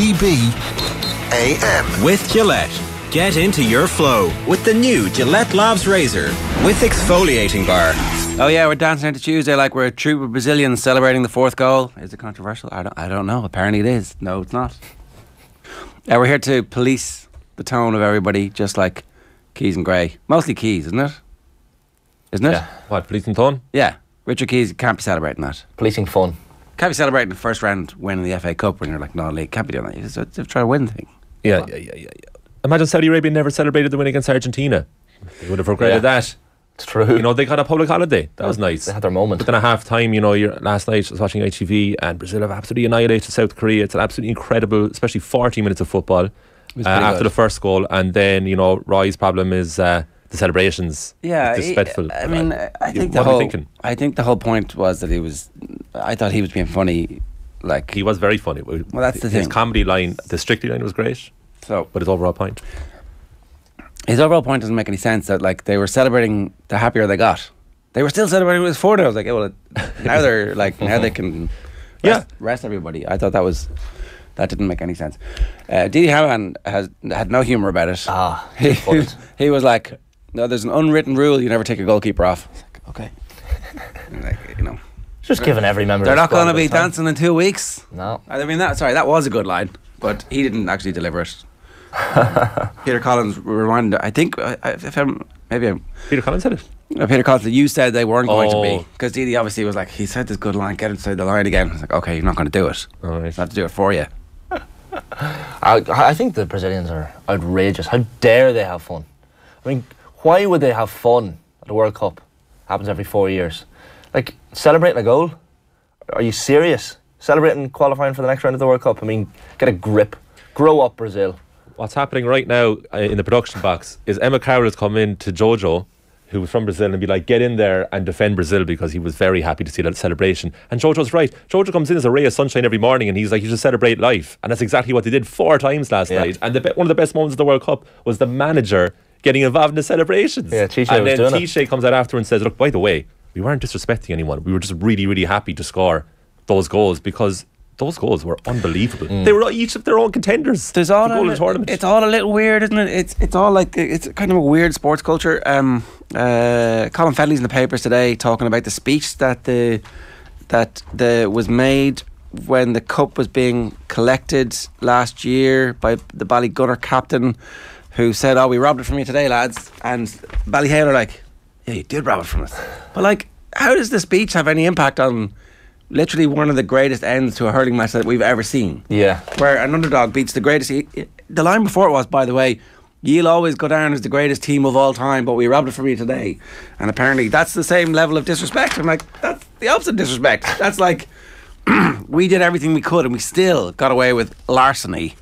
OTB AM. With Gillette. Get into your flow with the new Gillette Labs Razor with exfoliating bar. Oh yeah, we're dancing into Tuesday like we're a troop of Brazilians celebrating the fourth goal. Is it controversial? I don't. I don't know. Apparently it is. No, it's not. Yeah, we're here to police the tone of everybody, just like Keys and Gray. Mostly Keys, isn't it? Isn't it? Yeah. What, policing tone? Yeah. Richard Keys can't be celebrating that. Policing fun. Can't be celebrating the first round winning the FA Cup when you're like non-league. Can't be doing that. You just have to try to win the thing. Yeah, yeah, yeah, yeah, yeah. Imagine Saudi Arabia never celebrated the win against Argentina. They would have regretted Yeah. that. It's true. You know, they got a public holiday. That was nice. They had their moment. But then at half time, you know, you're, last night I was watching ITV and Brazil have absolutely annihilated South Korea. It's an absolutely incredible, especially 40 minutes of football uh, after good. the first goal. And then, you know, Roy's problem is uh, the celebrations. Yeah, disrespectful. I mean, Uh, I think the whole. thinking? I think the whole point was that he was. I thought he was being funny, like He was very funny. Well, that's the His thing. comedy line, the Strictly line was great, so. but his overall point. His overall point doesn't make any sense. That like they were celebrating the happier they got. They were still celebrating with four. I was like, yeah, well, now they're like now they can. Yeah. Rest, rest everybody. I thought that was that didn't make any sense. Uh, Didi has had no humor about it. Ah, he, it. he was like, no, there's an unwritten rule: you never take a goalkeeper off. Like, okay, like, you know, Just giving every member. they're of not going to be time. dancing in two weeks. No. I mean, that sorry, that was a good line, but he didn't actually deliver it. Peter Collins reminded, I think, I, I, if I'm, maybe I'm, Peter Collins said it. uh, Peter Collins, you said they weren't going to Oh. be because Didi obviously was like, he said this good line, get inside the line again. I was like, okay, you're not going to do it. All right. It's not to do it for you. I, I think the Brazilians are outrageous. How dare they have fun? I mean, why would they have fun at the World Cup? Happens every four years. Like celebrating a goal. Are you serious? Celebrating qualifying for the next round of the World Cup. I mean, get a grip. Grow up, Brazil. What's happening right now uh, in the production box is Emma Crowell has come in to Jojo, who was from Brazil, and be like, get in there and defend Brazil because he was very happy to see that celebration. And Jojo's right. Jojo comes in as a ray of sunshine every morning, and he's like, you should celebrate life. And that's exactly what they did four times last Yeah. night. And the, one of the best moments of the World Cup was the manager getting involved in the celebrations. Yeah, Tite And was then doing it. Tite comes out after and says, look, by the way, we weren't disrespecting anyone. We were just really, really happy to score those goals because those goals were unbelievable. They were each of their own contenders. There's all to a, the tournament. It's all a little weird, isn't it? It's it's all like it's kind of a weird sports culture. Um, uh, Colin Fennelly's in the papers today talking about the speech that the that the was made when the cup was being collected last year by the Ballygunner captain, who said, "Oh, we robbed it from you today, lads." And Ballyhale are like, "Yeah, you did rob it from us," but like, how does this speech have any impact on? Literally one of the greatest ends to a hurling match that we've ever seen Yeah. where an underdog beats the greatest. he- he- The line before it was, by the way, you'll always go down as the greatest team of all time, but we robbed it from you today. And apparently, that's the same level of disrespect. I'm like, that's the opposite disrespect. That's like, we did everything we could and we still got away with larceny.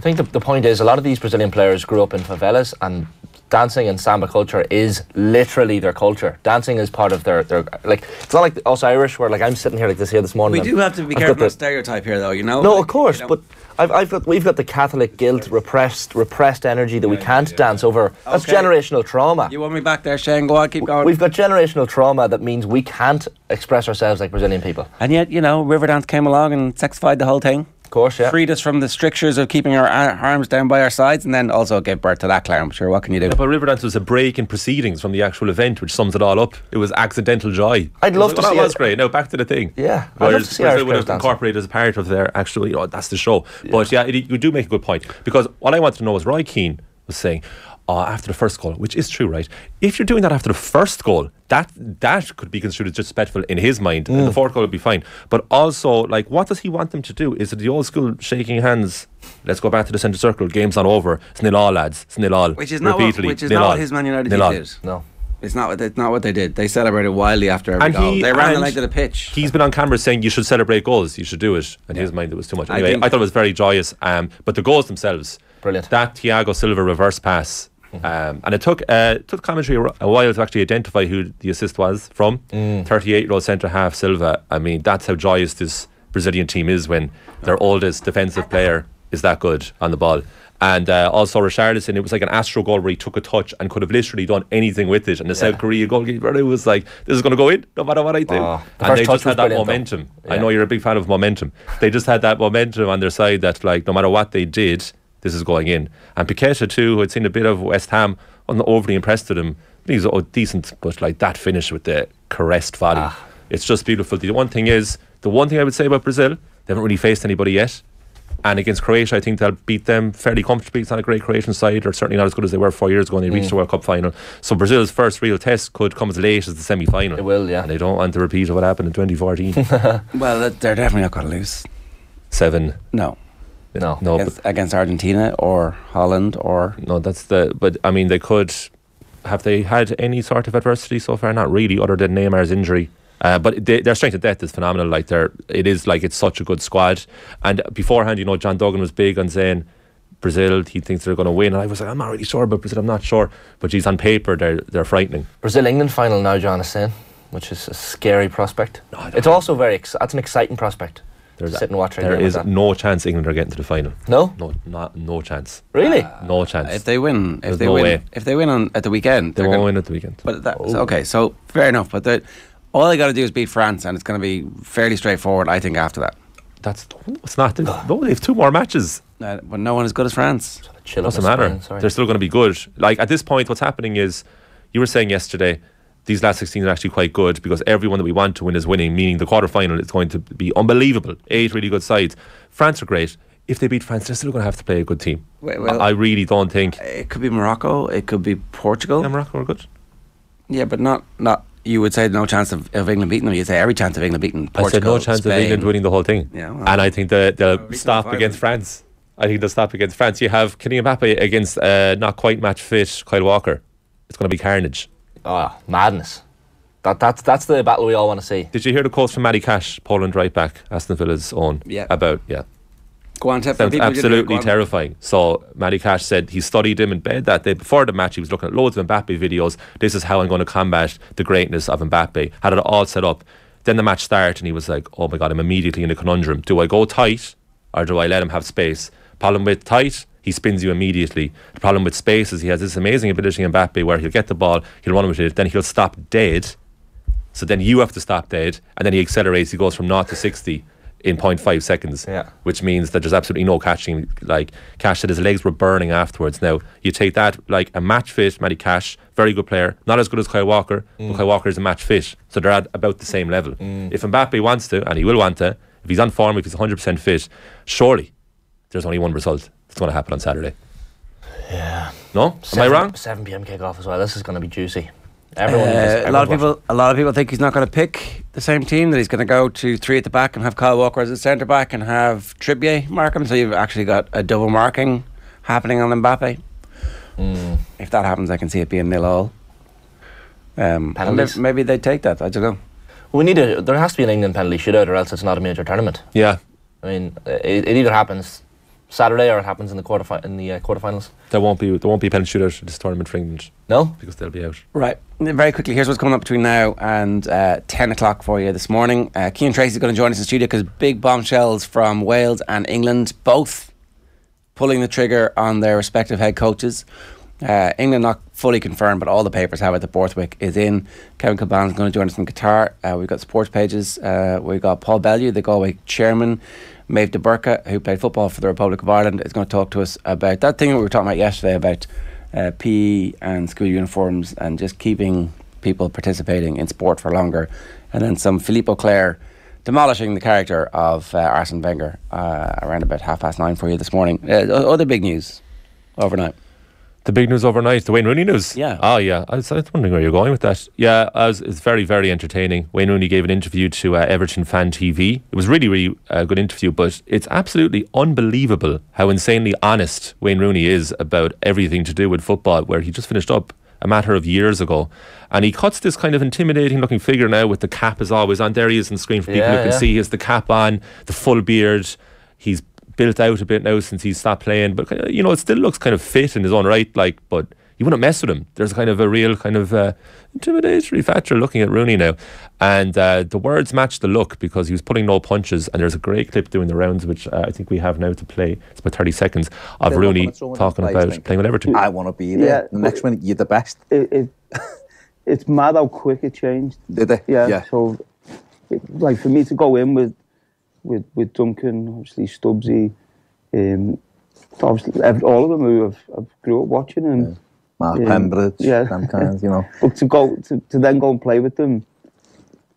I think the, the point is a lot of these Brazilian players grew up in favelas and dancing and samba culture is literally their culture. Dancing is part of their, their like it's not like us Irish where like I'm sitting here like this here this morning. We do have to be I've careful the- of stereotype here, though, you know? No, Like, of course, you know. but I've, I've got we've got the Catholic guilt, repressed repressed energy that we can't dance over. That's Okay. generational trauma. You want me back there, Shane? Go on, keep going. We've got generational trauma that means we can't express ourselves like Brazilian people. and yet, you know, Riverdance came along and sexified the whole thing. Of course, yeah. Freed us from the strictures of keeping our arms down by our sides, and then also gave birth to that clown. Sure, what can you do? Yeah, but Riverdance was a break in proceedings from the actual event, which sums it all up. It was accidental joy. I'd love It was- to that was great. Now back to the thing. Yeah, I'd love Whereas to see Brazil Irish would have dancing. incorporated as a part of their actual, you oh, know, that's the show. But yeah, it, you do make a good point because what I wanted to know was Roy Keane was saying, oh, after the first goal, which is true, right? If you're doing that after the first goal, that that could be construed as disrespectful in his mind. And Mm. the fourth goal would be fine. But also, like, what does he want them to do? Is it the old school shaking hands? Let's go back to the centre circle. Game's not over. It's nil all, lads. It's nil all. Which is not what, which is not what his Man United Nil team all. did. No. It's not. what- It's not what they did. They celebrated wildly after every And goal. he- they ran the length of the pitch. He's been on camera saying you should celebrate goals. You should do it. In his mind, it was too much. Anyway, I, think- thought it was very joyous. Um, but the goals themselves, Brilliant. That Thiago Silva reverse pass, um, and it took uh, it took commentary a, while to actually identify who the assist was from. Thirty-eight year old centre half Silva. I mean, that's how joyous this Brazilian team is when their oldest defensive player is that good on the ball. And uh, also Richarlison, it was like an Astro goal where he took a touch and could have literally done anything with it. And the South Korea goalkeeper it was like, "This is going to go in, no matter what I do." Oh, the and they just had that momentum. I know you're a big fan of momentum. They just had that momentum on their side that, like, no matter what they did, this is going in. And Paquetá too, who had seen a bit of West Ham, wasn't overly impressed with him. He's oh, decent, but like that finish with the caressed volley, Ah. it's just beautiful. The one thing is, the one thing I would say about Brazil, they haven't really faced anybody yet. And against Croatia, I think they'll beat them fairly comfortably. It's not a great Croatian side, or certainly not as good as they were four years ago when they reached Mm. the World Cup final. So Brazil's first real test could come as late as the semi final. It will, yeah. And they don't want to repeat of what happened in 2014. Well, they're definitely not going to lose. Seven. No. No. No, but Against, against Argentina or Holland or. No, that's the. But I mean, they could. Have they had any sort of adversity so far? Not really, other than Neymar's injury. Uh, but they, their strength of depth is phenomenal. Like they're, it is like it's such a good squad. And beforehand, you know, John Duggan was big on saying Brazil. He thinks they're going to win. And I was like, I'm not really sure about Brazil. I'm not sure. But geez, on paper, they're they're frightening. Brazil England final now, John is saying, which is a scary prospect. I don't it's also very. Ex- that's an exciting prospect. There's Sit and watch a There game is like no chance England are getting to the final. No, No, not no chance. really. No chance. If they win, if There's they no win, way. if they win on at the weekend, they they're won't gonna- win at the weekend. But that, so- okay, so fair enough. But the, all they got to do is beat France, and it's going to be fairly straightforward. I think after that, That's it's not. No, they have two more matches. uh, but no one as good as France. Chill up Doesn't matter. spine. They're still going to be good. Like at this point, what's happening is, you were saying yesterday, these last 16 are actually quite good because everyone that we want to win is winning, meaning the quarter final is going to be unbelievable. Eight really good sides. France are great. If they beat France, they're still going to have to play a good team. Well- I really don't think. It could be Morocco. It could be Portugal. Yeah, Morocco are good. Yeah, but not not. You would say no chance of, of England beating them. You'd say every chance of England beating Portugal. I said no chance Spain. of England winning the whole thing. Yeah, well. and I think that they'll stop against. France. I think they'll stop against France. You have Kylian Mbappe against uh, not quite match fit Kyle Walker. It's going to be carnage. Ah, madness. That that's that's the battle we all want to see. Did you hear the calls from Matty Cash, Poland right back, Aston Villa's own? Yeah. About yeah, Go on, Tip. sounds People who didn't hear, absolutely go on. terrifying. So Matty Cash said he studied him in bed that day before the match. He was looking at loads of Mbappe videos. This is how I'm going to combat the greatness of Mbappe. Had it all set up. Then the match started, and he was like, "Oh my god, I'm immediately in a conundrum. Do I go tight, or do I let him have space?" Problem with tight, he spins you immediately. The problem with space is he has this amazing ability in Mbappe where he'll get the ball, he'll run with it, then he'll stop dead. So then you have to stop dead, and then he accelerates. He goes from 0 to 60 in 0.5 seconds, Yeah. which means that there's absolutely no catching. Like Cash said, his legs were burning afterwards. Now you take that like a match fit, Matty Cash, very good player, not as good as Kyle Walker, but mm. Kyle Walker is a match fit, so they're at about the same level. Mm. If Mbappe wants to, and he will want to, if he's on form, if he's 100% fit, surely there's only one result that's going to happen on Saturday. Yeah. No, am I wrong? 7 p.m. kickoff as well. This is going to be juicy. Everyone, is, Uh, a lot of everyone's watching. people, a lot of people think he's not going to pick the same team. That he's going to go to three at the back and have Kyle Walker as a centre back and have Trippier mark him. So you've actually got a double marking happening on Mbappe. Mm. If that happens, I can see it being nil all. Um, Penalties. maybe they take that. I don't know. We need a. There has to be an England penalty shootout, or else it's not a major tournament. Yeah, I mean, it, it either happens Saturday or it happens in the quarter in the uh, quarterfinals. there won't be there won't be a penalty shootout at this tournament for England No, because they'll be out. Right. Very quickly, here's what's coming up between now and uh, 10 o'clock for you this morning. Uh, Cian Tracey's going to join us in studio because big bombshells from Wales and England, both pulling the trigger on their respective head coaches. Uh, England not fully confirmed, but all the papers have it that Borthwick is in. Kevin Kilbane's going to join us from Qatar. Uh, we've got sports pages. Uh, we've got Paul Bellew, the Galway chairman. Meabh De Burca, who played football for the Republic of Ireland, is going to talk to us about that thing we were talking about yesterday about uh, PE and school uniforms and just keeping people participating in sport for longer. And then some Philippe Auclair demolishing the character of uh, Arsene Wenger uh, around about half past nine for you this morning. Uh, other big news overnight. The big news overnight, the Wayne Rooney news. Yeah. Oh, yeah. I was, I was wondering where you're going with that. Yeah, I was, it's very, very entertaining. Wayne Rooney gave an interview to uh, Everton Fan TV. It was really, really a good interview, but it's absolutely unbelievable how insanely honest Wayne Rooney is about everything to do with football, where he just finished up a matter of years ago. And he cuts this kind of intimidating looking figure now with the cap as always on. There he is on the screen for people Yeah, who can yeah. see. He has the cap on, the full beard. He's built out a bit now since he's stopped playing, but you know it still looks kind of fit in his own right. Like, but you wouldn't mess with him. There's kind of a real kind of uh, intimidatory factor looking at Rooney now, and uh, the words match the look because he was pulling no punches. And there's a great clip doing the rounds, which uh, I think we have now to play. It's about 30 seconds of They're Rooney gonna throw in talking the about place, playing with Everton. I want to be there. Yeah. The next minute, you're the best. it, it it's mad how quick it changed. Did they? Yeah. Yeah. So, it, like for me to go in with with with Duncan, obviously Stubbsy, um, obviously ev- all of them who have, have grew up watching him. Mark Yeah. Pembridge, Yeah. them kinds, you know. But to go to, to then go and play with them,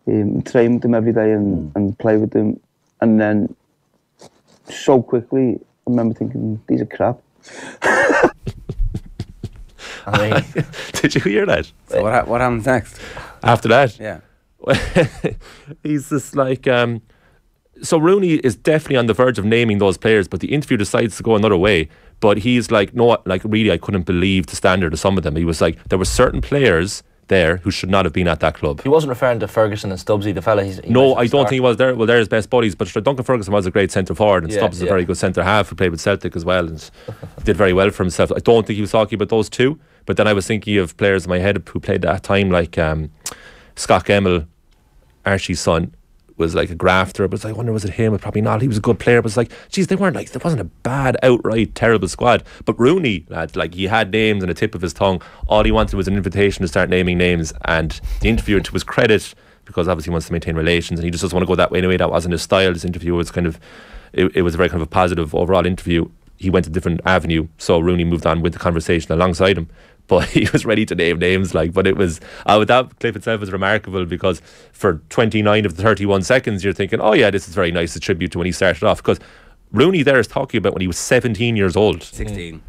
um, train with them every day and, and play with them, and then so quickly, I remember thinking these are crap. I mean, Did you hear that? So what, what happens next? After that, Yeah. he's just like um, so Rooney is definitely on the verge of naming those players, but the interview decides to go another way. But he's like, no, like really, I couldn't believe the standard of some of them. He was like, there were certain players there who should not have been at that club. he wasn't referring to Ferguson and Stubbsy, the fella. He's, he No, I don't start. think he was there. Well, they're his best buddies, but Duncan Ferguson was a great centre forward, and Yeah, Stubbs is a very good centre half who played with Celtic as well, and did very well for himself. I don't think he was talking about those two, but then I was thinking of players in my head who played at that time, like um, Scot Gemmill, Archie's son, was like a grafter. But I wonder was it him? But probably not. He was a good player. But it's like, geez, they weren't like there wasn't a bad, outright terrible squad. But Rooney, lad, like he had names on the tip of his tongue. All he wanted was an invitation to start naming names. And the interviewer, to his credit, because obviously he wants to maintain relations and he just doesn't want to go that way anyway. That wasn't his style. This interview was kind of, it, it was a very kind of a positive overall interview. He went a different avenue, so Rooney moved on with the conversation alongside him. But he was ready to name names, like. But it was, uh, that clip itself is remarkable because for 29 of the 31 seconds, you're thinking, oh yeah, this is very nice a tribute to when he started off. Because Rooney there is talking about when he was 17 years old. 16.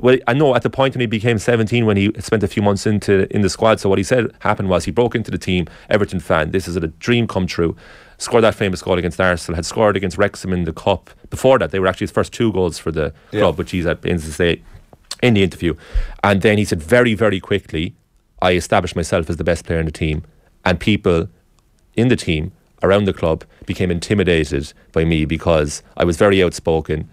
Well, I know at the point when he became 17, when he spent a few months into in the squad. So what he said happened was he broke into the team, Everton fan. This is a dream come true. Scored that famous goal against Arsenal. Had scored against Wrexham in the cup. Before that, they were actually his first two goals for the Yeah. club, which he's at pains to say in the interview. And then he said very, very quickly, I established myself as the best player in the team, and people in the team around the club became intimidated by me because I was very outspoken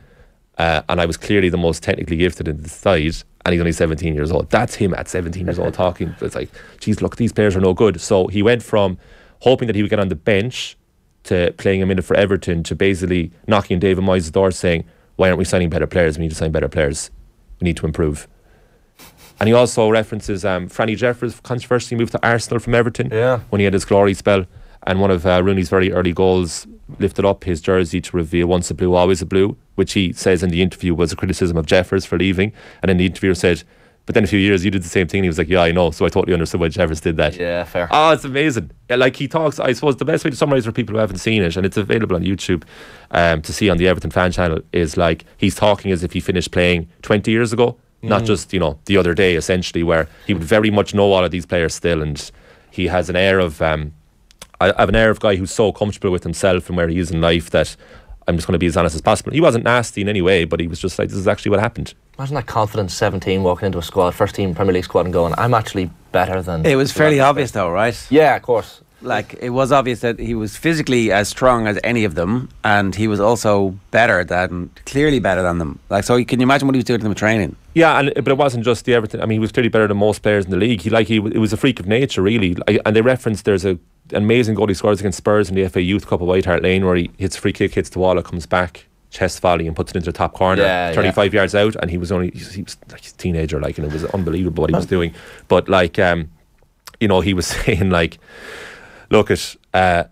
uh, and I was clearly the most technically gifted in the side. And he's only 17 years old. That's him at 17 years old talking. It's like, geez, look, these players are no good. So he went from hoping that he would get on the bench to playing a minute for Everton to basically knocking David Moyes' door saying, why aren't we signing better players? We need to sign better players. We need to improve. And he also references um, Franny Jeffers controversially moved to Arsenal from Everton Yeah. when he had his glory spell. And one of uh, Rooney's very early goals lifted up his jersey to reveal once a blue, always a blue, which he says in the interview was a criticism of Jeffers for leaving. And then the interviewer said, but then a few years you did the same thing. And he was like, yeah, I know. So I totally understood why Jeffers did that. Yeah, fair. Oh, it's amazing. Yeah, like he talks, I suppose the best way to summarize for people who haven't seen it, and it's available on YouTube um, to see on the Everton fan channel, is like he's talking as if he finished playing 20 years ago, not just, you know, the other day, essentially, where he would very much know all of these players still. And he has an air of, um, I I have an air of guy who's so comfortable with himself and where he is in life that I'm just going to be as honest as possible. He wasn't nasty in any way, but he was just like, this is actually what happened. Imagine that confidence, 17, walking into a squad, first team Premier League squad, and going, I'm actually better than. It was fairly obvious, though, right? Yeah, of course. Like it was obvious that he was physically as strong as any of them, and he was also better than, clearly better than them. Like, so can you imagine what he was doing to them in training? Yeah, and but it wasn't just the Everton. I mean, he was clearly better than most players in the league. He like he it was a freak of nature, really. And they referenced there's a an amazing goal he scores against Spurs in the FA Youth Cup at White Hart Lane, where he hits a free kick, hits the wall, it comes back chest volley and puts it into the top corner, Yeah, yeah. yards out, and he was only he was like a teenager, like, and it was unbelievable what he was doing. But like, um, you know, he was saying like, look at. Uh,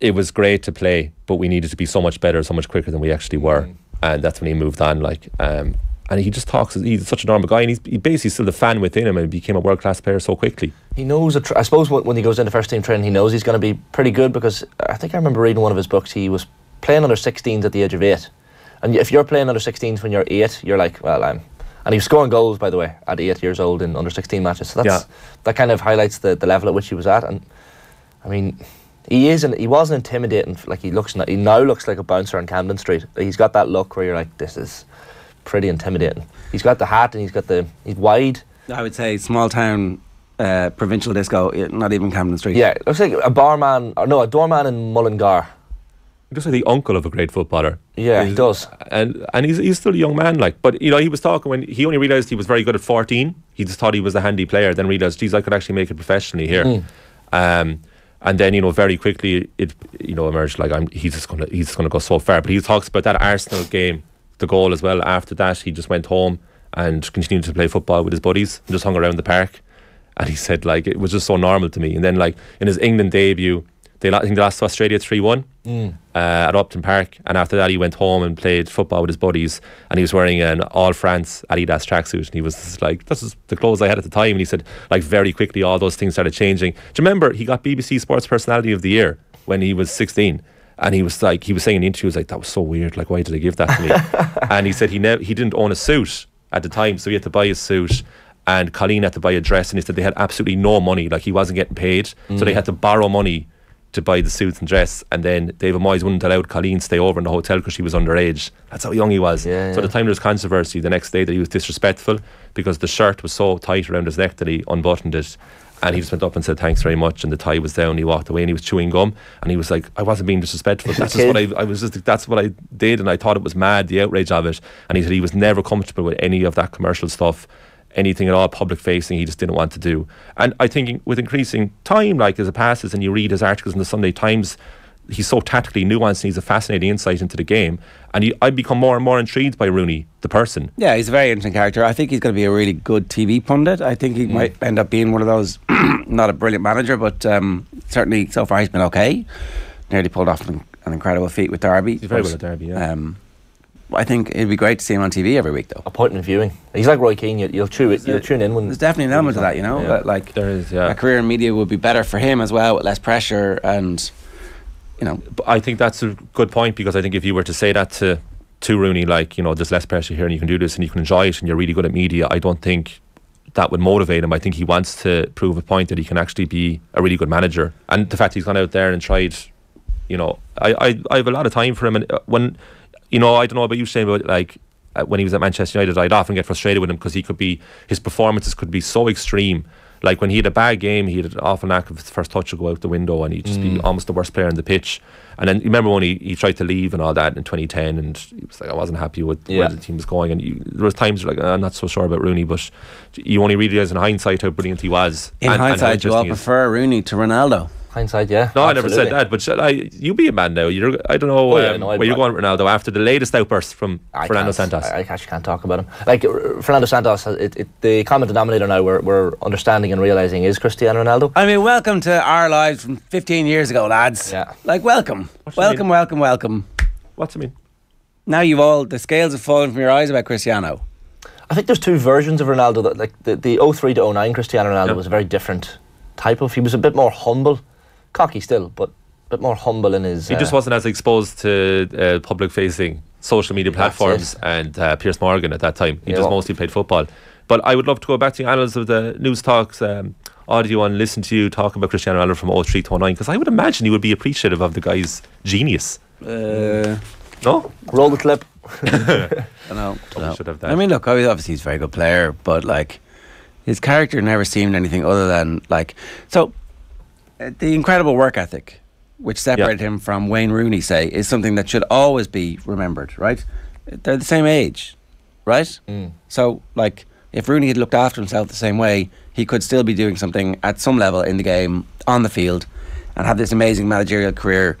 it was great to play, but we needed to be so much better, so much quicker than we actually were, Mm. and that's when he moved on. Like, um, and he just talks. He's such a normal guy, and he's he basically still the fan within him, and he became a world class player so quickly. He knows, a tr- I suppose, when when he goes into first team training, he knows he's going to be pretty good because I think I remember reading one of his books. He was playing under 16s at the age of eight. And if you're playing under 16s when you're eight, you're like, well, I'm. And he was scoring goals, by the way, at eight years old in under 16 matches. So that's, Yeah. that kind of highlights the, the level at which he was at. And I mean, he is, and he wasn't intimidating. Like he looks, he now looks like a bouncer on Camden Street. He's got that look where you're like, this is pretty intimidating. He's got the hat and he's got the, he's wide. I would say small town uh, provincial disco, not even Camden Street. Yeah, it looks like a barman, or no, a doorman in Mullingar. He looks like the uncle of a great footballer. Yeah, he does. And and he's he's still a young man, like. But you know, he was talking when he only realised he was very good at fourteen. He just thought he was a handy player. Then realised, geez, I could actually make it professionally here. Hmm. Um, and then you know, very quickly it you know emerged like I'm. He's just gonna he's just gonna go so far. But he talks about that Arsenal game, the goal as well. After that, he just went home and continued to play football with his buddies and just hung around the park. And he said like it was just so normal to me. And then like in his England debut, they I think they lost to Australia three one uh, at Upton Park. And after that, he went home and played football with his buddies. And he was wearing an All France Adidas tracksuit. And he was like, "This is the clothes I had at the time." And he said like very quickly all those things started changing. Do you remember he got BBC Sports Personality of the Year when he was sixteen? And he was like, he was saying in interviews like that was so weird. Like, why did they give that to me? and he said he never he didn't own a suit at the time, so he had to buy a suit. And Colleen had to buy a dress, and he said they had absolutely no money. Like he wasn't getting paid, so they had to borrow money to buy the suits and dress. And then David Moyes wouldn't allow Colleen to stay over in the hotel because she was underage. That's how young he was. Yeah, so yeah. the time there was controversy the next day that he was disrespectful because the shirt was so tight around his neck that he unbuttoned it. And he just went up and said thanks very much, and the tie was down. He walked away, and he was chewing gum, and he was like, "I wasn't being disrespectful. That's just what I, I was just. That's what I did, and I thought it was mad, the outrage of it." And he said he was never comfortable with any of that commercial stuff, anything at all public facing. He just didn't want to do. And I think with increasing time, like as it passes, and you read his articles in the Sunday Times, he's so tactically nuanced, and he's a fascinating insight into the game. And he, I've become more and more intrigued by Rooney, the person. Yeah, he's a very interesting character. I think he's going to be a really good TV pundit. I think he Mm. might end up being one of those, not a brilliant manager, but um, certainly so far he's been okay. Nearly pulled off an, an incredible feat with Derby. He's very good at Derby, yeah. Um, I think it'd be great to see him on TV every week, though. Appointment viewing. He's like Roy Keane. You, you'll tune it. You'll tune in when. There's definitely an element of that, you know. Yeah. that, like There is, yeah. a career in media would be better for him as well, with less pressure, and you know, But I think that's a good point because I think if you were to say that to to Rooney, like you know, there's less pressure here and you can do this and you can enjoy it and you're really good at media, I don't think that would motivate him. I think he wants to prove a point that he can actually be a really good manager. And the fact he's gone out there and tried, you know, I I, I have a lot of time for him. And uh, when, you know, I don't know about you, Shane, but like uh, when he was at Manchester United, I'd often get frustrated with him because he could be his performances could be so extreme. Like when he had a bad game, he had an awful knack of his first touch would go out the window and he'd just be almost the worst player on the pitch. And then you remember when he, he tried to leave and all that in 2010, and he was like, I wasn't happy with Yeah. where the team was going. And you, there was times you're like, I'm not so sure about Rooney, but you only realise in hindsight how brilliant he was. in and- and hindsight, you all interesting he is. prefer Rooney to Ronaldo. Hindsight, yeah. No, I never said that. But shall I, you be a man now. You're, I don't know Oh, yeah, um, no, where you're going, Ronaldo, after the latest outburst from I Fernando Santos. I, I actually can't talk about him. Like uh, Fernando Santos, uh, it, it, the common denominator now we're, we're understanding and realizing is Cristiano Ronaldo. I mean, welcome to our lives from 15 years ago, lads. Yeah. Like, welcome, What welcome, welcome, welcome. What's it mean? Now you've all the scales have fallen from your eyes about Cristiano. I think there's two versions of Ronaldo. That like the, the 03 to 09 Cristiano Ronaldo Yeah. was a very different type of. He was a bit more humble, cocky still, but a bit more humble in his. He just uh, wasn't as exposed to uh, public facing social media platforms and uh, Piers Morgan at that time. He Yeah, just well- mostly played football. But I would love to go back to the annals of the news talks um, audio and listen to you talk about Cristiano Ronaldo from 03 to 09 because I would imagine you would be appreciative of the guy's genius. Uh, No? roll the clip. I know. Probably should have that. I mean, look, obviously he's a very good player, but like his character never seemed anything other than like so. The incredible work ethic, which separated him from Wayne Rooney, say, is something that should always be remembered. Right? They're the same age, right? Mm. So, like, if Rooney had looked after himself the same way, he could still be doing something at some level in the game on the field, and have this amazing managerial career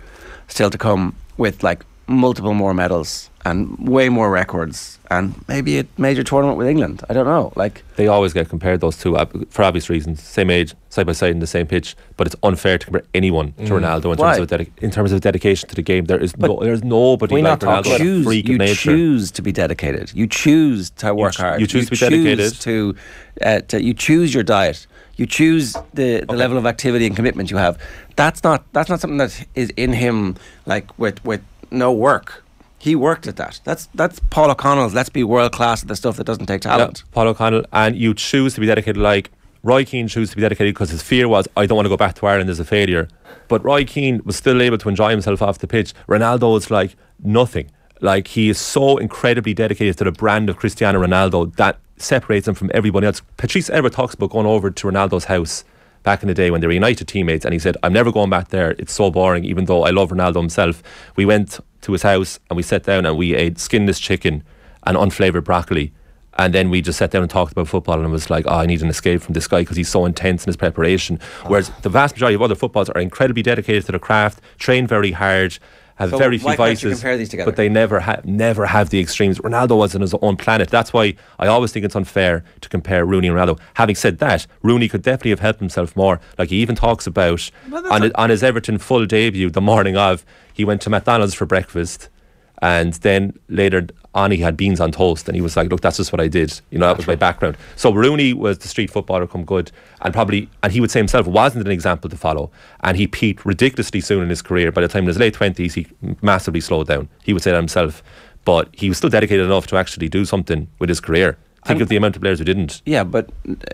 still to come with like multiple more medals and way more records and maybe a major tournament with England. I don't know. Like, They always get compared, those two, for obvious reasons. Same age, side by side in the same pitch, but it's unfair to compare anyone to Ronaldo in Why? terms, of dedi- in terms of dedication to the game. There is But no, there's nobody we like not talk Ronaldo. about a choose, freak you of choose to be dedicated. You choose to work ch- hard. you choose to be dedicated. To, uh, to, you choose your diet. You choose the, the level of activity and commitment you have. That's not that's not something that is in him like with with no work. He worked at that. That's that's Paul O'Connell's. Let's be world class at the stuff that doesn't take talent. Yeah, Paul O'Connell, and you choose to be dedicated like Roy Keane chose to be dedicated because his fear was, I don't want to go back to Ireland as a failure. But Roy Keane was still able to enjoy himself off the pitch. Ronaldo is like nothing. Like he is so incredibly dedicated to the brand of Cristiano Ronaldo that separates him from everybody else. Patrice Evra talks about going over to Ronaldo's house back in the day when they were United teammates, and he said, "I'm never going back there. It's so boring." Even though I love Ronaldo himself, we went to his house and we sat down and we ate skinless chicken and unflavored broccoli. And then we just sat down and talked about football, and was like, oh, I need an escape from this guy because he's so intense in his preparation. Whereas the vast majority of other footballers are incredibly dedicated to the craft, train very hard, have So very few why can't you vices, compare these together? but they never have never have the extremes. Ronaldo was on his own planet. That's why I always think it's unfair to compare Rooney and Ronaldo. Having said that, Rooney could definitely have helped himself more. Like he even talks about on, it- on his Everton full debut, the morning of, he went to McDonald's for breakfast. And then later on, he had beans on toast, and he was like, "Look, that's just what I did. You know, that was my background." So Rooney was the street footballer come good, and probably, and he would say himself wasn't an example to follow, and he peaked ridiculously soon in his career. By the time in his late twenties, he massively slowed down. He would say that himself, but he was still dedicated enough to actually do something with his career. Think of the amount of players who didn't. Yeah, but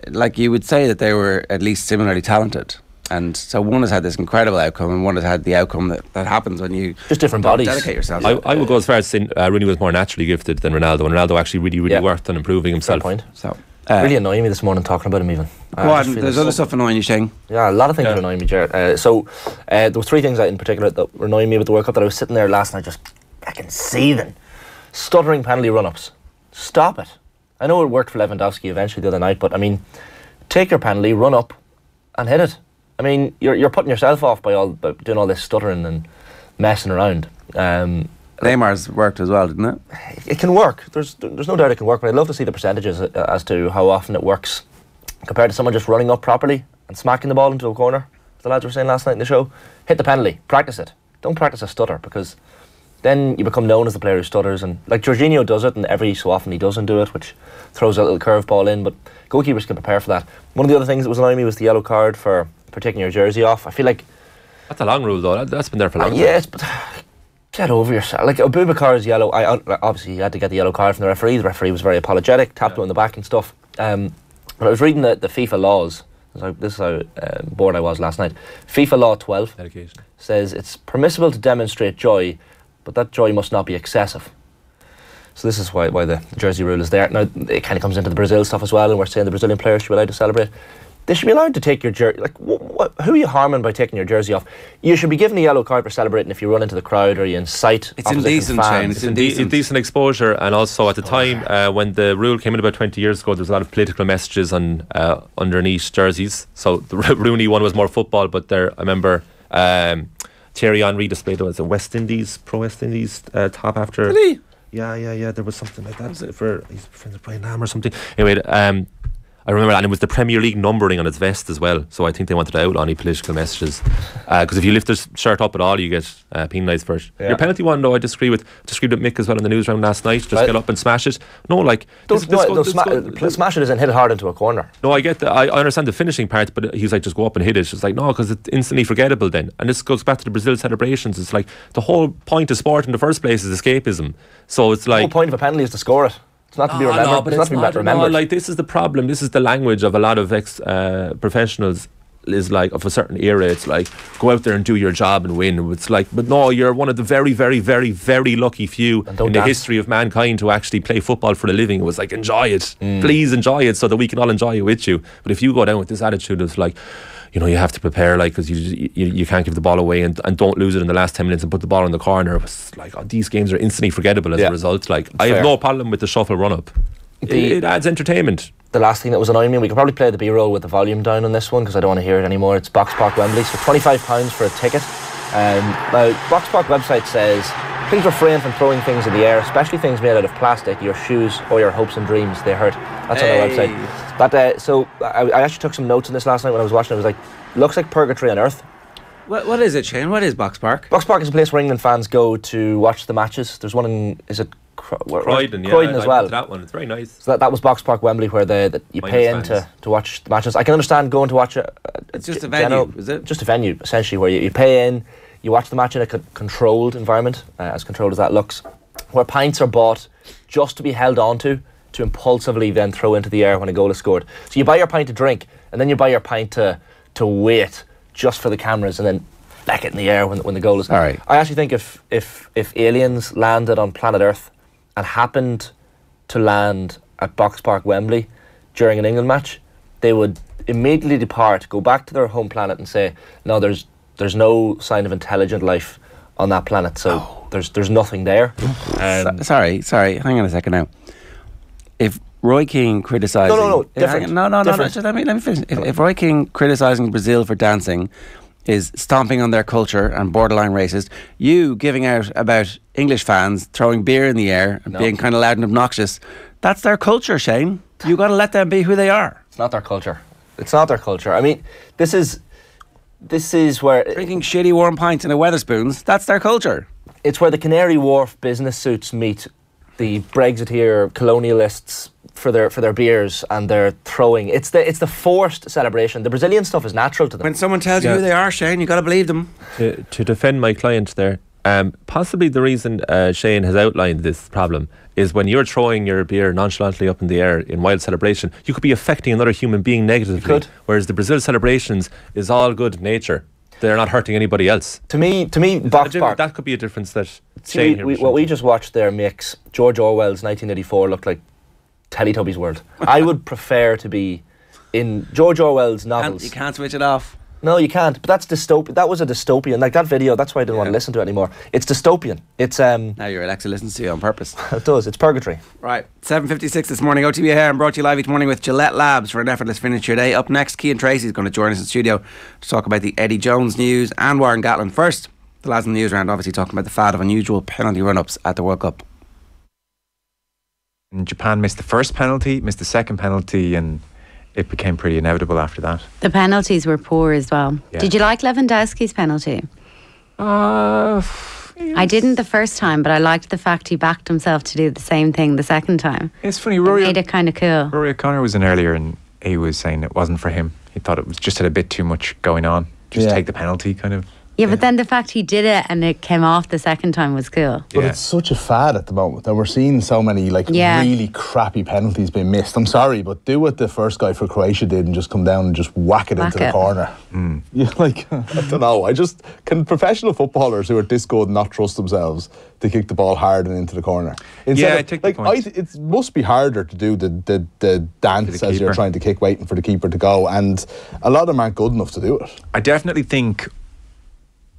like you would say that they were at least similarly talented. And so one has had this incredible outcome, and one has had the outcome that, that happens when you Just different bodies. Dedicate yourself. I, I would go as far as saying uh, Rooney was more naturally gifted than Ronaldo, and Ronaldo actually really, really Yeah. worked on improving Fair himself. point. so uh, really annoying me this morning talking about him even. I Go just on. feel There's other so- stuff annoying you, Shane. Yeah, a lot of things Yeah. are annoying me, Jared. Uh, so uh, there were three things that in particular that were annoying me about the World Cup that I was sitting there last night just fucking seething. Stuttering penalty run-ups. Stop it. I know it worked for Lewandowski eventually the other night, but I mean, take your penalty, run up, and hit it. I mean, you're you're putting yourself off by all by doing all this stuttering and messing around. Um, Neymar's worked as well, didn't it? it can work. There's there's no doubt it can work, but I'd love to see the percentages uh, as to how often it works compared to someone just running up properly and smacking the ball into a corner. As the lads were saying last night in the show, hit the penalty, practice it. Don't practice a stutter because then you become known as the player who stutters. And like Jorginho does it, and every so often he doesn't do it, which throws a little curveball in. But goalkeepers can prepare for that. One of the other things that was annoying me was the yellow card for, for taking your jersey off. I feel like That's a long rule, though. That, that's been there for a long uh, time. yes, but get over yourself. Like Aboubakar's yellow, I obviously he had to get the yellow card from the referee. The referee was very apologetic, tapped him on the back and stuff. Um, but I was reading the, the FIFA laws. This is how, this is how uh, bored I was last night. FIFA Law 12 Dedication. says it's permissible to demonstrate joy, but that joy must not be excessive. So this is why, why the jersey rule is there. Now it kind of comes into the Brazil stuff as well, and we're saying the Brazilian players should be allowed to celebrate. They should be allowed to take your jersey. Like, wh- wh- who are you harming by taking your jersey off? You should be given a yellow card for celebrating if you run into the crowd or you incite. It's opposition indecent, fans. Shane. It's It's a de- indecent. decent exposure, and also at the time uh, when the rule came in about 20 years ago, there was a lot of political messages on uh, underneath jerseys. So the Rooney one was more football, but there, I remember um, Thierry Henry displayed it as a West Indies, pro West Indies uh, top after. He? Yeah, yeah, yeah. There was something like that for he's friends with Brian Lara or something. Anyway, um, I remember that, and it was the Premier League numbering on its vest as well. So I think they wanted to outlaw any political messages. Because if you lift this shirt up at all, you get uh, penalised for it. Yeah. Your penalty one, though, I disagree with. Disagreed with Mick as well in the news round last night. Just Right. get up and smash it. No, like Don't, this- no, this no, this sma- smash it in hit it hard into a corner. no, I get that. I, I understand the finishing part, but he's like, just go up and hit it. It's like, no, because it's instantly forgettable then. And this goes back to the Brazil celebrations. It's like the whole point of sport in the first place is escapism. So it's like the whole point of a penalty is to score it. It's not to be Oh, remembered. no, but it's, not to be not, remembered. No, like this is the problem. This is the language of a lot of ex uh, professionals. Is like of a certain era. It's like go out there and do your job and win. It's like, but no, you're one of the very, very, very, very lucky few in the history of mankind to actually play football for a living. It was like enjoy it, Mm. please enjoy it, so that we can all enjoy it with you. But if you go down with this attitude of like. You know, you have to prepare, like, because you, you you can't give the ball away and, and don't lose it in the last 10 minutes and put the ball in the corner. It was like, oh, these games are instantly forgettable as Yeah. a result. Like, I have no problem with the shuffle run up. It, The- it adds entertainment. the last thing that was annoying me, we could probably play the B roll with the volume down on this one because I don't want to hear it anymore. It's Box Park Wembley, so £25 for a ticket. Um, now, Box Park website says please refrain from throwing things in the air, especially things made out of plastic, your shoes or your hopes and dreams. They hurt. That's on our website. But uh, so I, I actually took some notes on this last night when I was watching. it. I was like, looks like purgatory on earth. What, what is it, Shane? What is Box Park? Box Park is a place where England fans go to watch the matches. There's one in is it Cro- where- where- Croydon, yeah. Croydon I- as well. went That one, it's very nice. So that, that was Box Park Wembley, where the, the you Minus pay in to, to watch the matches. I can understand going to watch a. a It's just g- a venue, general- is it? Just a venue, essentially, where you, you pay in, you watch the match in a con- controlled environment, uh, as controlled as that looks, where pints are bought just to be held onto to impulsively then throw into the air when a goal is scored. So you buy your pint to drink, and then you buy your pint to to wait just for the cameras, and then back it in the air when, when the goal is. All right. I actually think if if if aliens landed on planet Earth and happened to land at Box Park Wembley during an England match, they would immediately depart, go back to their home planet, and say, "No, there's there's no sign of intelligent life on that planet, so there's there's nothing there." Um, So- sorry, sorry. Hang on a second now. If Roy Keane criticizing, No, no, no, different, hang on, No, no, no, no. Just let me let me finish. If, if Roy Keane criticizing Brazil for dancing is stomping on their culture and borderline racist, you giving out about English fans throwing beer in the air and No. being kind of loud and obnoxious, that's their culture, Shane. You got to let them be who they are. it's not their culture. It's not their culture. I mean, this is this is where Drinking shitty warm pints in a Wetherspoons, that's their culture. it's where the Canary Wharf business suits meet the Brexiteer colonialists for their for their beers and their throwing. It's the it's the forced celebration. The Brazilian stuff is natural to them. When someone tells you who they are, Shane, you got to believe them. to, to defend my client there, um, possibly the reason uh, Shane has outlined this problem is when you're throwing your beer nonchalantly up in the air in wild celebration, you could be affecting another human being negatively. could. Whereas the Brazil celebrations is all good nature. They're not hurting anybody else. to me, to me, box difference- park. that could be a difference that See, we, we, what we just watched there makes George Orwell's 1984 look like Teletubbies world. I would prefer to be in George Orwell's And novels. you can't switch it off. No, you can't. But that's dystopian. That was a dystopian. Like that video. That's why I didn't want to listen to it anymore. It's dystopian. It's um. Now your Alexa listens to you on purpose. It does. It's purgatory. Right, 7.56 this morning, OTB here, and brought to you live each morning with Gillette Labs for an effortless finish your day. Up next, Cian Tracey is going to join us in studio to talk about the Eddie Jones news and Warren Gatland. First, the lads in the news round obviously talking about the fad of unusual penalty run-ups at the World Cup. And Japan missed the first penalty, missed the second penalty, and it became pretty inevitable after that. The penalties were poor as well. Yeah. Did you like Lewandowski's penalty? Uh, I didn't the first time, but I liked the fact he backed himself to do the same thing the second time. it's funny. It Rory, made it kind of cool. Rory O'Connor was in earlier, and he was saying it wasn't for him. He thought it was just had a bit too much going on. Just Yeah. take the penalty, kind of. Yeah, but then the fact he did it and it came off the second time was cool. But Yeah. it's such a fad at the moment, and we're seeing so many like Yeah. really crappy penalties being missed. I'm sorry, but do what the first guy for Croatia did and just come down and just whack it Whack into the it. corner. Hmm. Yeah, like I don't know. I just can professional footballers who are this good not trust themselves to kick the ball hard and into the corner. Yeah, of- I take the point. I th- it must be harder to do the the, the dance the as you're trying to kick, waiting for the keeper to go, and a lot of them aren't good enough to do it. I definitely think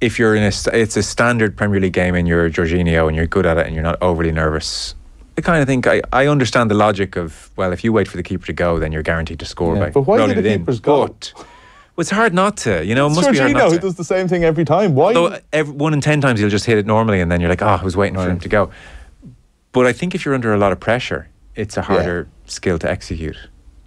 if you're in a, it's a standard Premier League game and you're Jorginho and you're good at it and you're not overly nervous. I kind of think I, I understand the logic of well, if you wait for the keeper to go, then you're guaranteed to score Yeah, by but why do rolling the it in. keepers go? But well, it's hard not to. You know, it It's must be hard Jorginho not who to. does the same thing every time. Why? Though every, one in ten times he'll just hit it normally, and then you're like, oh, I was waiting for him to go. But I think if you're under a lot of pressure, it's a harder skill to execute.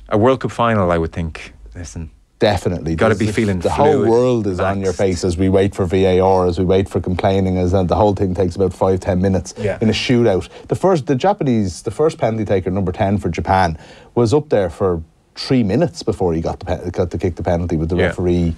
A World Cup final, I would think. Listen, Definitely. Gotta be feeling The whole world is on your face as we wait for VAR, as we wait for complaining, as and the whole thing takes about five, ten minutes Yeah. in a shootout. The first, the Japanese, the first penalty taker, number 10 for Japan, was up there for three minutes before he got the got to kick the penalty with the Yeah. referee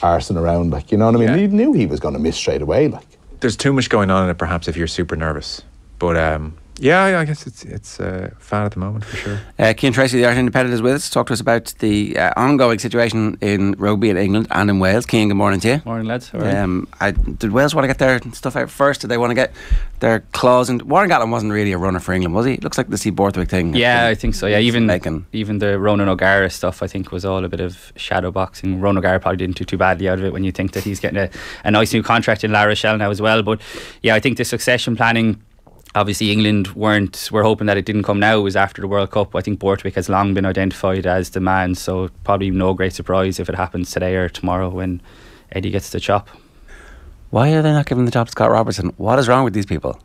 arsing around. Like, you know what I mean? Yeah. He knew he was going to miss straight away. Like, there's too much going on in it, perhaps, if you're super nervous. But um, yeah, I- I guess it's it's uh, fun at the moment for sure. Uh, Cian Tracey, the Irish Independent, is with us to talk to us about the uh, ongoing situation in rugby in England and in Wales. Cian, good morning to you. Morning, lads. How are you? Um, I, did Wales want to get their stuff out first? Did they want to get their claws And Warren Gatland wasn't really a runner for England, was he? Looks like the C. Borthwick thing. Yeah, I think so. Yeah, even making- even the Ronan O'Gara stuff, I think, was all a bit of shadow boxing. Ronan O'Gara probably didn't do too badly out of it when you think that he's getting a, a nice new contract in La Rochelle now as well. But yeah, I think the succession planning. Obviously, England weren't. We're hoping that it didn't come now. It was after the World Cup. I think Borthwick has long been identified as the man. So probably no great surprise if it happens today or tomorrow when Eddie gets the chop. Why are they not giving the job to Scott Robertson? What is wrong with these people?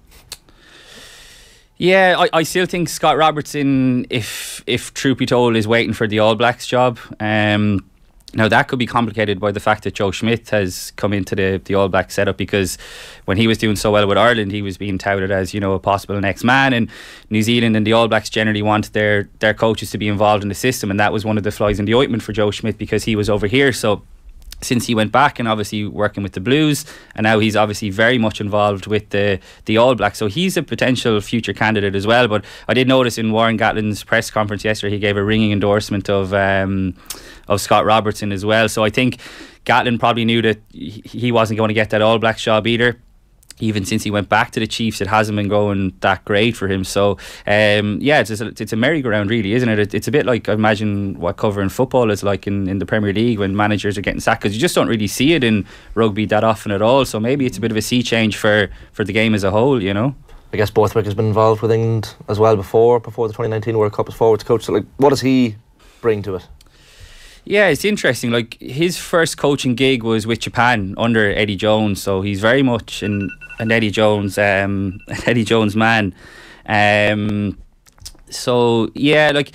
Yeah, I, I still think Scott Robertson, if if truth be told, is waiting for the All Blacks job. Um, now that could be complicated by the fact that Joe Schmidt has come into the the All Black setup because when he was doing so well with Ireland, he was being touted as you know a possible next man. And New Zealand and the All Blacks generally want their their coaches to be involved in the system, and that was one of the flies in the ointment for Joe Schmidt because he was over here. So since he went back and obviously working with the Blues, and now he's obviously very much involved with the the All Blacks. So he's a potential future candidate as well. But I did notice in Warren Gatland's press conference yesterday, he gave a ringing endorsement of um, of Scott Robertson as well. So I think Gatland probably knew that he wasn't going to get that All Blacks job either. Even since he went back to the Chiefs, it hasn't been going that great for him. So, um, yeah, it's a, it's a merry-go-round, really, isn't it? It's a bit like I imagine what covering football is like in, in the Premier League when managers are getting sacked because you just don't really see it in rugby that often at all. So maybe it's a bit of a sea change for for the game as a whole, you know. I guess Borthwick has been involved with England as well before, before the 2019 World Cup as forwards coach. So, like, what does he bring to it? Yeah, it's interesting. Like his first coaching gig was with Japan under Eddie Jones, so he's very much an, an Eddie Jones, um, an Eddie Jones man. Um, so yeah, like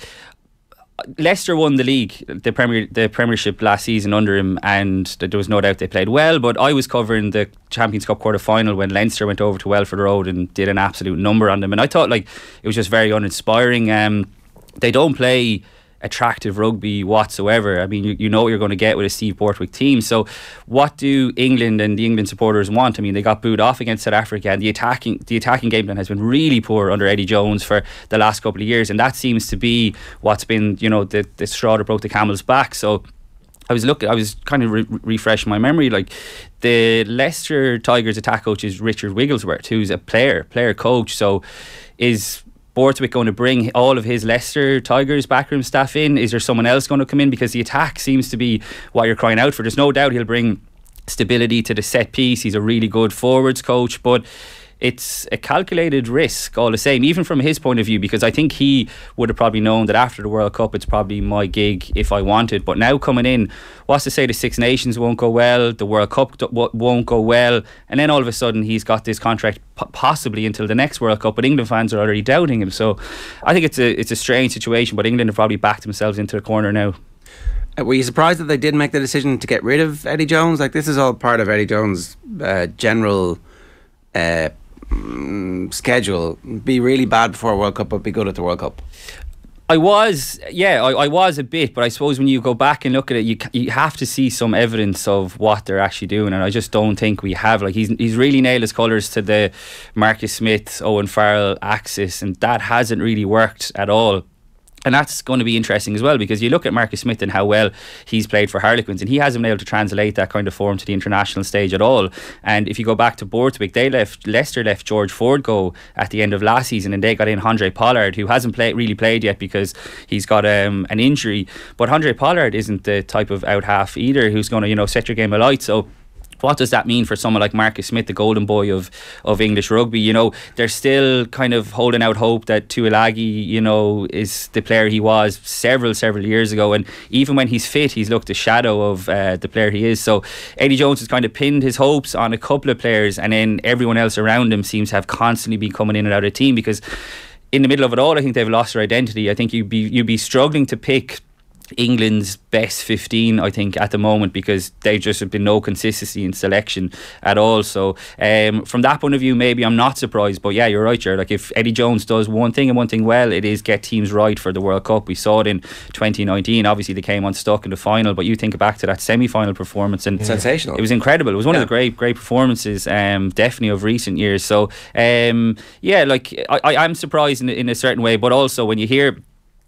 Leicester won the league, the Premier, the Premiership last season under him, and there was no doubt they played well. But I was covering the Champions Cup quarter final when Leinster went over to Welford Road and did an absolute number on them, and I thought like it was just very uninspiring. Um, they don't play attractive rugby whatsoever. I mean, you, you know what you're going to get with a Steve Borthwick team. So, what do England and the England supporters want? I mean, they got booed off against South Africa, and the attacking the attacking game plan has been really poor under Eddie Jones for the last couple of years, and that seems to be what's been you know the the straw that broke the camel's back. So. I was looking. I was kind of re- refreshing my memory. Like the Leicester Tigers attack coach is Richard Wigglesworth, who's a player, player coach. So, is Borthwick going to bring all of his Leicester Tigers backroom staff in? Is there someone else going to come in? Because the attack seems to be what you're crying out for. There's no doubt he'll bring stability to the set piece. He's a really good forwards coach, but it's a calculated risk all the same, even from his point of view, because I think he would have probably known that after the World Cup, it's probably my gig if I wanted. But now coming in, what's to say the Six Nations won't go well, the World Cup won't go well, and then all of a sudden he's got this contract possibly until the next World Cup, but England fans are already doubting him. So I think it's a it's a strange situation, but England have probably backed themselves into a corner now. Uh, were you surprised that they did make the decision to get rid of Eddie Jones? Like this is all part of Eddie Jones' uh, general. Uh, mm, schedule be really bad before World Cup, but be good at the World Cup? I was, yeah, I, I, was a bit, but I suppose when you go back and look at it, you you have to see some evidence of what they're actually doing, and I just don't think we have. Like he's he's really nailed his colours to the Marcus Smith, Owen Farrell axis, and that hasn't really worked at all and that's going to be interesting as well because you look at Marcus Smith and how well he's played for Harlequins, and he hasn't been able to translate that kind of form to the international stage at all. And if you go back to Borthwick, they left Leicester left George Ford go at the end of last season, and they got in Andre Pollard, who hasn't played really played yet because he's got um, an injury. But Andre Pollard isn't the type of out half either who's going to you know set your game alight. So what does that mean for someone like Marcus Smith, the golden boy of, of English rugby? You know, they're still kind of holding out hope that Tuilagi, you know, is the player he was several, several years ago. And even when he's fit, he's looked a shadow of uh, the player he is. So Eddie Jones has kind of pinned his hopes on a couple of players, and then everyone else around him seems to have constantly been coming in and out of the team because in the middle of it all, I think they've lost their identity. I think you'd be you'd be struggling to pick England's best 15, I think, at the moment because they just have been no consistency in selection at all. So, um, from that point of view, maybe I'm not surprised. But yeah, you're right, Jared. Like, if Eddie Jones does one thing and one thing well, it is get teams right for the World Cup. We saw it in 2019. Obviously, they came unstuck in the final, but you think back to that semi final performance and sensational. It was incredible. It was one yeah. of the great, great performances, um, definitely of recent years. So, um, yeah, like, I, I'm surprised in, in a certain way, but also when you hear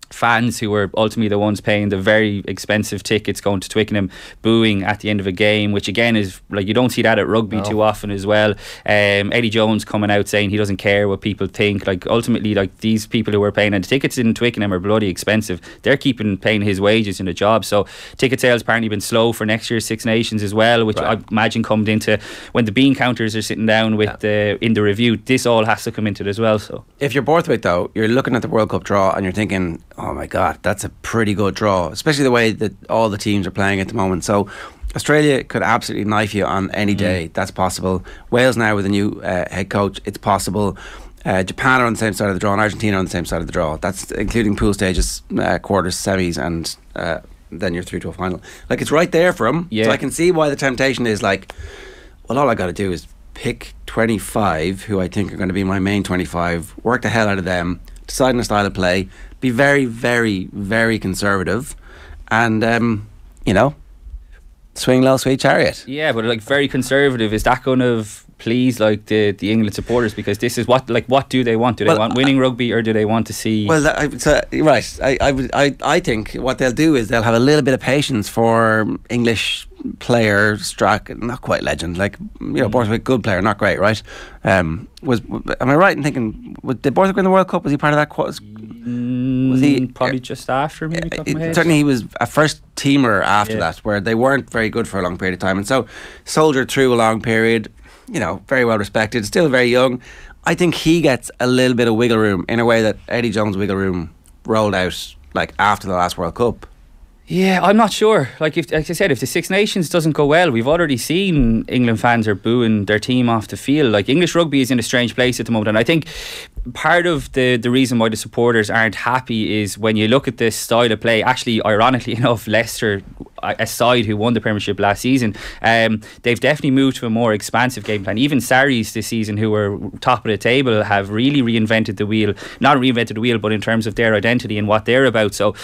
fans who were ultimately the ones paying the very expensive tickets going to Twickenham booing at the end of a game which again is like you don't see that at rugby no. too often as well um, Eddie Jones coming out saying he doesn't care what people think like ultimately like these people who were paying and the tickets in Twickenham are bloody expensive they're keeping paying his wages in a job so ticket sales apparently been slow for next year's Six Nations as well which right. I imagine comes into when the bean counters are sitting down with yeah. the in the review this all has to come into it as well so if you're Borthwick though you're looking at the World Cup draw and you're thinking oh my god, that's a pretty good draw, especially the way that all the teams are playing at the moment. So Australia could absolutely knife you on any mm. day. That's possible. Wales now with a new uh, head coach, it's possible. Uh, Japan are on the same side of the draw, and Argentina are on the same side of the draw. That's including pool stages, uh, quarters, semis, and uh, then you're through to a final. Like it's right there for them. Yeah. So I can see why the temptation is like, well, all I got to do is pick 25 who I think are going to be my main 25, work the hell out of them, decide on a style of play, be very, very, very conservative, and um, you know, swing low, sweet chariot. Yeah, but like very conservative. Is that going to please like the the England supporters because this is what like what do they want? Do they well, want winning rugby or do they want to see? Well, I, so, right. I, I I I think what they'll do is they'll have a little bit of patience for English player, struck not quite legend, like you know, Borthwick, good player, not great, right? Um, was am I right in thinking was, did Borthwick win the World Cup? Was he part of that? Was, was he Mm, probably just after maybe? top of my it- certainly he was a first teamer after Yeah. that, where they weren't very good for a long period of time, and so soldiered through a long period. You know, very well respected, still very young. I think he gets a little bit of wiggle room in a way that Eddie Jones' wiggle room rolled out like after the last World Cup. Yeah, I'm not sure. Like if, like I said, if the Six Nations doesn't go well, we've already seen England fans are booing their team off the field. Like English rugby is in a strange place at the moment, and I think part of the the reason why the supporters aren't happy is when you look at this style of play. Actually, ironically enough, Leicester, a side who won the Premiership last season, um, they've definitely moved to a more expansive game plan. Even Sarries this season, who were top of the table, have really reinvented the wheel. Not reinvented the wheel, but in terms of their identity and what they're about. So,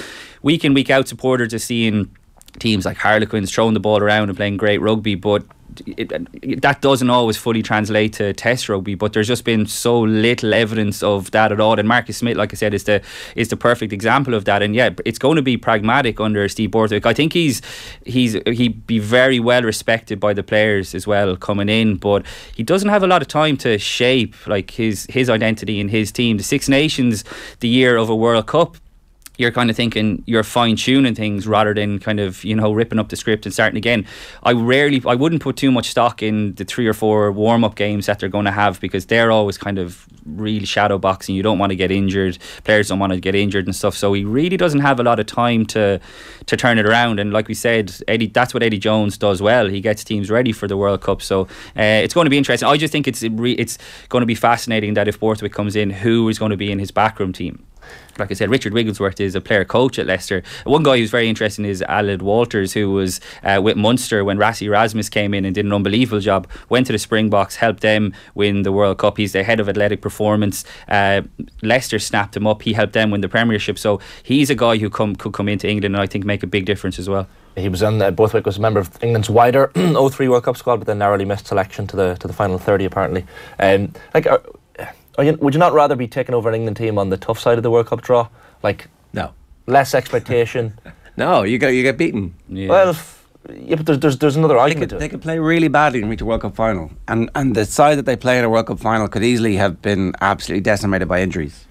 week in week out, supporters are seeing teams like Harlequins throwing the ball around and playing great rugby, but it, it- that doesn't always fully translate to Test rugby. But there's just been so little evidence of that at all. And Marcus Smith, like I said, is the is the perfect example of that. And yeah, it's going to be pragmatic under Steve Borthwick. I think he's he's he'd be very well respected by the players as well coming in, but he doesn't have a lot of time to shape like his his identity and his team. The Six Nations, the year of a World Cup you're kind of thinking you're fine tuning things rather than kind of you know ripping up the script and starting again. I rarely, I wouldn't put too much stock in the three or four warm up games that they're going to have because they're always kind of really shadow boxing. You don't want to get injured. Players don't want to get injured and stuff. So he really doesn't have a lot of time to to turn it around. And like we said, Eddie, that's what Eddie Jones does well. He gets teams ready for the World Cup. So uh, it's going to be interesting. I just think it's it's going to be fascinating that if Borthwick comes in, who is going to be in his backroom team like I said, Richard Wigglesworth is a player coach at Leicester. One guy who's very interesting is Aled Walters, who was uh, with Munster when Rassie Erasmus came in and did an unbelievable job. Went to the Springboks, helped them win the World Cup. He's the head of athletic performance. Uh, Leicester snapped him up. He helped them win the Premiership. So he's a guy who come, could come into England and I think make a big difference as well. He was on. Uh, Borthwick was a member of England's wider 03 World Cup squad, but then narrowly missed selection to the to the final 30 apparently. Um, like, are you, would you not rather be taking over an England team on the tough side of the World Cup draw? Like, No. less expectation. No, you get you get beaten. Well, f- yeah, but there's there's, there's another They argument could, to they could play really badly and reach a World Cup final, and and the side that they play in a World Cup final could easily have been absolutely decimated by injuries.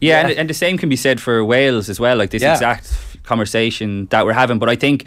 Yeah, And, and the same can be said for Wales as well. Like this Yeah. exact conversation that we're having. But I think,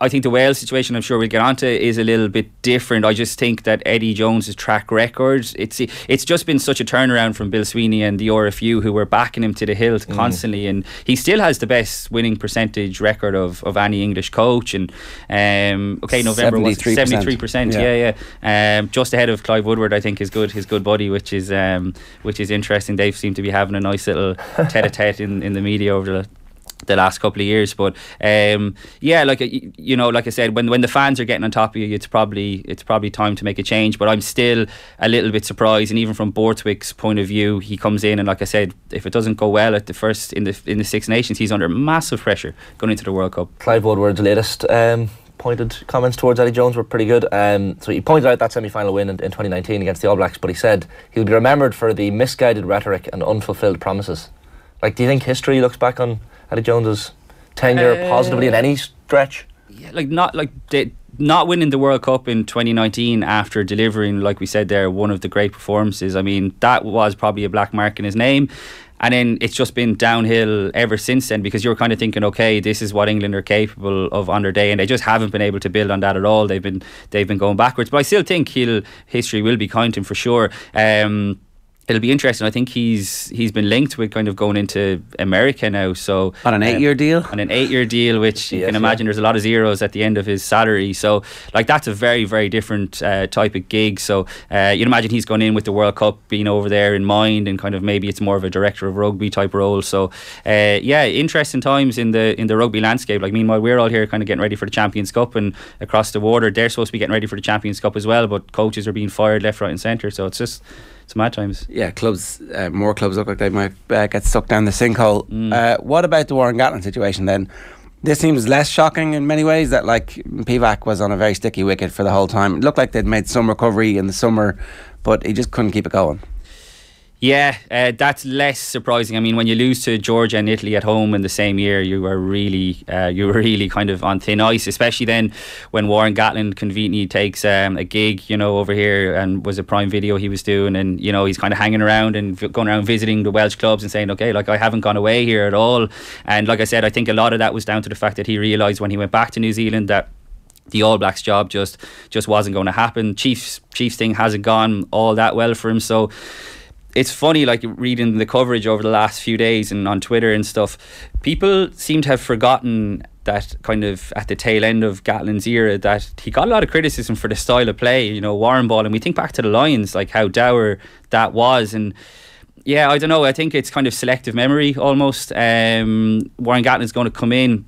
I think the Wales situation, I'm sure we'll get onto, is a little bit different. I just think that Eddie Jones's track record, it's it's just been such a turnaround from Bill Sweeney and the RFU, who were backing him to the hilt Mm. constantly, and he still has the best winning percentage record of, of any English coach. And um, okay, November was 73%. seventy three percent. Yeah. Yeah, yeah. Um, just ahead of Clive Woodward, I think, is good. His good buddy, which is um, which is interesting. They seem to be having a nice little tete-a-tete in, in the media over the the last couple of years. But um, yeah, like you know, like I said, when when the fans are getting on top of you, it's probably it's probably time to make a change. But I'm still a little bit surprised, and even from Borthwick's point of view, he comes in and like I said, if it doesn't go well at the first in the in the Six Nations, he's under massive pressure going into the World Cup. Clive Woodward's latest um, pointed comments towards Eddie Jones were pretty good. Um, so he pointed out that semi-final win in, in 2019 against the All Blacks, but he said he'll be remembered for the misguided rhetoric and unfulfilled promises. Like, do you think history looks back on Eddie Jones's tenure Uh, positively in any stretch? yeah, like not like they, not winning the World Cup in 2019 after delivering, like we said there, one of the great performances. I mean, that was probably a black mark in his name. And then it's just been downhill ever since then because you're kind of thinking, okay, this is what England are capable of on their day, and they just haven't been able to build on that at all. They've been they've been going backwards, but I still think he'll history will be counting for sure. Um, it'll be interesting. I think he's he's been linked with kind of going into America now. So On an um, eight-year deal? on an eight year deal, which you Yes, can yeah. imagine there's a lot of zeros at the end of his salary. So, like, that's a very, very different uh, type of gig. So, uh, you'd imagine he's gone in with the World Cup being over there in mind, and kind of maybe it's more of a director of rugby type role. So, uh, yeah, interesting times in the in the rugby landscape. Like, meanwhile, we're all here kind of getting ready for the Champions Cup, and across the water, they're supposed to be getting ready for the Champions Cup as well. But coaches are being fired left, right, and centre. So it's just it's mad times. Yeah, clubs, uh, more clubs look like they might uh, get stuck down the sinkhole. Uh, what about the Warren Gatland situation then? This seems less shocking in many ways that like Pivac was on a very sticky wicket for the whole time. It looked like they'd made some recovery in the summer, but he just couldn't keep it going. Yeah, uh, that's less surprising. I mean, when you lose to Georgia and Italy at home in the same year, you were really, uh, you were really kind of on thin ice. Especially then when Warren Gatland conveniently takes um, a gig, you know, over here and was a prime video he was doing, and you know he's kind of hanging around and going around visiting the Welsh clubs and saying, okay, like I haven't gone away here at all. And like I said, I think a lot of that was down to the fact that he realised when he went back to New Zealand that the All Blacks job just just wasn't going to happen. Chiefs Chiefs thing hasn't gone all that well for him, so it's funny like reading the coverage over the last few days and on Twitter and stuff. People seem to have forgotten that kind of at the tail end of Gatland's era that he got a lot of criticism for the style of play, you know, Warren ball and we think back to the Lions like how dour that was and yeah, I don't know. I think it's kind of selective memory almost. Um, Warren Gatland's going to come in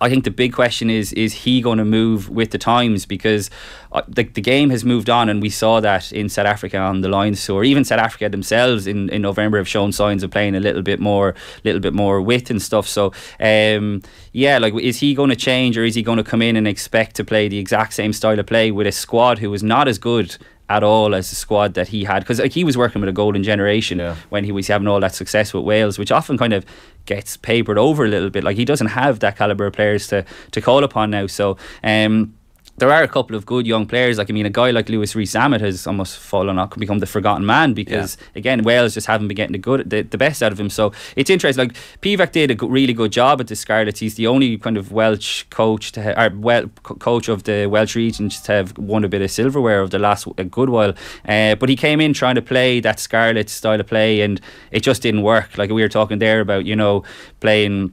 I think the big question is is he going to move with the times? Because uh, the, the game has moved on and we saw that in South Africa on the Lions tour. Even South Africa themselves in, in November have shown signs of playing a little bit more little bit more width and stuff. So um, yeah like is he going to change or is he going to come in and expect to play the exact same style of play with a squad who was not as good at all as the squad that he had. Because like, he was working with a golden generation yeah. when he was having all that success with Wales which often kind of gets papered over a little bit. Like he doesn't have that caliber of players to to call upon now. So um there are a couple of good young players. Like I mean, a guy like Louis Rees-Zammit has almost fallen off, become the forgotten man because yeah. again, Wales just haven't been getting the good, the, the best out of him. So it's interesting. Like Pivac did a really good job at the Scarlets. He's the only kind of Welsh coach to ha- or well coach of the Welsh region to have won a bit of silverware of the last a good while. Uh, but he came in trying to play that Scarlet style of play, and it just didn't work. Like we were talking there about, you know, playing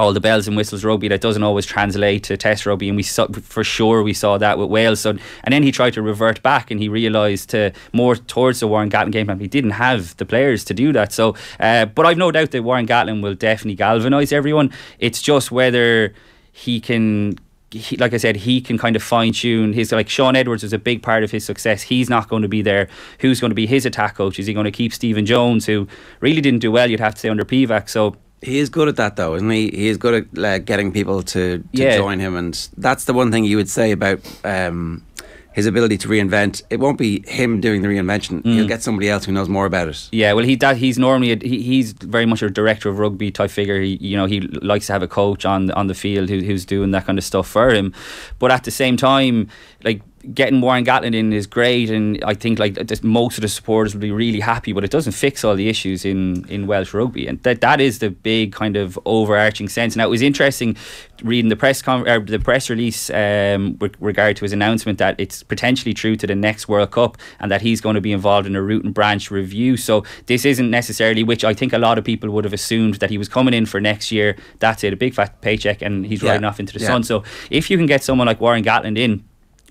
all the bells and whistles rugby that doesn't always translate to test rugby and we saw for sure we saw that with Wales so, and then he tried to revert back and he realised to more towards the Warren Gatland game plan he didn't have the players to do that so uh, but I've no doubt that Warren Gatland will definitely galvanise everyone it's just whether he can he, like I said, he can kind of fine tune his like Shaun Edwards was a big part of his success. He's not going to be there. Who's going to be his attack coach? Is he going to keep Stephen Jones, who really didn't do well? You'd have to say under Pivac. So he is good at that, though, isn't he? He is good at uh, getting people to, to yeah. join him, and that's the one thing you would say about um, his ability to reinvent. It won't be him doing the reinvention. Mm. He'll get somebody else who knows more about it. Yeah, well, he that he's normally a, he, he's very much a director of rugby type figure. He, you know, he likes to have a coach on on the field who, who's doing that kind of stuff for him. But at the same time, like getting Warren Gatland in is great, and I think like most of the supporters will be really happy. But it doesn't fix all the issues in, in Welsh rugby, and that that is the big kind of overarching sense. Now it was interesting reading the press con- or the press release um, with regard to his announcement that it's potentially true to the next World Cup, and that he's going to be involved in a root and branch review. So this isn't necessarily which I think a lot of people would have assumed that he was coming in for next year. That's it, a big fat paycheck, and he's yeah. riding off into the yeah. sun. So if you can get someone like Warren Gatland in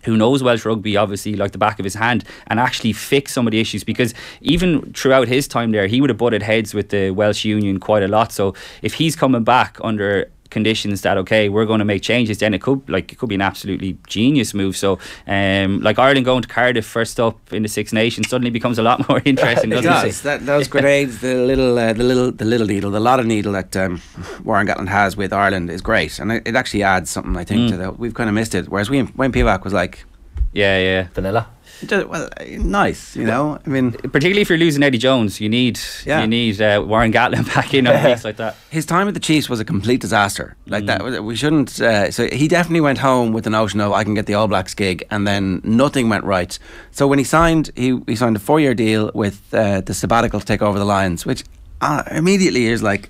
who knows Welsh rugby obviously like the back of his hand and actually fix some of the issues because even throughout his time there he would have butted heads with the Welsh Union quite a lot. So if he's coming back under conditions that okay we're going to make changes then it could like it could be an absolutely genius move. So um like Ireland going to Cardiff first up in the Six Nations suddenly becomes a lot more interesting doesn't it, does. That, those grenades the little uh, the little the little needle the lot of needle that um, Warren Gatland has with Ireland is great and it, it actually adds something I think mm. to that we've kind of missed it whereas we Wayne Pivac was like yeah yeah. Vanilla well, nice, you know. I mean, particularly if you're losing Eddie Jones, you need yeah. you need uh, Warren Gatland back in on a piece like that. His time at the Chiefs was a complete disaster. Like mm. that, we shouldn't. Uh, so he definitely went home with the notion of I can get the All Blacks gig, and then nothing went right. So when he signed, he he signed a four year deal with uh, the sabbatical to take over the Lions, which uh, immediately is like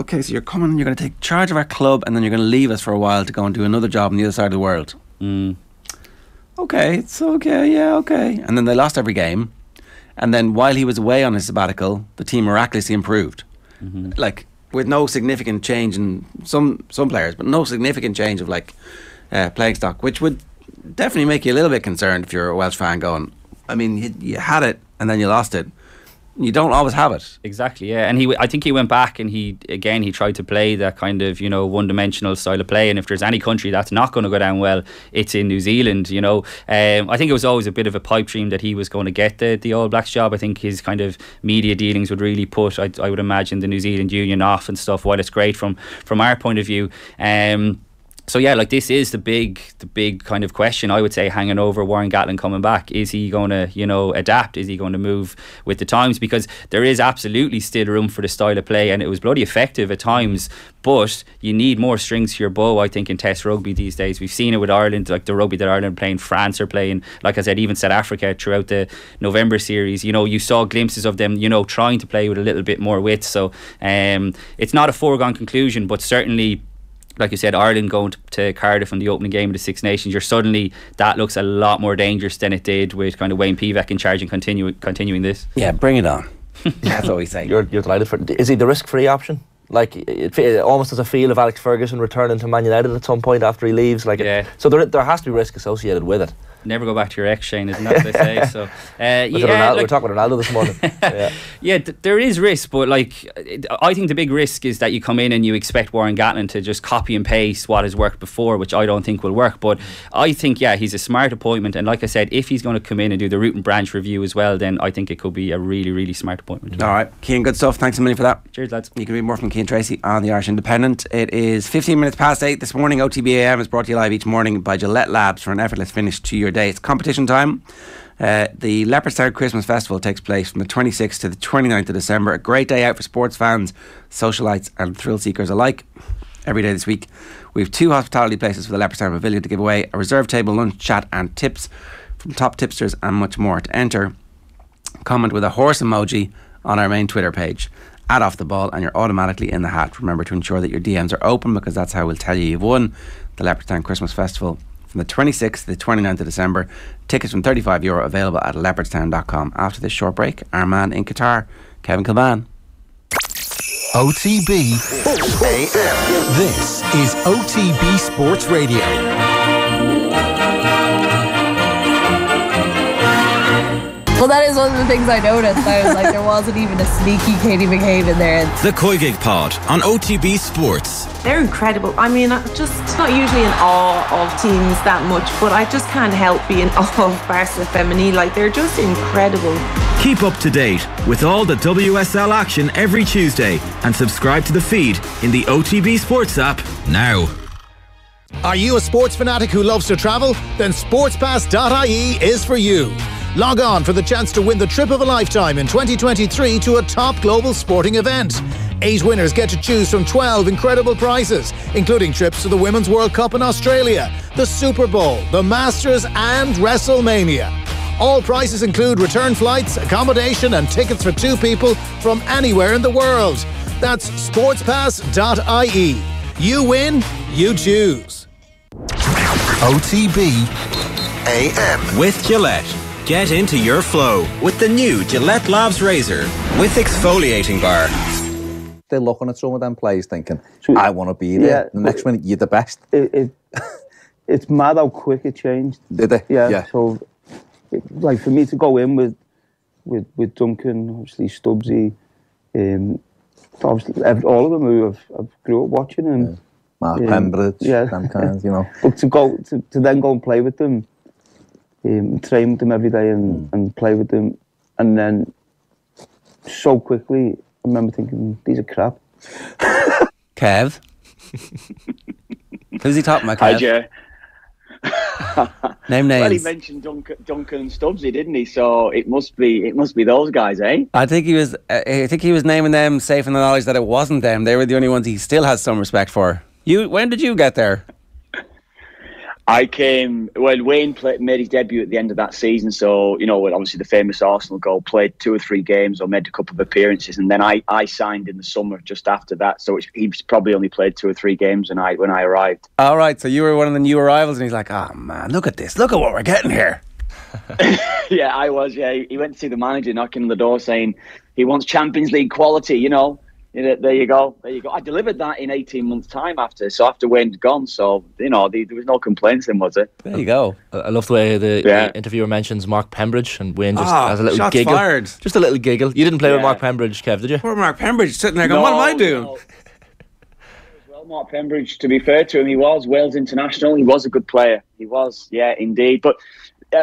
okay, so you're coming, you're going to take charge of our club, and then you're going to leave us for a while to go and do another job on the other side of the world. Mm okay, it's okay, yeah, okay. And then they lost every game. And then while he was away on his sabbatical, the team miraculously improved. Mm-hmm. Like with no significant change in some some players, but no significant change of like uh, playing stock, which would definitely make you a little bit concerned if you're a Welsh fan going, I mean, you, you had it and then you lost it you don't always have it. Exactly, yeah. And he, I think he went back and he again he tried to play that kind of you know one dimensional style of play. And if there's any country that's not going to go down well, it's in New Zealand. You know, um, I think it was always a bit of a pipe dream that he was going to get the the All Blacks job. I think his kind of media dealings would really put, I, I would imagine, the New Zealand Union off and stuff. While it's great from from our point of view. Um, so yeah, like this is the big, the big kind of question I would say hanging over Warren Gatland coming back. Is he going to, you know, adapt? Is he going to move with the times? Because there is absolutely still room for the style of play, and it was bloody effective at times. But you need more strings to your bow, I think, in Test rugby these days. We've seen it with Ireland, like the rugby that Ireland playing, France are playing. Like I said, even South Africa throughout the November series. You know, you saw glimpses of them, you know, trying to play with a little bit more width. So um, it's not a foregone conclusion, but certainly like you said, Ireland going to, to, Cardiff in the opening game of the Six Nations, you're suddenly that looks a lot more dangerous than it did with kind of Wayne Pivac in charge and continue, continuing this. Yeah, bring it on. That's what we say. You're, you're delighted for. Is he the risk-free option? Like it, it almost has a feel of Alex Ferguson returning to Man United at some point after he leaves. Like yeah. It, so there there has to be risk associated with it never go back to your ex, Shane, isn't that what they say? So, uh, yeah, Ronaldo, like, we're talking about Ronaldo this morning. yeah, yeah th- there is risk, but like, I think the big risk is that you come in and you expect Warren Gatland to just copy and paste what has worked before, which I don't think will work. But I think, yeah, he's a smart appointment, and like I said, if he's going to come in and do the root and branch review as well, then I think it could be a really, really smart appointment. All right, Cian, good stuff. Thanks a million for that. Cheers, lads. You can read more from Cian Tracey on the Irish Independent. It is 15 minutes past eight this morning. OTBAM is brought to you live each morning by Gillette Labs for an effortless finish to your day. It's competition time. Uh, the Leopardstown Christmas Festival takes place from the 26th to the 29th of December. A great day out for sports fans, socialites, and thrill seekers alike. Every day this week, we have two hospitality places for the Leopardstown Pavilion to give away a reserve table, lunch, chat, and tips from top tipsters, and much more. To enter, comment with a horse emoji on our main Twitter page. Add off the ball, and you're automatically in the hat. Remember to ensure that your DMs are open because that's how we'll tell you you've won the Leopardstown Christmas Festival from the 26th to the 29th of December. Tickets from 35 euro available at leopardstown.com. After this short break, our man in Qatar, Kevin Kilbane. OTB AM. This is OTB Sports Radio. Well, that is one of the things I noticed. I was like, there wasn't even a sneaky Katie McCabe in there. The COYGIG Pod on OTB Sports. They're incredible. I mean, I'm just not usually in awe of teams that much, but I just can't help being awe of Barca Feminine. Like, they're just incredible. Keep up to date with all the WSL action every Tuesday and subscribe to the feed in the OTB Sports app now. Are you a sports fanatic who loves to travel? Then sportspass.ie is for you. Log on for the chance to win the trip of a lifetime in 2023 to a top global sporting event. Eight winners get to choose from 12 incredible prizes, including trips to the Women's World Cup in Australia, the Super Bowl, the Masters, and WrestleMania. All prizes include return flights, accommodation, and tickets for two people from anywhere in the world. That's sportspass.ie. You win, you choose. OTB AM. With Gillette. Get into your flow with the new Gillette Labs Razor with exfoliating bar. They're looking at some of them players thinking, I want to be there. Yeah, the next minute, you're the best. It, it, it's mad how quick it changed. Did they? Yeah. Yeah. So, it, like for me to go in with with with Duncan, obviously Stubbsy, um, obviously every, all of them who I've, I've grew up watching and Mark um, Pembridge, yeah. them kinds, you know. But to go to, to then go and play with them, um, train with them every day and, and play with them, and then so quickly, remember thinking these are crap. Kev. Who's he talking about, Hi, Kev? Joe. Name Well, he mentioned Duncan, Duncan and Stubbsy, didn't he? So it must be it must be those guys, eh? I think he was. Uh, I think he was naming them, safe in the knowledge that it wasn't them. They were the only ones he still has some respect for. You, when did you get there? I came when Wayne played, made his debut at the end of that season, so you know, obviously the famous Arsenal goal. Played two or three games or made a couple of appearances, and then I, I signed in the summer just after that. So it's, he's probably only played two or three games when I when I arrived. All right, so you were one of the new arrivals, and he's like, "Oh man, look at this! Look at what we're getting here." yeah, I was. Yeah, he went to see the manager knocking on the door saying he wants Champions League quality. You know, You know, there you go, there you go. I delivered that in eighteen months' time after. So after Wayne's gone, so you know, the, there was no complaints then, was it? There you go. I I love the way the Yeah. interviewer mentions Mark Pembridge and Wayne just Ah, has a little shots giggle. fired. Just a little giggle. You didn't play with Mark Pembridge, Kev, did you? Poor Mark Pembridge sitting there going, "What am I doing?" no. Well, Mark Pembridge, to be fair to him, he was Wales international. He was a good player. He was, yeah, indeed. But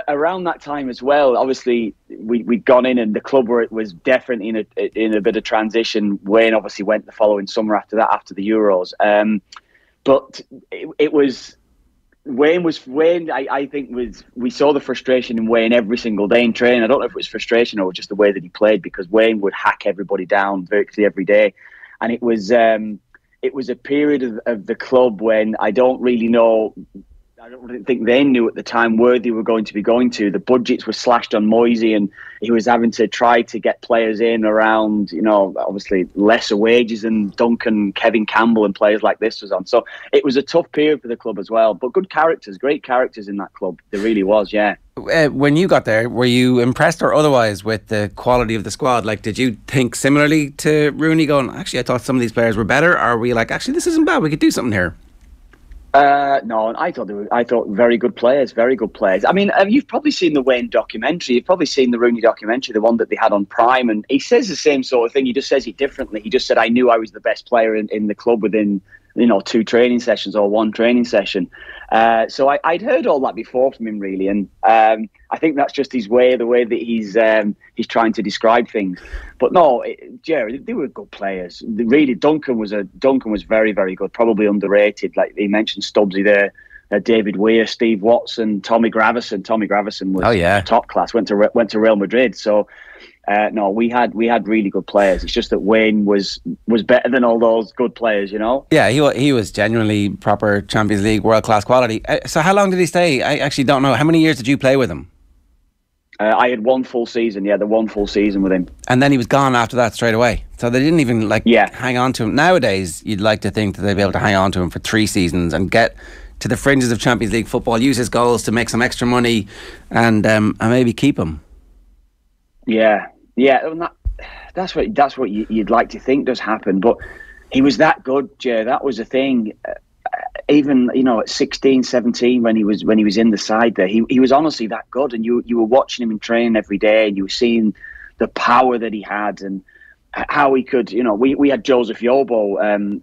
around that time as well, obviously we we'd gone in, and the club were was definitely in a in a bit of transition. Wayne obviously went the following summer after that, after the Euros. Um, but it, it was Wayne was Wayne. I, I think was we saw the frustration in Wayne every single day in training. I don't know if it was frustration or just the way that he played because Wayne would hack everybody down virtually every day, and it was um, it was a period of, of the club when I don't really know. I don't think they knew at the time where they were going to be going to. The budgets were slashed on Moyesy, and he was having to try to get players in around, you know, obviously lesser wages than Duncan, Kevin Campbell, and players like this was on. So it was a tough period for the club as well. But good characters, great characters in that club. There really was, yeah. Uh, when you got there, were you impressed or otherwise with the quality of the squad? Like, did you think similarly to Rooney? Going, actually, I thought some of these players were better. Or were you like, actually, this isn't bad. We could do something here. Uh, no, I thought they were, I thought very good players, very good players. I mean, you've probably seen the Wayne documentary. You've probably seen the Rooney documentary, the one that they had on Prime, and he says the same sort of thing. He just says it differently. He just said, "I knew I was the best player in, in the club within you know two training sessions or one training session." Uh, so I, would heard all that before from him, really, and um, I think that's just his way, the way that he's um, he's trying to describe things. But no, it, Jerry, they were good players. Really, Duncan was a Duncan was very, very good. Probably underrated. Like he mentioned, Stubbsy there. Uh, David Weir, Steve Watson, Tommy Gravesen. Tommy Gravesen was oh, yeah. top class. Went to went to Real Madrid. So uh, no, we had we had really good players. It's just that Wayne was was better than all those good players, you know. Yeah, he he was genuinely proper Champions League world class quality. Uh, so how long did he stay? I actually don't know. How many years did you play with him? Uh, I had one full season. Yeah, the one full season with him. And then he was gone after that straight away. So they didn't even like yeah. hang on to him. Nowadays, you'd like to think that they'd be able to hang on to him for three seasons and get to the fringes of Champions League football, use his goals to make some extra money, and um, and maybe keep him. Yeah, yeah, that, that's what that's what you, would like to think does happen. But he was that good, Jay. That was the thing. Uh, even you know at 16, 17, when he was when he was in the side there, he he was honestly that good. And you you were watching him in training every day, and you were seeing the power that he had and how he could, you know, we, we had Joseph Yobo, um,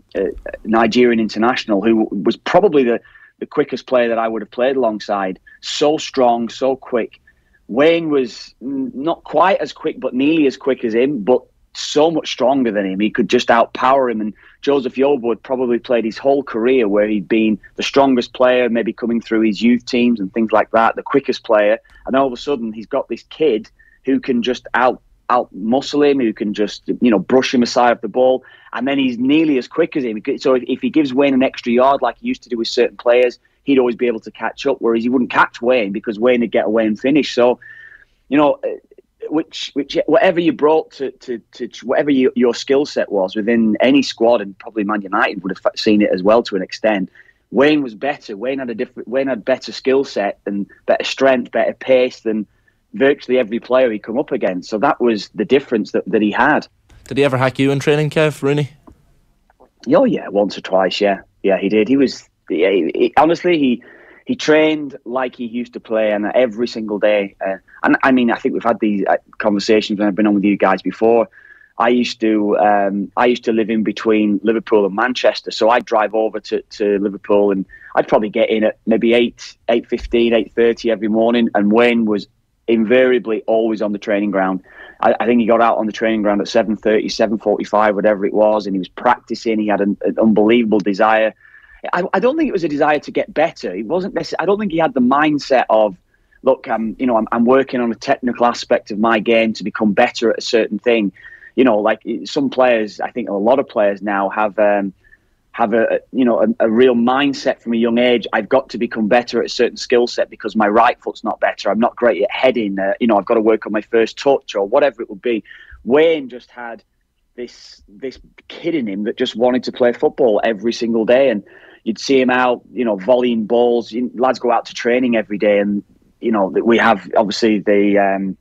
Nigerian international, who was probably the, the quickest player that I would have played alongside. So strong, so quick. Wayne was not quite as quick, but nearly as quick as him, but so much stronger than him. He could just outpower him. And Joseph had probably played his whole career where he'd been the strongest player, maybe coming through his youth teams and things like that, the quickest player. And all of a sudden, he's got this kid who can just out out muscle him, who can just you know brush him aside of the ball, and then he's nearly as quick as him. So if, if he gives Wayne an extra yard like he used to do with certain players, he'd always be able to catch up, whereas he wouldn't catch Wayne because Wayne would get away and finish. So, you know, which which whatever you brought to to, to whatever you, your skill set was within any squad, and probably Man United would have seen it as well to an extent. Wayne was better. Wayne had a different. Wayne had better skill set and better strength, better pace than virtually every player he come up against. So that was the difference that, that he had. Did he ever hack you in training, Kev Rooney? Oh yeah, once or twice. Yeah, yeah, he did. He was he, he, honestly, he he trained like he used to play, and every single day. Uh, and I mean, I think we've had these uh, conversations when I've been on with you guys before. I used to um, I used to live in between Liverpool and Manchester, so I'd drive over to, to Liverpool, and I'd probably get in at maybe eight, eight fifteen, eight thirty every morning. And Wayne was invariably always on the training ground. I, I, think he got out on the training ground at 7.30, 7.45, whatever it was, and he was practicing. He had an, an unbelievable desire I, I, don't think it was a desire to get better. It wasn't necessarily, I don't think he had the mindset of, look, I'm, you know, I'm, I'm working on a technical aspect of my game to become better at a certain thing. You know, like some players, I think a lot of players now have, um, have a, you know, a, a, real mindset from a young age. I've got to become better at a certain skill set because my right foot's not better. I'm not great at heading. Uh, you know, I've got to work on my first touch or whatever it would be. Wayne just had this this kid in him that just wanted to play football every single day and you'd see him out, you know, volleying balls. Lads go out to training every day, and you know we have obviously the um,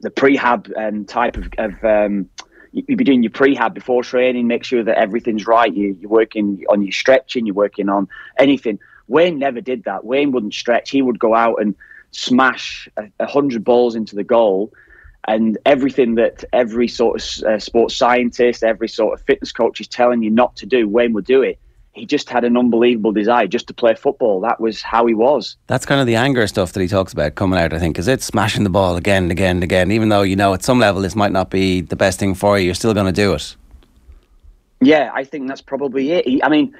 the prehab and type of, of um, you'd be doing your prehab before training, make sure that everything's right. You, you're working on your stretching, you're working on anything. Wayne never did that. Wayne wouldn't stretch. He would go out and smash a, a hundred balls into the goal. And everything that every sort of uh, sports scientist, every sort of fitness coach is telling you not to do, Wayne would do it he just had an unbelievable desire just to play football. That was how he was. That's kind of the anger stuff that he talks about coming out, I think, is it smashing the ball again and again and again, even though you know at some level this might not be the best thing for you, you're still going to do it. Yeah, I think that's probably it. He, I mean,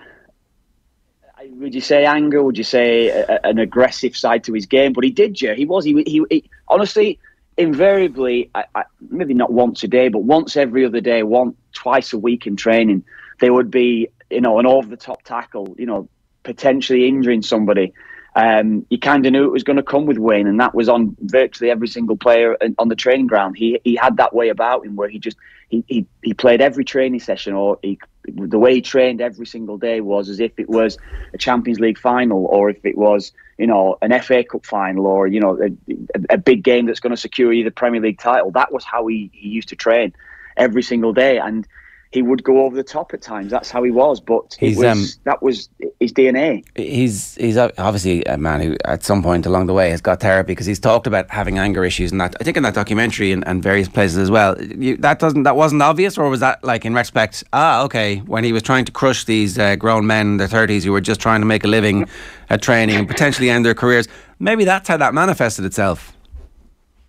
would you say anger? Would you say a, an aggressive side to his game? But he did, yeah. He was. He, he, he honestly, invariably, I, I, maybe not once a day, but once every other day, one twice a week in training, there would be, you know, an over the top tackle, you know, potentially injuring somebody. Um, you kind of knew it was going to come with Wayne, and that was on virtually every single player on the training ground. He he had that way about him where he just he he, he played every training session, or he, the way he trained every single day was as if it was a Champions League final, or if it was you know an FA Cup final, or you know a, a, big game that's going to secure you the Premier League title. That was how he, he used to train every single day, and he would go over the top at times. That's how he was, but He's, was, um, that was his DNA. He's he's obviously a man who, at some point along the way, has got therapy because he's talked about having anger issues, and that I think in that documentary and, and various places as well. You, that doesn't that wasn't obvious, or was that like in retrospect? Ah, okay, when he was trying to crush these uh, grown men in their thirties who were just trying to make a living at training and potentially end their careers. Maybe that's how that manifested itself.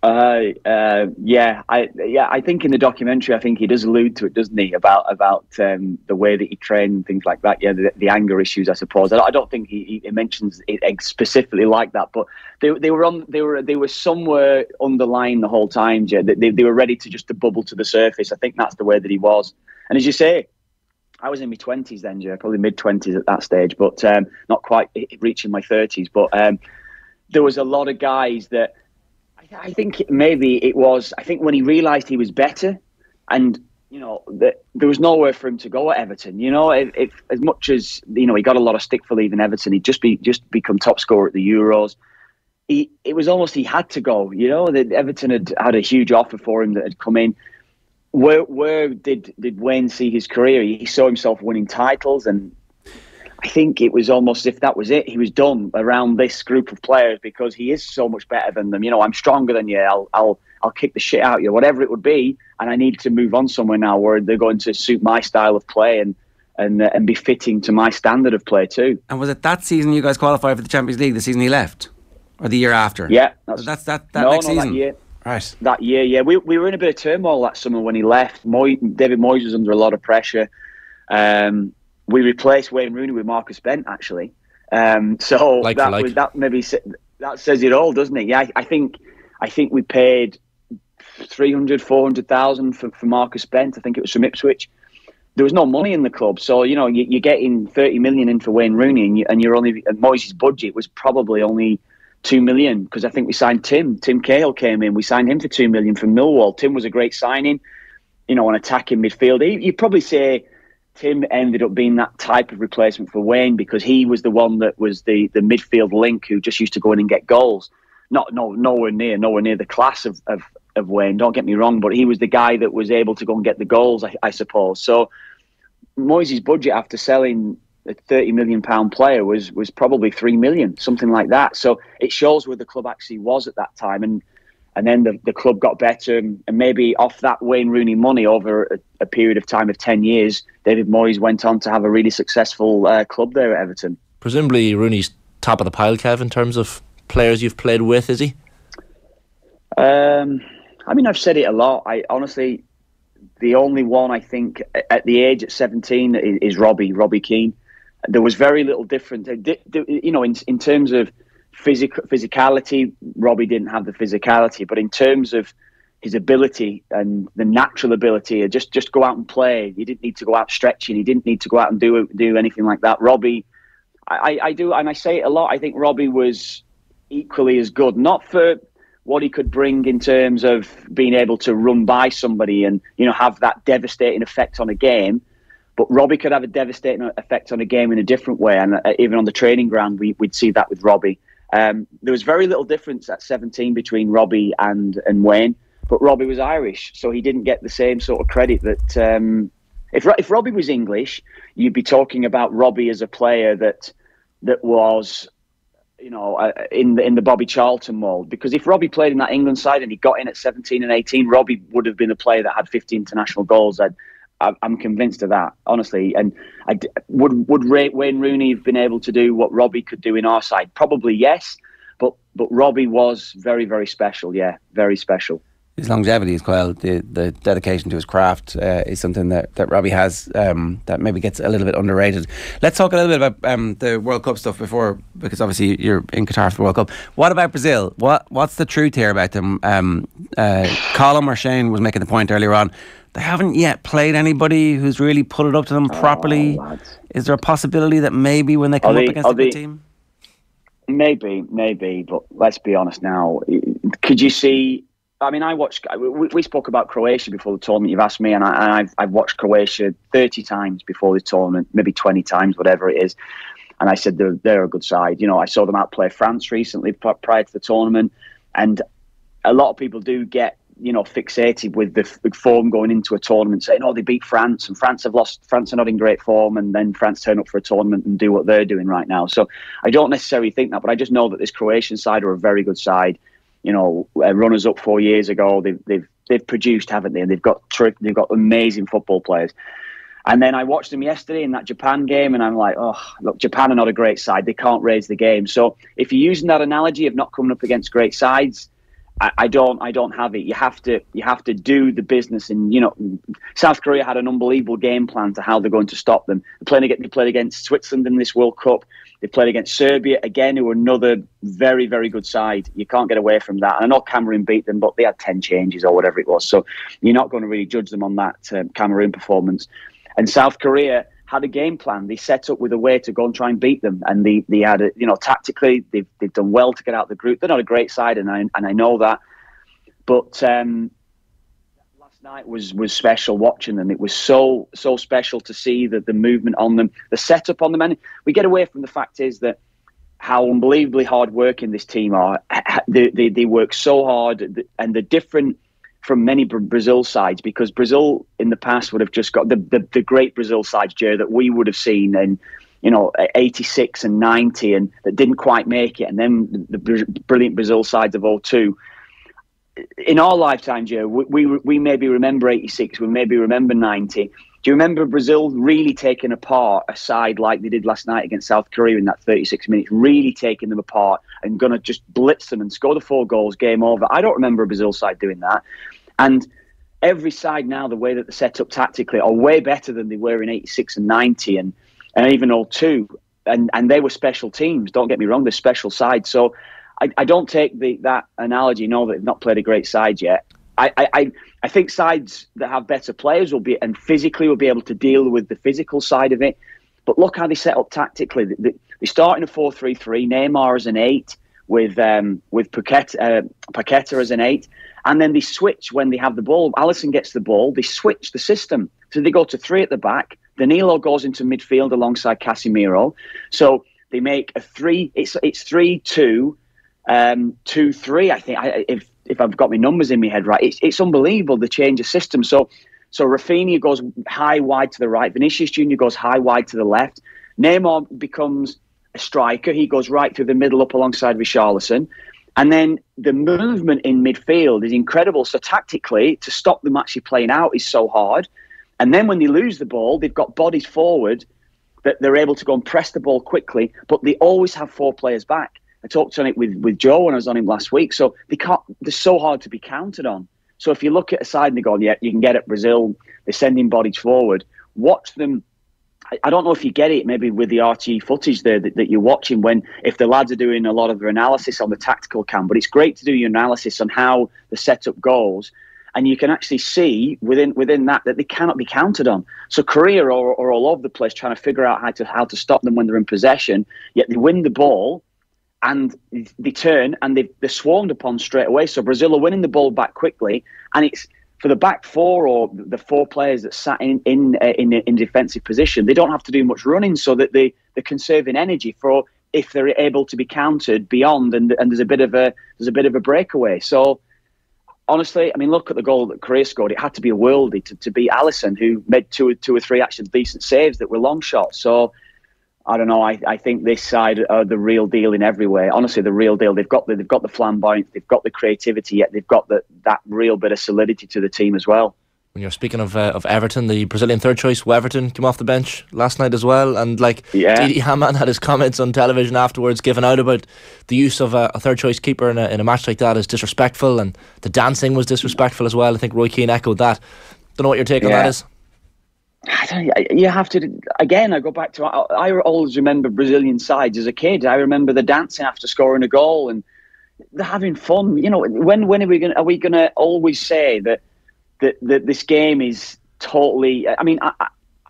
Uh, uh, yeah, I yeah, I think in the documentary, I think he does allude to it, doesn't he? About about um, the way that he trained and things like that. Yeah, the, the anger issues, I suppose. I, I don't think he, he mentions it specifically like that, but they, they were on they were they were somewhere underlying the whole time. Jay. They, they, were ready to just to bubble to the surface. I think that's the way that he was. And as you say, I was in my twenties then, Jay, probably mid twenties at that stage, but um, not quite reaching my thirties. But um, there was a lot of guys that I think maybe it was. I think when he realised he was better, and you know that there was nowhere for him to go at Everton. You know, if, if as much as you know he got a lot of stick for leaving Everton, he'd just be just become top scorer at the Euros. He it was almost he had to go. You know, that Everton had had a huge offer for him that had come in. Where where did did Wayne see his career? He saw himself winning titles and I think it was almost as if that was it. He was done around this group of players because he is so much better than them. You know, I'm stronger than you. I'll I'll I'll kick the shit out of you, whatever it would be. And I need to move on somewhere now where they're going to suit my style of play and and uh, and be fitting to my standard of play too. And was it that season you guys qualified for the Champions League? The season he left, or the year after? Yeah, that's that's that that no, next no, season. that year. Right. That year, yeah, we, we were in a bit of turmoil that summer when he left. Moy, David Moyes was under a lot of pressure. Um, we replaced Wayne Rooney with Marcus Bent, actually. Um, so Like that like. was that maybe that says it all, doesn't it? Yeah, I, I think I think we paid 300, 400,000 for, for Marcus Bent. I think it was from Ipswich. There was no money in the club, so you know you, you're getting 30 million in for Wayne Rooney, and, you, and you're only and Moyes' budget was probably only two million because I think we signed Tim. Tim Cahill came in. We signed him for two million from Millwall. Tim was a great signing, you know, an attacking midfielder. You- You'd probably say Tim ended up being that type of replacement for Wayne because he was the one that was the the midfield link who just used to go in and get goals. Not no nowhere near nowhere near the class of, of, of Wayne. Don't get me wrong, but he was the guy that was able to go and get the goals. I, I suppose so. Moyes' budget after selling a thirty million pound player was was probably three million, something like that. So it shows where the club actually was at that time, and and then the, the club got better, and, and maybe off that Wayne Rooney money over a, a period of time of ten years, David Moyes went on to have a really successful uh, club there at Everton. Presumably Rooney's top of the pile, Kev, in terms of players you've played with, is he? Um, I mean, I've said it a lot. I honestly, the only one I think at the age at 17 is, is Robbie, Robbie Keane. There was very little difference. Di- di- You know, in, in terms of physic, physicality, Robbie didn't have the physicality, but in terms of his ability and the natural ability to just just go out and play. He didn't need to go out stretching. He didn't need to go out and do do anything like that. Robbie, I, I do, and I say it a lot. I think Robbie was equally as good, not for what he could bring in terms of being able to run by somebody and you know have that devastating effect on a game. But Robbie could have a devastating effect on a game in a different way, and uh, even on the training ground, we, we'd see that with Robbie. Um, there was very little difference at 17 between Robbie and and Wayne, but Robbie was Irish, so he didn't get the same sort of credit that. Um, if if Robbie was English, you'd be talking about Robbie as a player that that was you know, uh, in the in the Bobby Charlton mold. Because if Robbie played in that England side and he got in at 17 and 18, Robbie would have been a player that had 50 international goals. I'd, I'm convinced of that, honestly. And I would would Wayne Rooney have been able to do what Robbie could do in our side? Probably yes, but but Robbie was very very special. Yeah, very special. his longevity as well, the the dedication to his craft uh, is something that, that Robbie has um, that maybe gets a little bit underrated. Let's talk a little bit about um, the World Cup stuff before, because obviously you're in Qatar for the World Cup. What about Brazil? What what's the truth here about them? Um, uh, Colin or Shane was making the point earlier on. They haven't yet played anybody who's really put it up to them oh, properly. Is there a possibility that maybe when they come Are up they- against a good team? Maybe, maybe, but let's be honest now. Could you see? I mean, I watched. We, we spoke about Croatia before the tournament. You've asked me, and, I, I've, I've watched Croatia thirty times before the tournament, maybe twenty times, whatever it is. And I said they're, they're a good side. You know, I saw them outplay France recently prior to the tournament, and a lot of people do get you know fixated with the form going into a tournament, saying, "Oh, they beat France, and France have lost. France are not in great form, and then France turn up for a tournament and do what they're doing right now." So I don't necessarily think that, but I just know that this Croatian side are a very good side. You know, uh, runners up four years ago, they've they've they've produced, haven't they? And they've got tri- they've got amazing football players. And then I watched them yesterday in that Japan game, and I'm like, oh, look, Japan are not a great side. They can't raise the game. So if you're using that analogy of not coming up against great sides, I, I don't, I don't have it. You have to, you have to do the business. And you know, South Korea had an unbelievable game plan to how they're going to stop them. They played against, they played against Switzerland in this World Cup. They played against Serbia again, who are another very, very good side. You can't get away from that. And I know Cameroon beat them, but they had ten changes or whatever it was. So you're not going to really judge them on that um, Cameroon performance. And South Korea had a game plan. They set up with a way to go and try and beat them, and they, they had a, you know tactically they've they've done well to get out of the group. They're not a great side, and I and I know that, but um, last night was was special watching them. It was so so special to see the the movement on them, the setup on them, and we get away from the fact is that how unbelievably hard working this team are. They, they, they work so hard, and they're different from many Brazil sides because Brazil in the past would have just got the, the, the great Brazil sides, Joe, that we would have seen in, you know, 86 and 90 and that didn't quite make it. And then the br- brilliant Brazil sides of 02. In our lifetime, Joe, we, we, we maybe remember 86, we maybe remember 90. Do you remember Brazil really taking apart a side like they did last night against South Korea in that 36 minutes, really taking them apart and going to just blitz them and score the four goals, game over? I don't remember a Brazil side doing that. And every side now, the way that they're set up tactically, are way better than they were in 86 and 90 and, and even 02. And, and they were special teams, don't get me wrong, they're special sides. So I, I don't take the, that analogy, no, that they've not played a great side yet. I, I, I- think sides that have better players will be and physically will be able to deal with the physical side of it. But look how they set up tactically. They, they start in a 4 3 3, Neymar as an 8, with um, with Paquetá, uh, Paquetá as an 8. And then they switch when they have the ball. Alisson gets the ball, they switch the system. So they go to three at the back. Danilo goes into midfield alongside Casemiro. So they make a three, it's, it's 3 2 um, two three. I think I, if if I've got my numbers in my head right, it's it's unbelievable the change of system. So so Raphinha goes high wide to the right, Vinicius Junior goes high wide to the left. Neymar becomes a striker. He goes right through the middle up alongside Richarlison. And then the movement in midfield is incredible. So tactically, to stop them actually playing out is so hard. And then when they lose the ball, they've got bodies forward that they're able to go and press the ball quickly, but they always have four players back. I talked on it with, with Joe when I was on him last week. So they can't. They're so hard to be counted on. So if you look at a side and they go, yeah, you can get at Brazil. They're sending bodies forward. Watch them. I- don't know if you get it maybe with the RTÉ footage there that, that you're watching when if the lads are doing a lot of their analysis on the tactical cam, but it's great to do your analysis on how the setup goes. And you can actually see within within that that they cannot be counted on. So Korea are, are all over the place trying to figure out how to how to stop them when they're in possession. Yet they win the ball, and they turn and they, they're swarmed upon straight away. So Brazil are winning the ball back quickly, and it's for the back four or the four players that sat in in uh, in, in defensive position. They don't have to do much running, so that they they're conserving energy for if they're able to be countered beyond, and and there's a bit of a there's a bit of a breakaway. So. Honestly, I mean, look at the goal that Korea scored. It had to be a worldie to, to beat Alisson, who made two, two or three actually decent saves that were long shots. So, I don't know. I, I think this side are the real deal in every way. Honestly, the real deal. They've got the they've got the flamboyance, they've got the creativity, yet they've got the, that real bit of solidity to the team as well. when you're speaking of uh, of Everton, the Brazilian third choice, Weverton came off the bench last night as well, and like Yeah. Didi Hamann had his comments on television afterwards, given out about the use of a, a third choice keeper in a, in a match like that is disrespectful, and the dancing was disrespectful as well. I think Roy Keane echoed that. Don't know what your take on that Yeah. is. You have to again. I go back to I, I always remember Brazilian sides as a kid. I remember the dancing after scoring a goal and having fun. You know, when when are we going? Are we going to always say that that that this game is totally? I mean, I,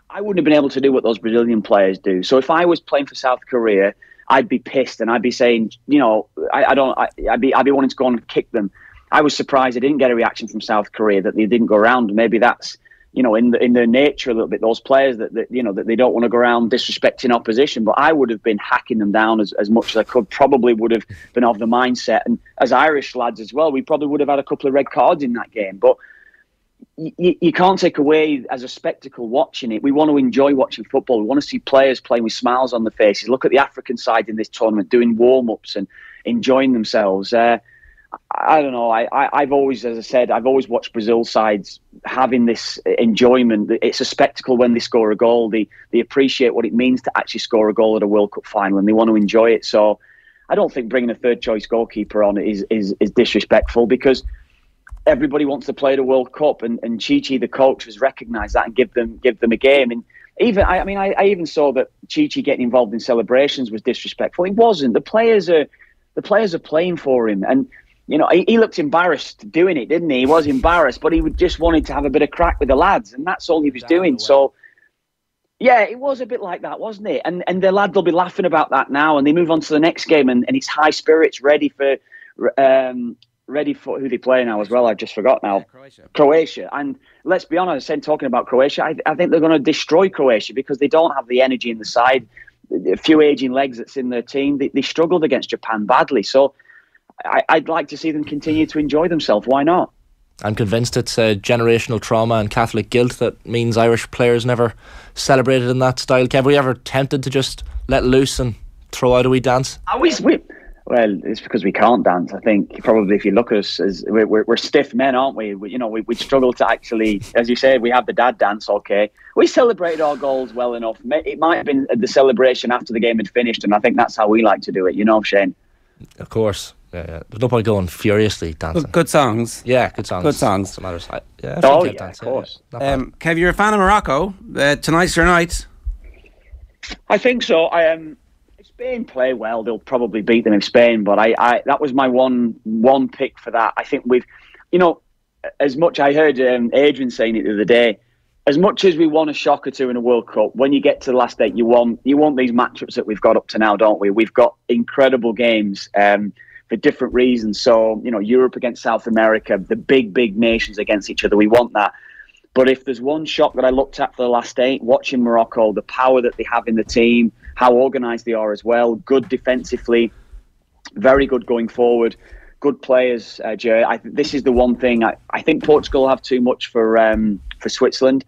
I- wouldn't have been able to do what those Brazilian players do. So if I was playing for South Korea, I'd be pissed and I'd be saying, you know, I, I don't, I, I'd be I'd be wanting to go on and kick them. I was surprised I didn't get a reaction from South Korea that they didn't go around. Maybe that's you know in the, in their nature a little bit. Those players that, that you know that they don't want to go around disrespecting opposition. But I would have been hacking them down as, as much as I could. Probably would have been of the mindset. And as Irish lads as well, we probably would have had a couple of red cards in that game. But you, you can't take away as a spectacle watching it. We want to enjoy watching football. We want to see players playing with smiles on their faces. Look at the African side in this tournament doing warm ups and enjoying themselves. Uh, I don't know. I, I, I've always, as I said, I've always watched Brazil sides having this enjoyment. It's a spectacle when they score a goal. They they appreciate what it means to actually score a goal at a World Cup final, and they want to enjoy it. So, I don't think bringing a third choice goalkeeper on is is, is disrespectful because everybody wants to play the World Cup, and and Tite, the coach, has recognised that and give them give them a game. And even I, I mean, I, I even saw that Tite getting involved in celebrations was disrespectful. It wasn't. The players are the players are playing for him, and you know he, he looked embarrassed doing it, didn't he? He was embarrassed, but he would just wanted to have a bit of crack with the lads, and that's all he was doing. So. Yeah, it was a bit like that, wasn't it? And and the lad will be laughing about that now, and they move on to the next game, and, and it's high spirits, ready for, um, ready for who they play now as well. I just forgot now. Croatia. Croatia, and let's be honest, saying talking about Croatia, I, I think they're going to destroy Croatia because they don't have the energy in the side. A few aging legs that's in their team. They, they struggled against Japan badly, so I, I'd like to see them continue to enjoy themselves. Why not? I'm convinced it's a generational trauma and Catholic guilt that means Irish players never celebrated in that style. Kev, were you ever tempted to just let loose and throw out a wee dance? I always we, well, it's because we can't dance. I think probably if you look at us as we're, we're, we're stiff men, aren't we? we you know, we we struggle to actually, as you say, we have the dad dance. Okay, we celebrated our goals well enough. It might have been the celebration after the game had finished, and I think that's how we like to do it. You know, Shane. Of course. Yeah, yeah. There's no point going furiously dancing. Good, good songs. Yeah, good songs. Good songs. Doesn't matter. I, yeah, Oh, I've seen Kev yeah, dance, of course. Not bad. Um, Kev, you're a fan of Morocco. Uh, tonight's your night. I think so. I um, if Spain play well, they'll probably beat them in Spain. But I, I that was my one one pick for that. I think we've, you know, as much I heard um, Adrian saying it the other day. As much as we want a shock or two in a World Cup, when you get to the last eight, you want you want these matchups that we've got up to now, don't we? We've got incredible games um, for different reasons. So you know, Europe against South America, the big big nations against each other. We want that. But if there's one shock that I looked at for the last eight, watching Morocco, the power that they have in the team, how organised they are as well, good defensively, very good going forward, good players. Uh, I th- this is the one thing I, I think Portugal have too much for um, for Switzerland.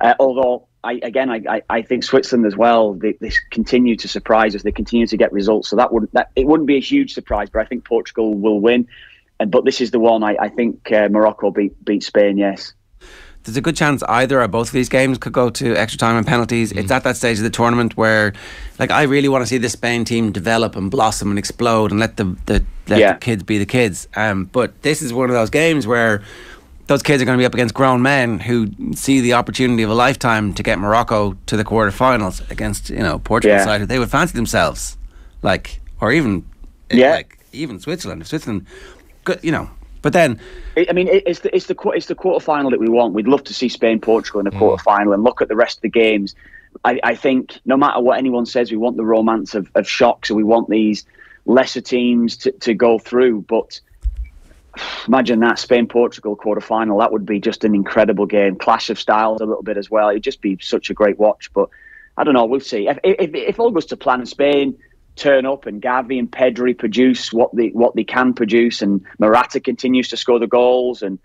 Uh, although I, again, I, I, I think Switzerland as well. They, they continue to surprise us. They continue to get results. So that wouldn't that it wouldn't be a huge surprise. But I think Portugal will win. And but this is the one I, I think uh, Morocco beat beat Spain. Yes. There's a good chance either or both of these games could go to extra time and penalties. It's at that stage of the tournament where, like, I really want to see the Spain team develop and blossom and explode and let the the, let Yeah. the kids be the kids. Um, but this is one of those games where those kids are going to be up against grown men who see the opportunity of a lifetime to get Morocco to the quarterfinals against you know Portugal Yeah. side who they would fancy themselves, like or even Yeah. like even Switzerland. If Switzerland, good, you know. But then I mean, it's the it's the it's the quarter final that we want. We'd love to see Spain Portugal in the mm. quarter final and look at the rest of the games. I, I think no matter what anyone says, we want the romance of, of shocks, and we want these lesser teams to, to go through. But imagine that Spain Portugal quarter final. That would be just an incredible game. Clash of styles a little bit as well. It'd just be such a great watch. But I don't know. We'll see. If if, if all goes to plan, Spain turn up and Gavi and Pedri produce what they what they can produce, and Morata continues to score the goals, and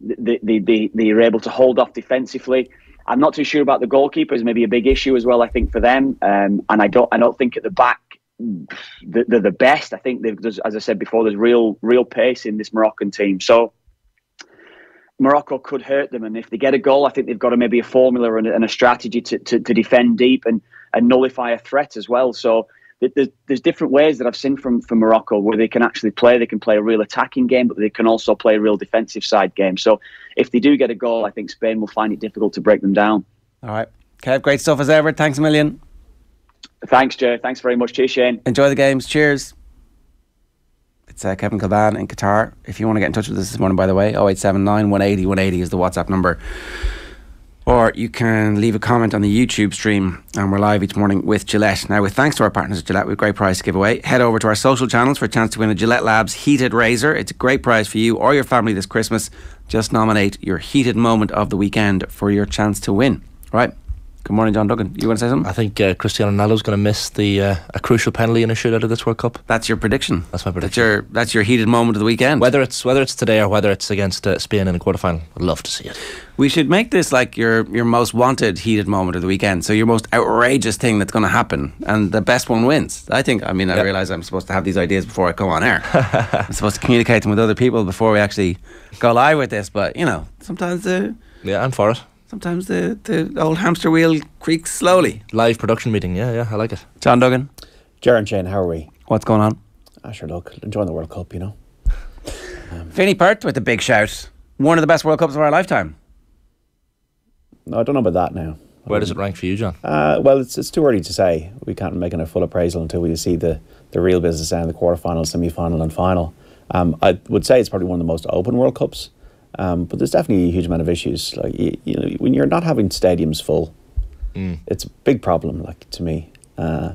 they they, they they're able to hold off defensively. I'm not too sure about the goalkeepers. Maybe a big issue as well. I think for them, um, and I don't I don't think at the back they're, the best. I think they've, as I said before, there's real real pace in this Moroccan team. So Morocco could hurt them, and if they get a goal, I think they've got a, maybe a formula and a, and a strategy to, to, to defend deep and, and nullify a threat as well. So there's, there's different ways that I've seen from from Morocco where they can actually play. They can play a real attacking game, but they can also play a real defensive side game. So if they do get a goal, I think Spain will find it difficult to break them down. All right. Kev, great stuff as ever. Thanks a million. Thanks, Joe. Thanks very much. Cheers, Shane. Enjoy the games. Cheers. It's uh, Kevin Kilbane in Qatar. If you want to get in touch with us this morning, by the way, 0879 180 180 is the WhatsApp number. Or you can leave a comment on the YouTube stream, and we're live each morning with Gillette. Now, with thanks to our partners at Gillette, we've a great prize to give away. Head over to our social channels for a chance to win a Gillette Labs heated razor. It's a great prize for you or your family this Christmas. Just nominate your heated moment of the weekend for your chance to win. Right? Good morning, John Duggan. You want to say something? I think uh, Cristiano Ronaldo's going to miss the uh, a crucial penalty in a shootout of this World Cup. That's your prediction. That's my prediction. That's your that's your heated moment of the weekend. Whether it's whether it's today or whether it's against uh, Spain in a quarterfinal, I'd love to see it. We should make this like your your most wanted heated moment of the weekend. So your most outrageous thing that's going to happen, and the best one wins. I think. I mean, I Yep. realize I'm supposed to have these ideas before I come on air. I'm supposed to communicate them with other people before we actually go live with this. But you know, sometimes the Yeah, I'm for it. Sometimes the the old hamster wheel creaks slowly. Live production meeting. Yeah, yeah, I like it. John Duggan, Jaron Shane, how are we? what's going on? Ah, sure, look, enjoying the World Cup, you know. Vinny Perth with the big shout. One of the best World Cups of our lifetime. No, I don't know about that now. Where does it rank for you, John? Uh, well, it's, it's too early to say. We can't make a full appraisal until we see the, the real business down the quarterfinal, semi final, and final. Um, I would say it's probably one of the most open World Cups, um, but there's definitely a huge amount of issues. Like you, you know, when you're not having stadiums full, Mm. it's a big problem. Like to me, uh,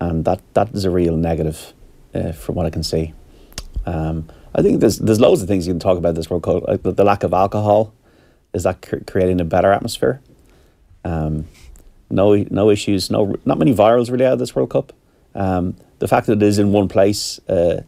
and that that is a real negative uh, from what I can see. Um, I think there's there's loads of things you can talk about this World Cup. Like the, the lack of alcohol is that cr- creating a better atmosphere. Um, no no issues, no not many virals really out of this World Cup. Um, the fact that it is in one place uh,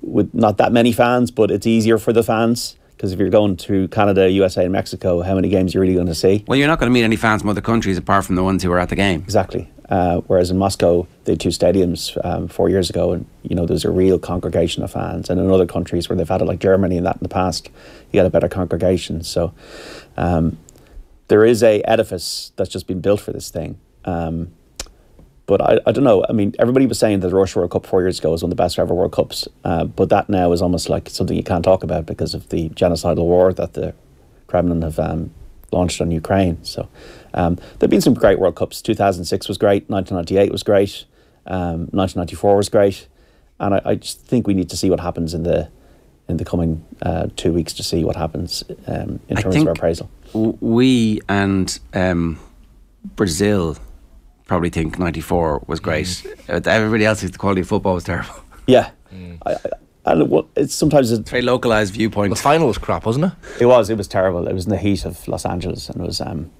with not that many fans, but it's easier for the fans because if you're going to Canada, USA, and Mexico, how many games are you really going to see? Well, you're not going to meet any fans from other countries apart from the ones who were at the game. Exactly. Uh, whereas in Moscow, they had two stadiums um, four years ago, and you know there's a real congregation of fans. And in other countries where they've had it, like Germany and that in the past, you get a better congregation. So um, there is a edifice that's just been built for this thing. Um, but I, I don't know. I mean, everybody was saying that the Russia World Cup four years ago was one of the best ever World Cups, uh, but that now is almost like something you can't talk about because of the genocidal war that the Kremlin have um, launched on Ukraine. So um, there've been some great World Cups. 2006 was great. 1998 was great. Um, 1994 was great. And I, I just think we need to see what happens in the in the coming uh, two weeks to see what happens um, in terms of our appraisal. w- we and um, Brazil probably think 94 was great. Uh, Everybody else thinks the quality of football was terrible. Yeah. I, I, and it, wa- it's sometimes it's very localized viewpoint. The final was crap, wasn't it? It was. It was terrible. It was in the heat of Los Angeles, and it was um,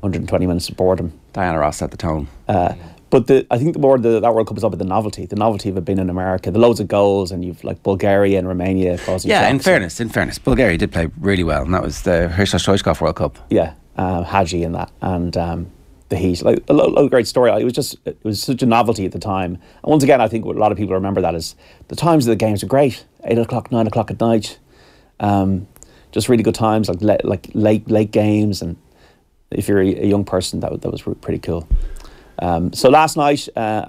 120 minutes of boredom. Diana Ross set the tone. Uh, but the, I think the more the, that World Cup is up with the novelty, the novelty of it being in America, the loads of goals, and you've like Bulgaria and Romania causing. Yeah, in fairness, in fairness, Bulgaria did play really well, and that was the Hristo Stoichkov World Cup. Yeah, um, Hagi and that, and um, the heat. Like a lo- lo- great story. It was just it was such a novelty at the time. And once again, I think what a lot of people remember that is the times of the games are great. Eight o'clock, nine o'clock at night. Um, just really good times, like le- like late late games, and if you're a, a young person, that wa- that was re- pretty cool. Um, so last night, uh,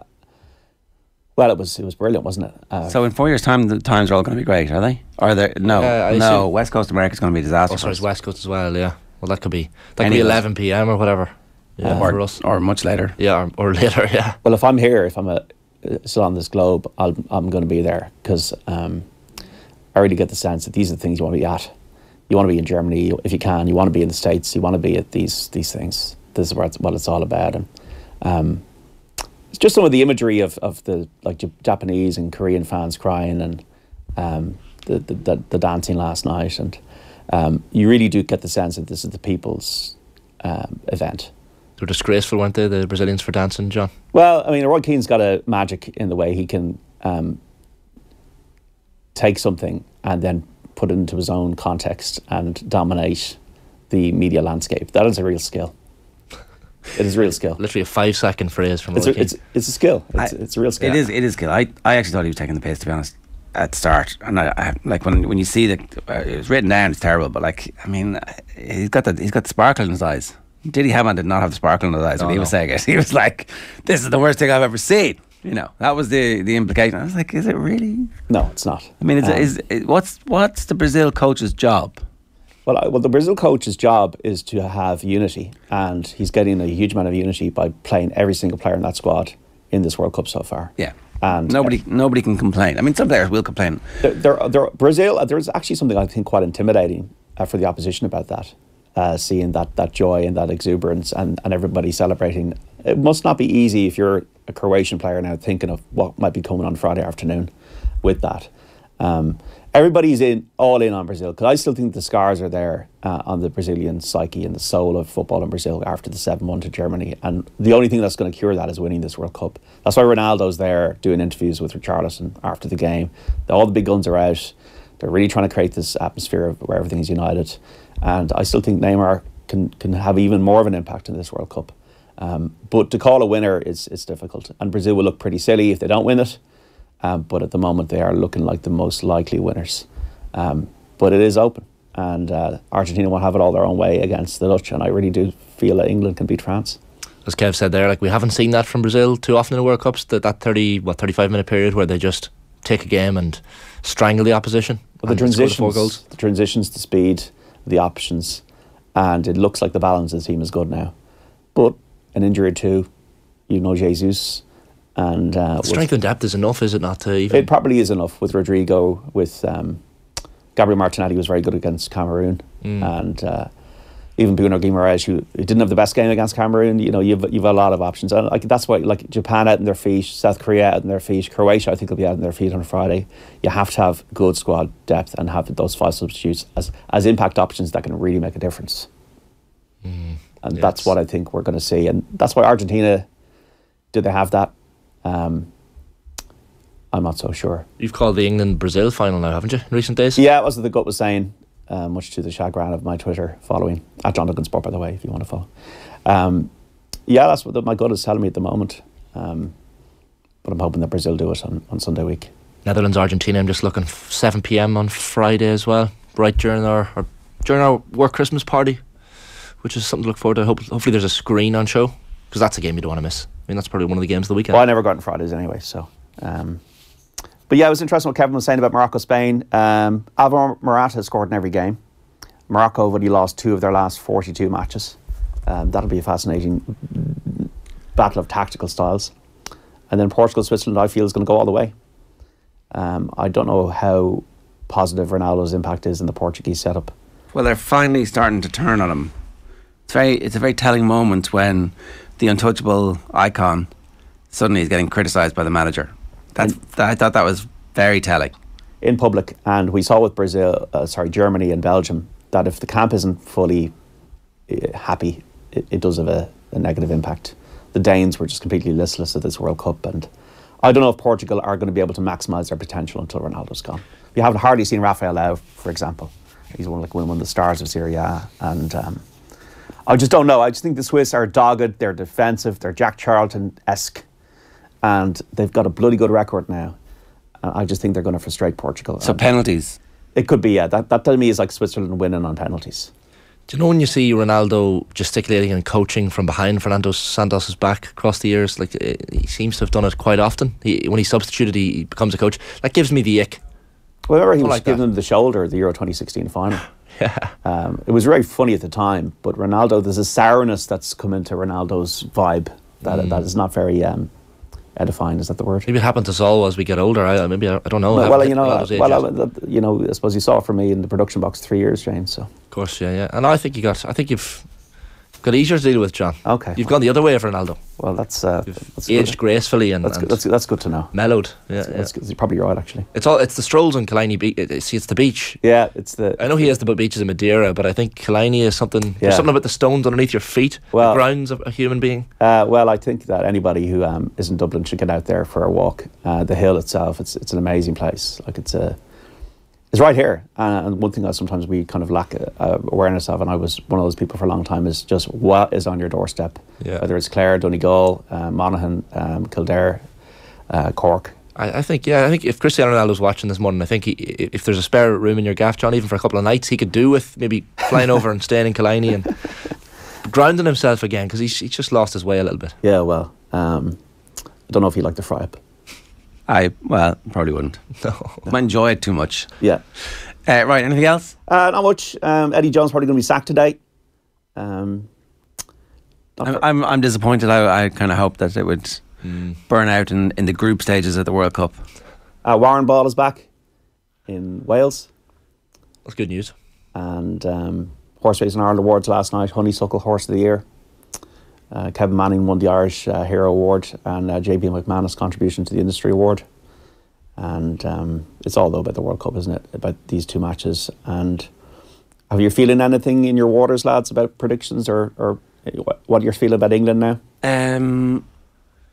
well, it was it was brilliant, wasn't it? Uh, So in four years' time, the times are all going to be great, are they? Are they? No, Yeah, I no. West Coast America is going to be a disaster. Oh, sorry, it's West Coast as well. Yeah. Well, that could be that could Any be 11 p.m. or whatever. Yeah, or, for us. or much later. Yeah, or, or later. Yeah. Well, if I'm here, if I'm a, still on this globe, I'll, I'm going to be there because um, I really get the sense that these are the things you want to be at. You want to be in Germany if you can. You want to be in the States. You want to be at these these things. This is where it's, what it's all about. And um, it's just some of the imagery of, of the like Japanese and Korean fans crying and um, the, the, the the dancing last night, and um, you really do get the sense that this is the people's um, event. They were disgraceful, weren't they, the Brazilians for dancing, John? Well, I mean, Roy Keane's got a magic in the way he can um, take something and then put it into his own context and dominate the media landscape. That is a real skill. It is a real skill. Literally a five second phrase from It's Roy a, Keane. it's, it's a skill. It's, I- it's a real skill. It is. It is skill. I, I actually thought he was taking the piss, to be honest. at start, and I, I like when when you see that uh, it was written down, it's terrible. But like, I mean, he's got the he's got the sparkle in his eyes. Didi Hamann did not have the sparkle in his eyes No, when he was no. saying it. He was like, "This is the worst thing I've ever seen." You know, that was the the implication. I was like, "Is it really?" No, it's not. I mean, it's, Um, is it, what's what's the Brazil coach's job? Well, I- well, the Brazil coach's job is to have unity, and he's getting a huge amount of unity by playing every single player in that squad in this World Cup so far. Yeah, and nobody nobody can complain. I mean, some players will complain. There, there, there, Brazil. uh, There's actually something I think quite intimidating uh, for the opposition about that. Uh, seeing that that joy and that exuberance and, and everybody celebrating. It must not be easy if you're a Croatian player now thinking of what might be coming on Friday afternoon with that. Um, everybody's in all in on Brazil because I still think the scars are there uh, on the Brazilian psyche and the soul of football in Brazil after the seven one to Germany, and the only thing that's going to cure that is winning this World Cup. That's why Ronaldo's there doing interviews with Richarlison after the game. All the big guns are out. They're really trying to create this atmosphere where everything is united, and I still think Neymar can can have even more of an impact in this World Cup. Um, but to call a winner is is difficult, and Brazil will look pretty silly if they don't win it. Um, but at the moment, they are looking like the most likely winners. Um, but it is open, and uh, Argentina won't have it all their own way against the Dutch. And I really do feel that England can beat France. As Kev said there, like we haven't seen that from Brazil too often in the World Cups. That that thirty what thirty five minute period where they just take a game and strangle the opposition. But the and the four transitions, the transitions, the speed, the options, and it looks like the balance of the team is good now. But an injury or two, you know, Jesus, and uh, with- Strength and depth is enough, is it not? To even It probably is enough with Rodrigo, with um, Gabriel Martinelli was very good against Cameroon, Mm. and uh, even Bruno Guimaraes, who, who didn't have the best game against Cameroon. You know, you've you've a lot of options, and like that's why like Japan out in their feet, South Korea out in their feet, Croatia I think will be out in their feet on Friday. You have to have good squad depth and have those five substitutes as as impact options that can really make a difference. and that's what I think we're going to see, and that's why Argentina. Do they have that? Um, I'm not so sure. You've called the England Brazil final now, haven't you? In recent days. Yeah, it was what the gut was saying, uh, much to the chagrin of my Twitter following at John Duggan Sport, by the way, if you want to follow. Um, yeah, that's what the, my gut is telling me at the moment. Um, but I'm hoping that Brazil do it on, on Sunday week. Netherlands Argentina. I'm just looking 7 p.m. on Friday as well, right during our, our during our work Christmas party, which is something to look forward to. Hope, hopefully, there's a screen on show because that's a game you don't want to miss. I mean, that's probably one of the games of the weekend. Well, I never got on Fridays anyway, so. Um, but yeah, it was interesting what Kevin was saying about Morocco Spain. Um, Alvaro Morata has scored in every game. Morocco have only lost two of their last 42 matches. Um, that'll be a fascinating battle of tactical styles. And then Portugal, Switzerland, I feel is going to go all the way. Um, I don't know how positive Ronaldo's impact is in the Portuguese setup. Well, they're finally starting to turn on him. It's very, it's a very telling moment when the untouchable icon suddenly is getting criticised by the manager. That's, that, I thought that was very telling. in public, and we saw with Brazil, uh, sorry, Germany and Belgium, that if the camp isn't fully uh, happy, it, it does have a, a negative impact. The Danes were just completely listless at this World Cup, and I don't know if Portugal are going to be able to maximise their potential until Ronaldo's gone. We haven't hardly seen Rafael Leão, for example. He's one like one of the stars of Serie A, and um, I just don't know. I just think the Swiss are dogged. They're defensive. They're Jack Charlton esque, and they've got a bloody good record now. I just think they're going to frustrate Portugal. So penalties. It could be, yeah. That that to me is like Switzerland winning on penalties. Do you know when you see Ronaldo gesticulating and coaching from behind Fernando Santos's back across the years? Like eh, he seems to have done it quite often. He, when he substituted, he, he becomes a coach. That gives me the ick. Well, remember he was like giving that. them the shoulder at the Euro 2016 final. yeah. Um, it was very funny at the time, but Ronaldo, there's a sourness that's come into Ronaldo's vibe that Mm. that is not very um, edifying. Is that the word? Maybe it happens to us all as we get older. I, maybe I, I don't know. Well, you know, well. I, uh, that- you know, I suppose you saw it from me in the production box three years, James. So Of course, yeah, yeah. And I think you got. I think you've got easier to deal with, John. Okay. You've gone the other way of Ronaldo. Well, that's uh, that's aged good. gracefully and, That's and good, that's, that's good to know. mellowed. Yeah, That's, yeah. that's probably right, actually. It's all. It's the strolls on Killiney Beach. See, it's the beach. Yeah, it's the. I know he has the beaches in Madeira, but I think Killiney is something. Yeah. There's something about the stones underneath your feet. Well- the grounds of a human being. Uh, well, I think that anybody who um, is in Dublin should get out there for a walk. Uh, the hill itself, it's it's an amazing place. Like it's a, it's right here. Uh, and one thing that sometimes we kind of lack uh, awareness of, and I was one of those people for a long time, is just what is on your doorstep. Yeah. Whether it's Clare, Donegal, uh, Monaghan, um, Kildare, uh, Cork. I, I think yeah, I think if Cristiano Ronaldo's watching this morning, I think he, if there's a spare room in your gaff, John, even for a couple of nights, he could do with maybe flying over and staying in Killiney and grounding himself again because he's, he's just lost his way a little bit. Yeah, well, um, I don't know if he'd like to fry up. I well probably wouldn't. No, I enjoy it too much. Yeah. Uh, right. Anything else? Uh, not much. Um, Eddie Jones probably going to be sacked today. Um, I'm, I'm I'm disappointed. I I kind of hoped that it would burn out in, in the group stages of the World Cup. Uh, Warren Ball is back in Wales. That's good news. And um, Horse Racing Ireland Awards last night, Honeysuckle Horse of the Year. Uh, Kevin Manning won the Irish uh, Hero Award and uh, JP McManus contribution to the Industry Award. And um, it's all though about the World Cup, isn't it? About these two matches. And have you feeling anything in your waters, lads, about predictions or, or what- what you're feeling about England now? Um,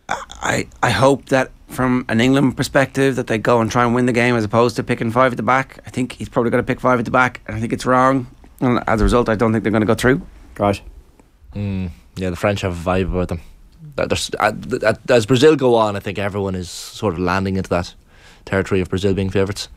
I I hope that from an England perspective that they go and try and win the game as opposed to picking five at the back. I think he's probably going to pick five at the back, and I think it's wrong. And as a result, I don't think they're going to go through. Right. Mm, yeah, the French have a vibe about them. That- there's- uh, th- uh, As Brazil go on, I think everyone is sort of landing into that territory of Brazil being favourites.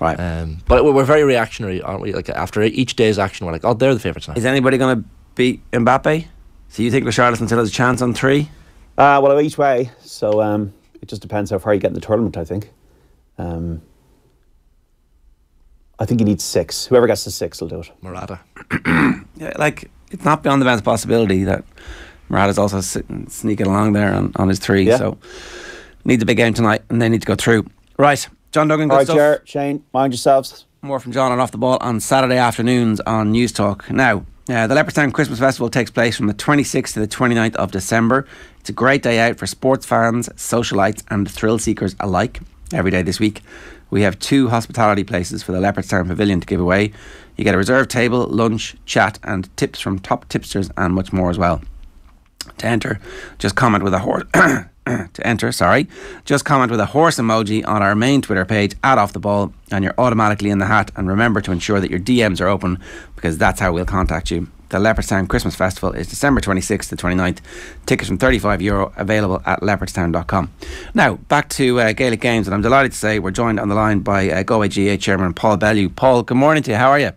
Right. Um, but we're we're very reactionary, aren't we? Like after each day's action, we're like, oh, they're the favourites now. Is anybody going to beat Mbappe? So you think Richarlison still has a chance on three? Uh, well, each way. So um, it just depends how far you get in the tournament, I think. Um, I think you need six. Whoever gets to six will do it. Morata. Yeah, like it's not beyond the bounds possibility that Morata's also sitting, sneaking along there on, on his three. Yeah. So needs a big game tonight, and they need to go through. Right, John Duggan. All right. Ger, Shane, mind yourselves. More from John and off the ball on Saturday afternoons on Newstalk. Now, uh, the Leopardstown Christmas Festival takes place from the 26th to the 29th of December. It's a great day out for sports fans, socialites, and thrill seekers alike. Every day this week, we have two hospitality places for the Leopardstown Pavilion to give away. You get a reserved table, lunch, chat, and tips from top tipsters, and much more as well. To enter, just comment with a horse. to enter, sorry, just comment with a horse emoji on our main Twitter page at Off the Ball, and you're automatically in the hat. And remember to ensure that your DMs are open because that's how we'll contact you. The Leopardstown Christmas Festival is December 26th to 29th. Tickets from 35 euro available at leopardstown.com. Now, back to uh, Gaelic Games, and I'm delighted to say we're joined on the line by uh, Galway GAA Chairman Paul Bellew. Paul, good morning to you. How are you?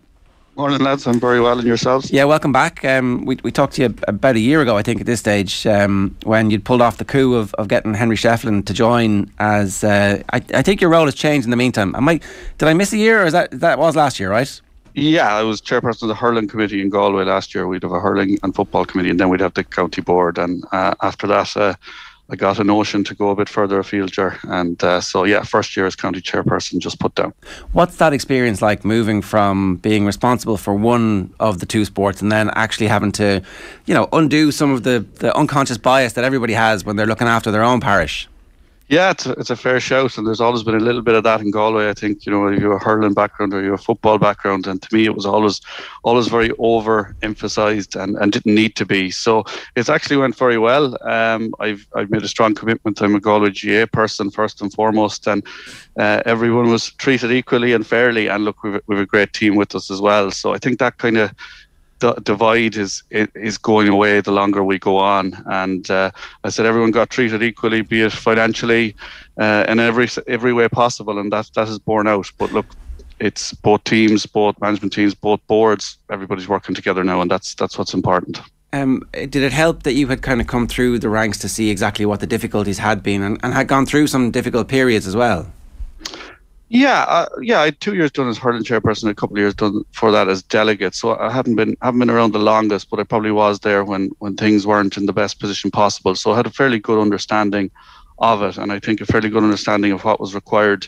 Morning, lads. I'm very well, and yourselves? Yeah, welcome back. Um, we, we talked to you about a year ago, I think, at this stage, um, when you'd pulled off the coup of, of getting Henry Shefflin to join as. Uh, I, I think your role has changed in the meantime. Am I, did I miss a year, or is that that was last year, right? Yeah, I was chairperson of the hurling committee in Galway last year. We'd have a hurling and football committee, and then we'd have the county board. And uh, after that, uh, I got a notion to go a bit further afield, Ger. And uh, so, yeah, first year as county chairperson, just put down. What's that experience like moving from being responsible for one of the two sports and then actually having to, you know, undo some of the, the unconscious bias that everybody has when they're looking after their own parish? Yeah, it's a, it's a fair shout, and there's always been a little bit of that in Galway. I think you know if you a hurling background or you a football background, and to me it was always always very over emphasised and, and didn't need to be. So it's actually went very well. Um, I've I've made a strong commitment. I'm a Galway GAA person first and foremost, and uh, everyone was treated equally and fairly. And look, we've we've a great team with us as well. So I think that kind of the divide is is going away the longer we go on. And uh, I said everyone got treated equally, be it financially, uh, in every every way possible, and that that is borne out. But look, it's both teams, both management teams, both boards. Everybody's working together now, and that's that's what's important. Um, did it help that you had kind of come through the ranks to see exactly what the difficulties had been and, and had gone through some difficult periods as well? Yeah, uh, yeah. I had two years done as hurling chairperson, a couple of years done for that as delegate. So I haven't been haven't been around the longest, but I probably was there when when things weren't in the best position possible. So I had a fairly good understanding of it, and I think a fairly good understanding of what was required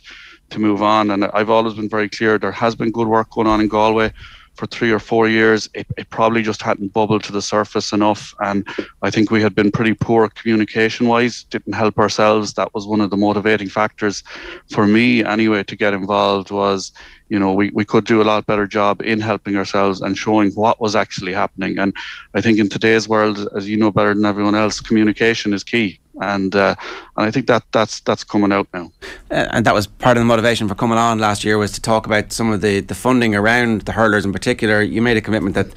to move on. And I've always been very clear there has been good work going on in Galway for three or four years. It, it probably just hadn't bubbled to the surface enough. And I think we had been pretty poor communication wise, didn't help ourselves. That was one of the motivating factors for me, anyway, to get involved was, you know, we, we could do a lot better job in helping ourselves and showing what was actually happening. And I think in today's world, as you know better than everyone else, communication is key. And uh, and I think that that's that's coming out now. Uh, and that was part of the motivation for coming on last year was to talk about some of the, the funding around the hurlers in particular. You made a commitment that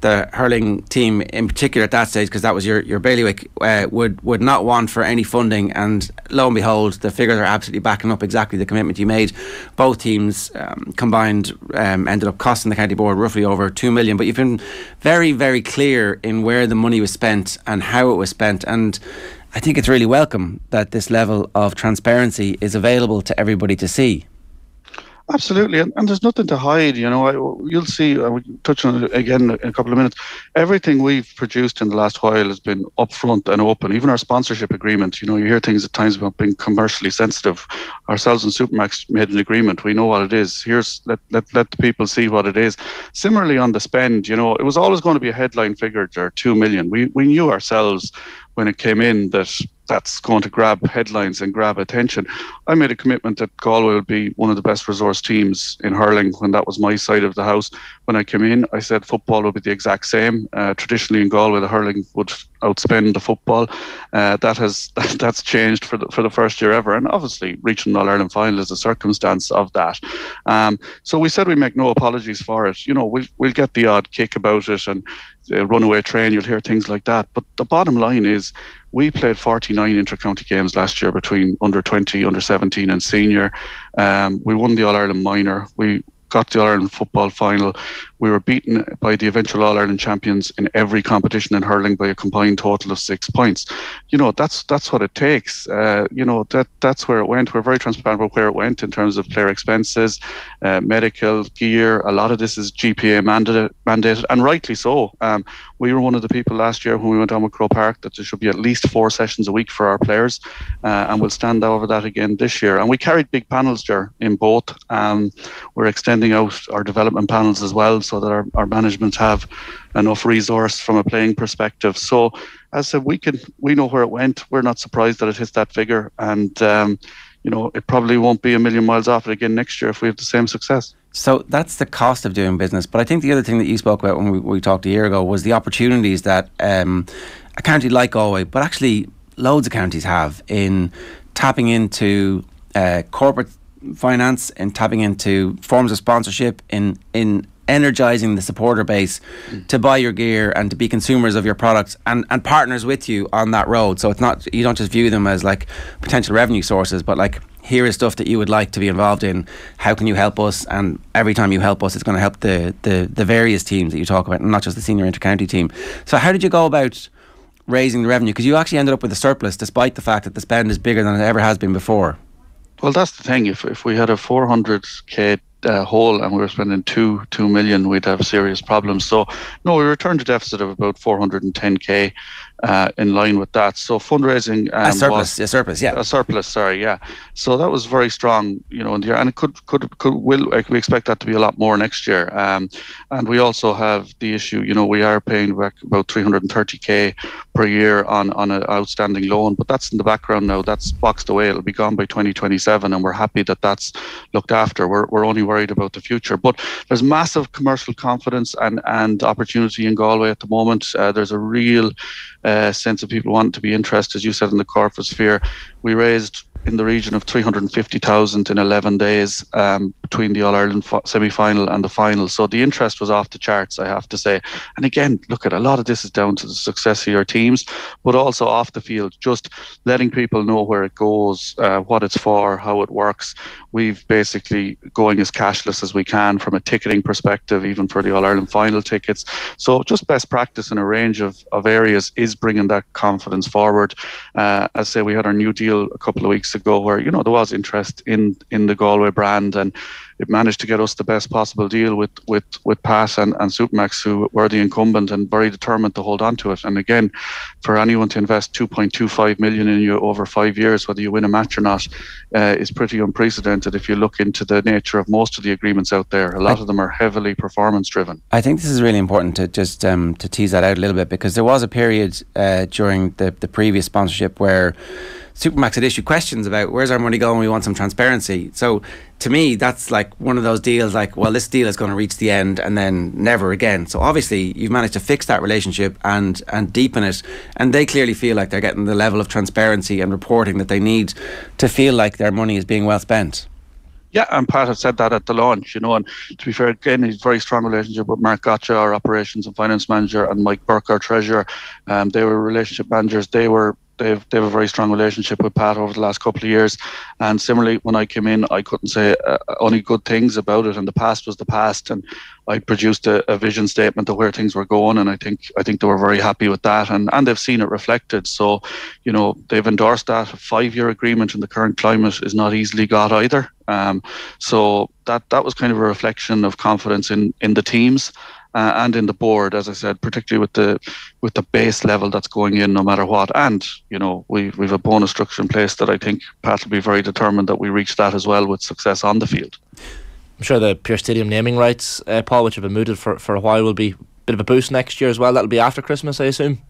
the hurling team in particular at that stage, because that was your, your bailiwick, uh, would would not want for any funding. And lo and behold, the figures are absolutely backing up exactly the commitment you made. Both teams um, combined um, ended up costing the county board roughly over two million. But you've been very very clear in where the money was spent and how it was spent and I think it's really welcome that this level of transparency is available to everybody to see. Absolutely, and, and there's nothing to hide. You know, I, you'll see. Uh, I will touch on it again in a couple of minutes. Everything we've produced in the last while has been upfront and open. Even our sponsorship agreement. You know, you hear things at times about being commercially sensitive. Ourselves and Supermac's made an agreement. We know what it is. Here's let let let the people see what it is. Similarly on the spend, you know, it was always going to be a headline figure, or two million. We we knew ourselves when it came in that that's going to grab headlines and grab attention. I made a commitment that Galway would be one of the best resource teams in hurling when that was my side of the house. When I came in, I said football would be the exact same. Uh, traditionally in Galway, the hurling would outspend the football. Uh, that has that's changed for the for the first year ever, and obviously reaching the All Ireland final is a circumstance of that. Um, so we said we make no apologies for it. You know, we'll we'll get the odd kick about it and uh, runaway train. You'll hear things like that, but the bottom line is we played 49 inter-county games last year between under 20, under 17, and senior. Um, we won the All Ireland minor. We got the All Ireland football final. We were beaten by the eventual All Ireland champions in every competition in hurling by a combined total of six points. You know that's that's what it takes. Uh, you know that that's where it went. We're very transparent about where it went in terms of player expenses, uh, medical gear. A lot of this is GPA mandated, mandated and rightly so. Um, we were one of the people last year when we went on with Croke Park that there should be at least four sessions a week for our players, uh, and we'll stand over that again this year. And we carried big panels there in both. Um, we're extending out our development panels as well so that our, our management have enough resource from a playing perspective. So, as I said, we can we know where it went. We're not surprised that it hit that figure, and um, you know it probably won't be a million miles off it again next year if we have the same success. So that's the cost of doing business. But I think the other thing that you spoke about when we, we talked a year ago was the opportunities that um, a county like Galway, but actually loads of counties have in tapping into uh, corporate finance and tapping into forms of sponsorship in in energizing the supporter base to buy your gear and to be consumers of your products and, and partners with you on that road. So it's not you don't just view them as like potential revenue sources, but like here is stuff that you would like to be involved in. How can you help us? And every time you help us, it's going to help the the, the various teams that you talk about, and not just the senior intercounty team. So how did you go about raising the revenue? Because you actually ended up with a surplus, despite the fact that the spend is bigger than it ever has been before. Well, that's the thing. If if we had a 400k uh, hole and we were spending two two million, we'd have serious problems. So no, we returned a deficit of about 410k uh, in line with that. So fundraising um, a surplus, a surplus, yeah, a surplus. Sorry, yeah. So that was very strong, you know, in the year, and it could could could will we expect that to be a lot more next year. Um, and we also have the issue, you know, we are paying back about 330k per year on on an outstanding loan, but that's in the background now. That's boxed away. It'll be gone by 2027, and we're happy that that's looked after. We're we're only worried about the future, but there's massive commercial confidence and and opportunity in Galway at the moment. Uh, there's a real sense of people wanting to be interested, as you said, in the corporate sphere. We raised in the region of 350,000 in 11 days um, between the All Ireland semi final and the final. So the interest was off the charts, I have to say. And again, look at a lot of this is down to the success of your teams, but also off the field, just letting people know where it goes, uh, what it's for, how it works. We've basically going as cashless as we can from a ticketing perspective, even for the All Ireland final tickets. So just best practice in a range of, of areas is bringing that confidence forward. Uh, as I say, we had our new deal a couple of weeks ago where, you know, there was interest in, in the Galway brand and it managed to get us the best possible deal with with with Pat and, and Supermac's, who were the incumbent and very determined to hold on to it. And again, for anyone to invest 2.25 million in you over five years, whether you win a match or not, uh, is pretty unprecedented. If you look into the nature of most of the agreements out there, a lot of them are heavily performance driven. I think this is really important to just um, to tease that out a little bit because there was a period uh, during the the previous sponsorship where Supermac's had issued questions about where's our money going. We want some transparency. So to me, that's like one of those deals. Like, well, this deal is going to reach the end and then never again. So obviously, you've managed to fix that relationship and and deepen it. And they clearly feel like they're getting the level of transparency and reporting that they need to feel like their money is being well spent. Yeah, and Pat had said that at the launch, you know, and to be fair, again, he's very strong relationship with Mark Gotcha, our operations and finance manager, and Mike Burke, our treasurer. Um, they were relationship managers. They were they've they have a very strong relationship with Pat over the last couple of years. And similarly, when I came in, I couldn't say uh, only good things about it. And the past was the past, and I produced a, a, vision statement of where things were going. And I think I think they were very happy with that, and and they've seen it reflected. So, you know, they've endorsed that. A five-year agreement in the current climate is not easily got either. Um, so that that was kind of a reflection of confidence in in the teams uh, and in the board, as I said, particularly with the with the base level that's going in, no matter what. And you know, we we've a bonus structure in place that I think Pat will be very determined that we reach that as well with success on the field. I'm sure the Pearse Stadium naming rights, uh, Paul, which have been mooted for, for a while, will be a bit of a boost next year as well. That'll be after Christmas, I assume.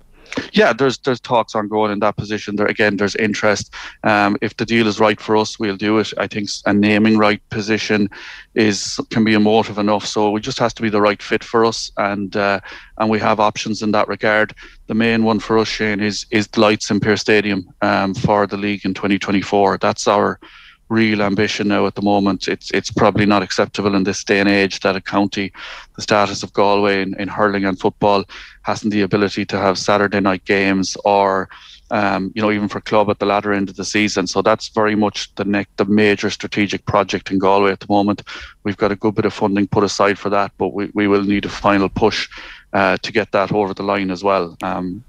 Yeah, there's there's talks ongoing in that position. There again, there's interest. Um, if the deal is right for us, we'll do it. I think a naming right position is can be emotive enough. So it just has to be the right fit for us, and uh, and we have options in that regard. The main one for us, Shane, is is the lights in Pearse Stadium um, for the league in 2024. That's our real ambition now at the moment. It's it's probably not acceptable in this day and age that a county, the status of Galway in, in hurling and football, hasn't the ability to have Saturday night games or um, you know, even for club at the latter end of the season. So that's very much the next, the major strategic project in Galway at the moment. We've got a good bit of funding put aside for that, but we, we will need a final push uh, to get that over the line as well. Um,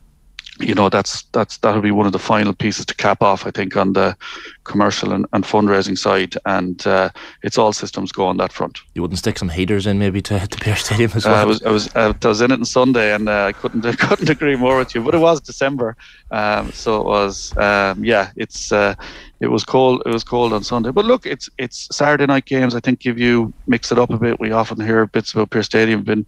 you know that's that's that'll be one of the final pieces to cap off I think on the commercial and, and fundraising side. And uh, it's all systems go on that front. You wouldn't stick some heaters in maybe to, to Pearse Stadium as well? Uh, I was I was uh, I was in it on Sunday and uh, I couldn't I couldn't agree more with you but it was December. Um, so it was um, yeah it's uh, it was cold it was cold on Sunday. But look it's it's Saturday night games. I think if you mix it up a bit we often hear bits about Pearse Stadium been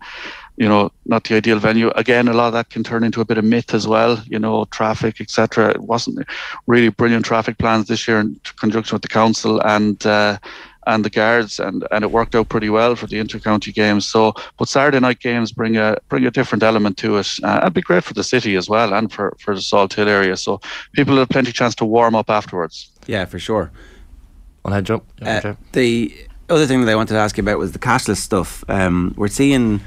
you know, not the ideal venue. Again, a lot of that can turn into a bit of myth as well. You know, traffic, etc. It wasn't really brilliant traffic plans this year in conjunction with the council and uh, and the guards, and and it worked out pretty well for the inter-county games. So, but Saturday night games bring a bring a different element to it. Uh, it'd be great for the city as well, and for for the Salthill area. So people have plenty of chance to warm up afterwards. Yeah, for sure. On head jump. Uh, the other thing that I wanted to ask you about was the cashless stuff. Um, we're seeing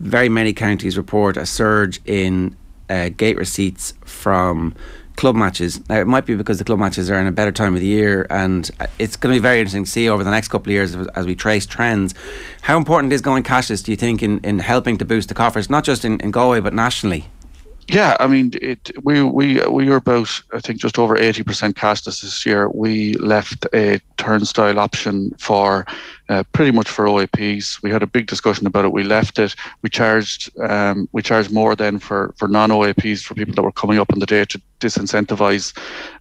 very many counties report a surge in uh, gate receipts from club matches. Now, it might be because the club matches are in a better time of the year, and uh, it's going to be very interesting to see over the next couple of years as we trace trends. How important is going cashless, do you think, in, in helping to boost the coffers, not just in, in Galway, but nationally? Yeah, I mean, it, we we we were about I think just over eighty percent cashless this year. We left a turnstile option for uh, pretty much for OAPs. We had a big discussion about it. We left it. We charged um, we charged more then for for non OAPs for people that were coming up on the day to disincentivize,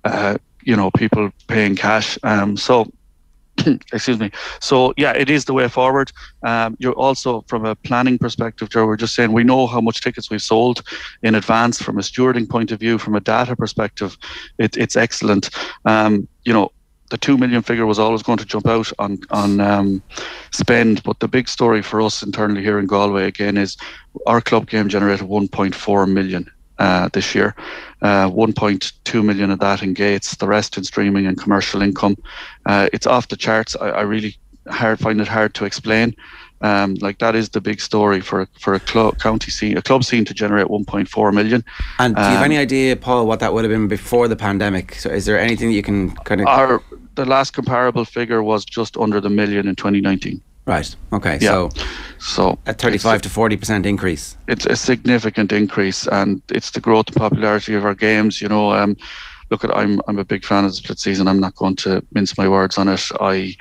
uh, you know, people paying cash. Um, so excuse me. So yeah, it is the way forward. Um, you're also from a planning perspective, Joe. We're just saying we know how much tickets we've sold in advance from a stewarding point of view, from a data perspective. It, it's excellent. Um, you know, the two million figure was always going to jump out on on um, spend, but the big story for us internally here in Galway again is our club game generated 1.4 million uh, this year. Uh, 1.2 million of that in gates, the rest in streaming and commercial income. Uh, it's off the charts. I, I, really hard find it hard to explain. Um, like that is the big story for for a club county scene, a club scene to generate 1.4 million. And do you have any um, idea, Paul, what that would have been before the pandemic? So, is there anything that you can kind of? Our the last comparable figure was just under the million in 2019. Right. Okay. Yeah. So, so a 35 to 40 percent increase. It's a significant increase, and it's the growth and popularity of our games. You know, um, look at I'm I'm a big fan of the split season. I'm not going to mince my words on it. I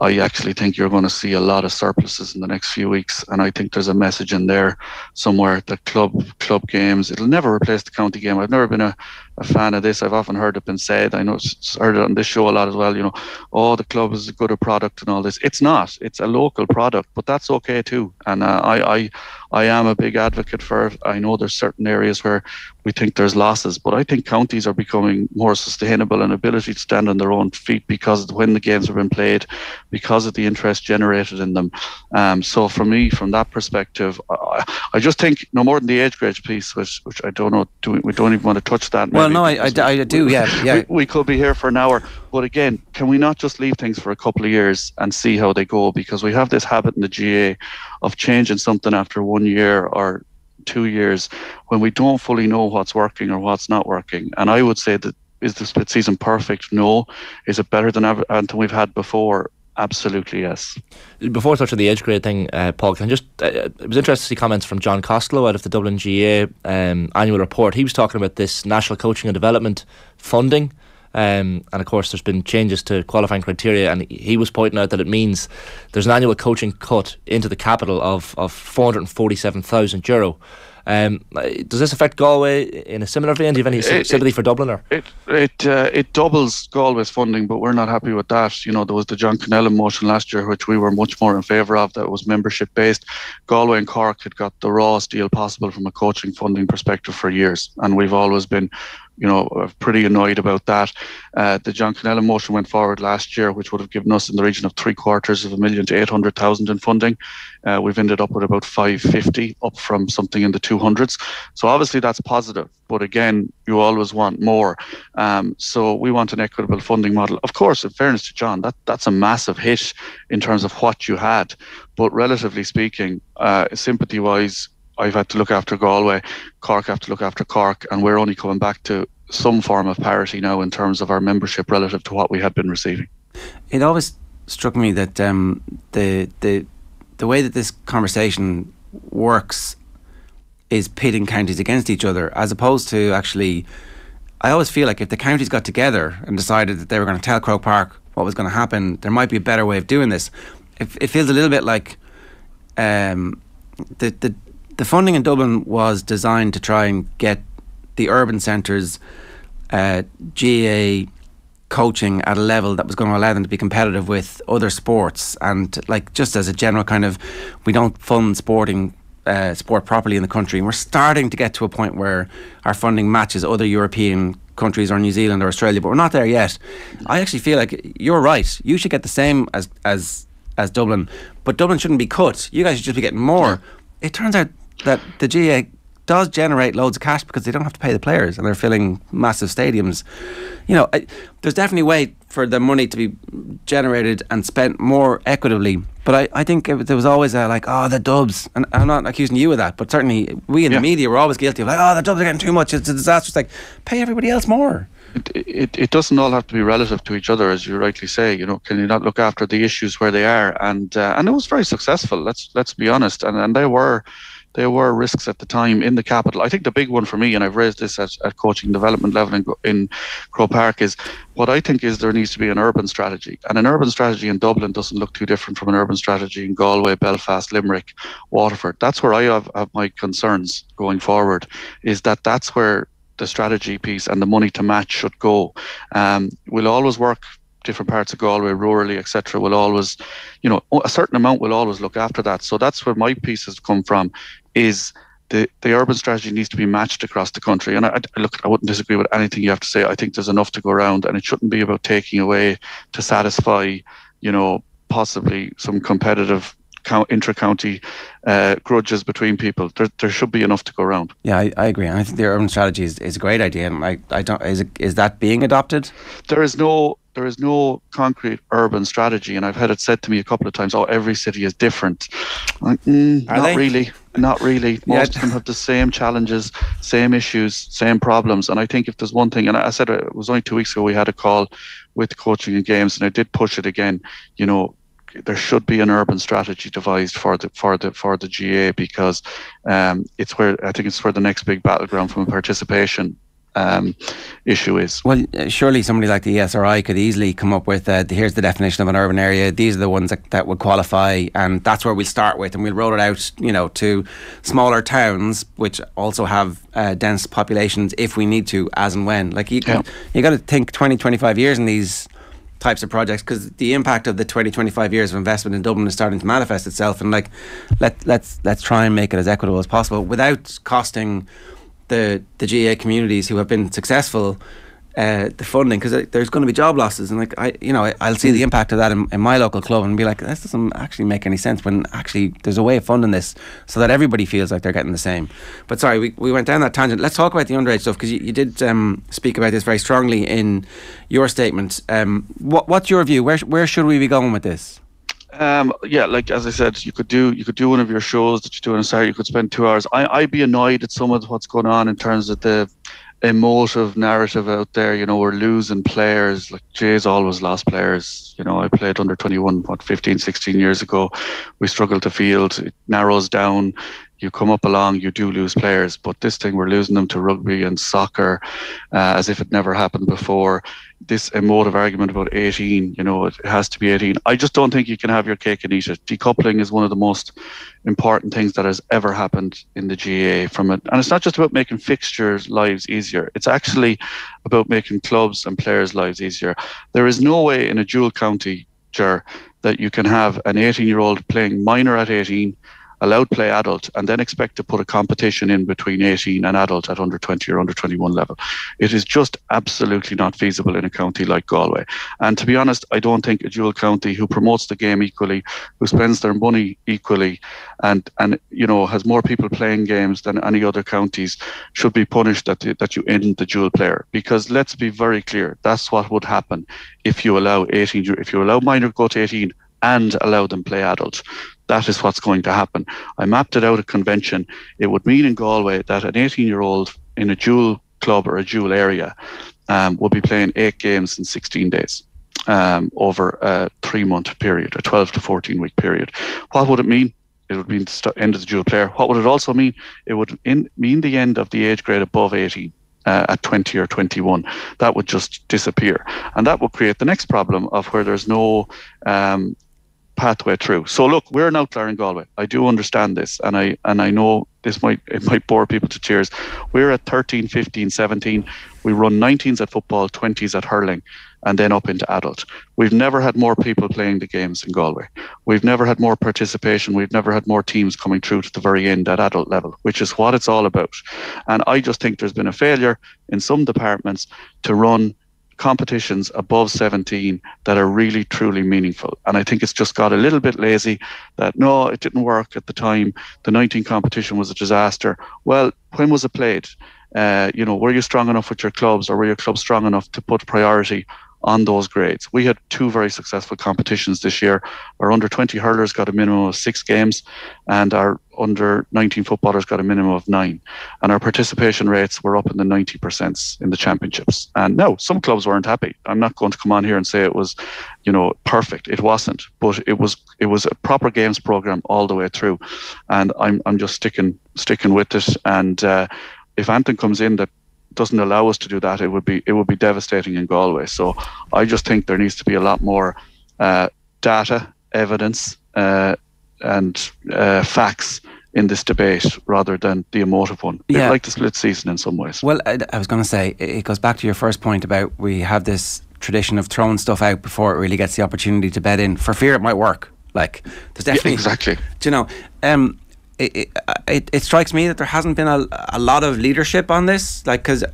I actually think you're going to see a lot of surpluses in the next few weeks, and I think there's a message in there somewhere that club club games. It'll never replace the county game. I've never been a, a fan of this. I've often heard it been said. I know it's heard it on this show a lot as well. You know, oh, the club is a good product and all this. It's not. It's a local product, but that's okay too. And uh, I, I, I am a big advocate for. I know there's certain areas where we think there's losses, but I think counties are becoming more sustainable and ability to stand on their own feet because of when the games have been played, because of the interest generated in them. Um, so for me, from that perspective, I, I just think no more than the age grade piece, which which I don't know, do we, we don't even want to touch that. Well, no, I, I, I do, yeah, yeah. We, we could be here for an hour, but again, can we not just leave things for a couple of years and see how they go? Because we have this habit in the GA of changing something after one year or two years when we don't fully know what's working or what's not working. And I would say that is the split season perfect? No. Is it better than ever than we've had before? Absolutely yes. Before I touch on the age grade thing, uh, Paul, can I just uh, it was interesting to see comments from John Costello out of the Dublin GA um, annual report. He was talking about this national coaching and development funding. Um, and of course, there's been changes to qualifying criteria, and he was pointing out that it means there's an annual coaching cut into the capital of, of 447,000 euro. Um, does this affect Galway in a similar vein? Do you have any It- sy- it- sympathy for Dublin? Or? It it uh, it doubles Galway's funding, but we're not happy with that. You know, there was the John Connellan motion last year, which we were much more in favour of. That was membership based. Galway and Cork had got the rawest deal possible from a coaching funding perspective for years, and we've always been, you know, uh, pretty annoyed about that. Uh, the John Connellan motion went forward last year, which would have given us in the region of three quarters of a million to eight hundred thousand in funding. Uh, we've ended up with about five fifty, up from something in the two hundreds. So obviously that's positive, but again, you always want more. Um, so we want an equitable funding model. Of course, in fairness to John, that that's a massive hit in terms of what you had, but relatively speaking, uh, sympathy-wise, I've had to look after Galway, Cork have to look after Cork, and we're only coming back to some form of parity now in terms of our membership relative to what we had been receiving. It always struck me that um, the the the way that this conversation works is pitting counties against each other, as opposed to actually. I always feel like if the counties got together and decided that they were going to tell Croke Park what was going to happen, there might be a better way of doing this. It, it feels a little bit like um, the, the the funding in Dublin was designed to try and get the urban centres uh, GA coaching at a level that was going to allow them to be competitive with other sports. And like just as a general kind of we don't fund sporting uh, sport properly in the country. And we're starting to get to a point where our funding matches other European countries or New Zealand or Australia but we're not there yet. I actually feel like you're right. You should get the same as as as Dublin. But Dublin shouldn't be cut. You guys should just be getting more. It turns out that the GA does generate loads of cash because they don't have to pay the players and they're filling massive stadiums. You know, I, there's definitely a way for the money to be generated and spent more equitably. But I, I think it, there was always a like, oh, the dubs. And I'm not accusing you of that, but certainly we in the media were always guilty of like, oh, the dubs are getting too much. It's a disaster. It's like, pay everybody else more. it, it doesn't all have to be relative to each other, as you rightly say. You know, can you not look after the issues where they are? And uh, and it was very successful. Let's let's be honest. And and they were there were risks at the time in the capital. I think the big one for me, and I've raised this at, at coaching development level in, in Croke Park, is what I think is there needs to be an urban strategy. And an urban strategy in Dublin doesn't look too different from an urban strategy in Galway, Belfast, Limerick, Waterford. That's where I have, have my concerns going forward, is that that's where the strategy piece and the money to match should go. Um, we'll always work different parts of Galway, rurally, etc., will always, you know, a certain amount will always look after that. So that's where my piece has come from, is the, the urban strategy needs to be matched across the country. And I, I look, I wouldn't disagree with anything you have to say. I think there's enough to go around, and it shouldn't be about taking away to satisfy, you know, possibly some competitive intra-county uh, grudges between people. There, there should be enough to go around. Yeah, I, I agree. And I think the urban strategy is, is a great idea. And I, I don't is it, is that being adopted? there is no there is no concrete urban strategy, and I've had it said to me a couple of times. Oh, every city is different. Like, mm, Are not they? really, not really. Yeah. Most of them have the same challenges, same issues, same problems. And I think if there's one thing, and I said it was only two weeks ago, we had a call with coaching and games, and I did push it again. You know, there should be an urban strategy devised for the for the for the GA because um, it's where I think it's where the next big battleground from participation um, issue is. Well, uh, surely somebody like the ESRI could easily come up with uh, here's the definition of an urban area. These are the ones that, that would qualify, and that's where we'll start with, and we'll roll it out, you know, to smaller towns which also have uh, dense populations if we need to, as and when. Like you, Yeah. you got to think 20, 25 years in these types of projects because the impact of the 20 25 years of investment in Dublin is starting to manifest itself and like let let's let's try and make it as equitable as possible without costing the the GA communities who have been successful uh, the funding because there's going to be job losses. And like I you know I, I'll see the impact of that in, in my local club and be like this doesn't actually make any sense when actually there's a way of funding this so that everybody feels like they're getting the same. But sorry we, we went down that tangent. Let's talk about the underage stuff because you, you did um, speak about this very strongly in your statement. Um, what, what's your view? Where, where should we be going with this Um, yeah, like as I said, you could do you could do one of your shows that you do on a Saturday. You could spend two hours. I I'd be annoyed at some of what's going on in terms of the emotive narrative out there. You know, we're losing players. Like Jay's always lost players. You know, I played under 21, what, 15, 16 years ago. We struggle to field. It narrows down. You come up along, you do lose players. But this thing, we're losing them to rugby and soccer uh, as if it never happened before. This emotive argument about 18, you know, it has to be 18. I just don't think you can have your cake and eat it. Decoupling is one of the most important things that has ever happened in the GA from it. And it's not just about making fixtures' lives easier. It's actually about making clubs and players' lives easier. There is no way in a dual county, Ger, that you can have an 18 year old playing minor at 18, allowed play adult, and then expect to put a competition in between 18 and adult at under 20 or under 21 level. It is just absolutely not feasible in a county like Galway. And to be honest, I don't think a dual county who promotes the game equally, who spends their money equally, and and you know has more people playing games than any other counties should be punished that that you end the dual player. Because let's be very clear, that's what would happen if you allow 18, if you allow minor go to 18 and allow them play adult. That is what's going to happen. I mapped it out at convention. It would mean in Galway that an 18 year old in a dual club or a dual area um, will be playing eight games in 16 days um, over a three month period, a 12 to 14 week period. What would it mean? It would mean the end of the dual player. What would it also mean? It would in, mean the end of the age grade above 18. Uh, at 20 or 21, that would just disappear. And that will create the next problem of where there's no um, pathway through. So look, we're an outlier in Galway. I do understand this, and I and I know this might it might bore people to tears. We're at 13, 15, 17. We run 19s at football, 20s at hurling, and then up into adult. We've never had more people playing the games in Galway. We've never had more participation. We've never had more teams coming through to the very end at adult level, which is what it's all about. And I just think there's been a failure in some departments to run competitions above 17 that are really truly meaningful. And i think it's just got a little bit lazy that no it didn't work at the time. The 19 competition was a disaster. Well when was it played? Uh, you know were you strong enough with your clubs or were your clubs strong enough to put priority on those grades. We had two very successful competitions this year. Our under 20 hurlers got a minimum of six games and our under 19 footballers got a minimum of nine. And our participation rates were up in the 90% in the championships. And no some clubs weren't happy. I'm not going to come on here and say it was you know perfect. It wasn't. But it was it was a proper games program all the way through. And i'm i'm just sticking sticking with it. And uh, if Anton comes in that doesn't allow us to do that, it would be it would be devastating in Galway. So I just think there needs to be a lot more uh, data, evidence, uh, and uh, facts in this debate rather than the emotive one. It's Yeah. like the split season in some ways. Well, I, I was going to say it goes back to your first point about we have this tradition of throwing stuff out before it really gets the opportunity to bed in for fear it might work. Like there's definitely exactly. Do you know? Um, it, it, it, it strikes me that there hasn't been a, a lot of leadership on this, like because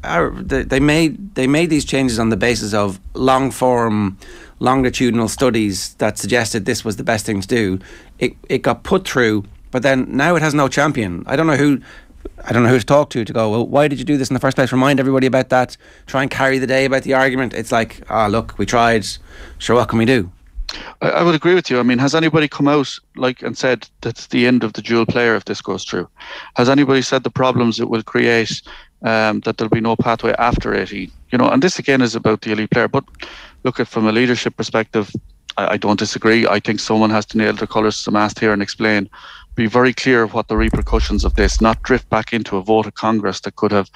they, they made they made these changes on the basis of long form, longitudinal studies that suggested this was the best thing to do. It it got put through, but then now it has no champion. I don't know who. I don't know who to talk to to go. Well, why did you do this in the first place? Remind everybody about that. Try and carry the day about the argument. It's like, ah, look, we tried. Sure, what can we do? I, I would agree with you. I mean, has anybody come out like and said that's the end of the dual player if this goes through? Has anybody said the problems it will create um, that there'll be no pathway after 18? You know, and this again is about the elite player. But look at from a leadership perspective, I, I don't disagree. I think someone has to nail the colours to the mast here and explain be very clear what the repercussions of this, not drift back into a vote of Congress that could have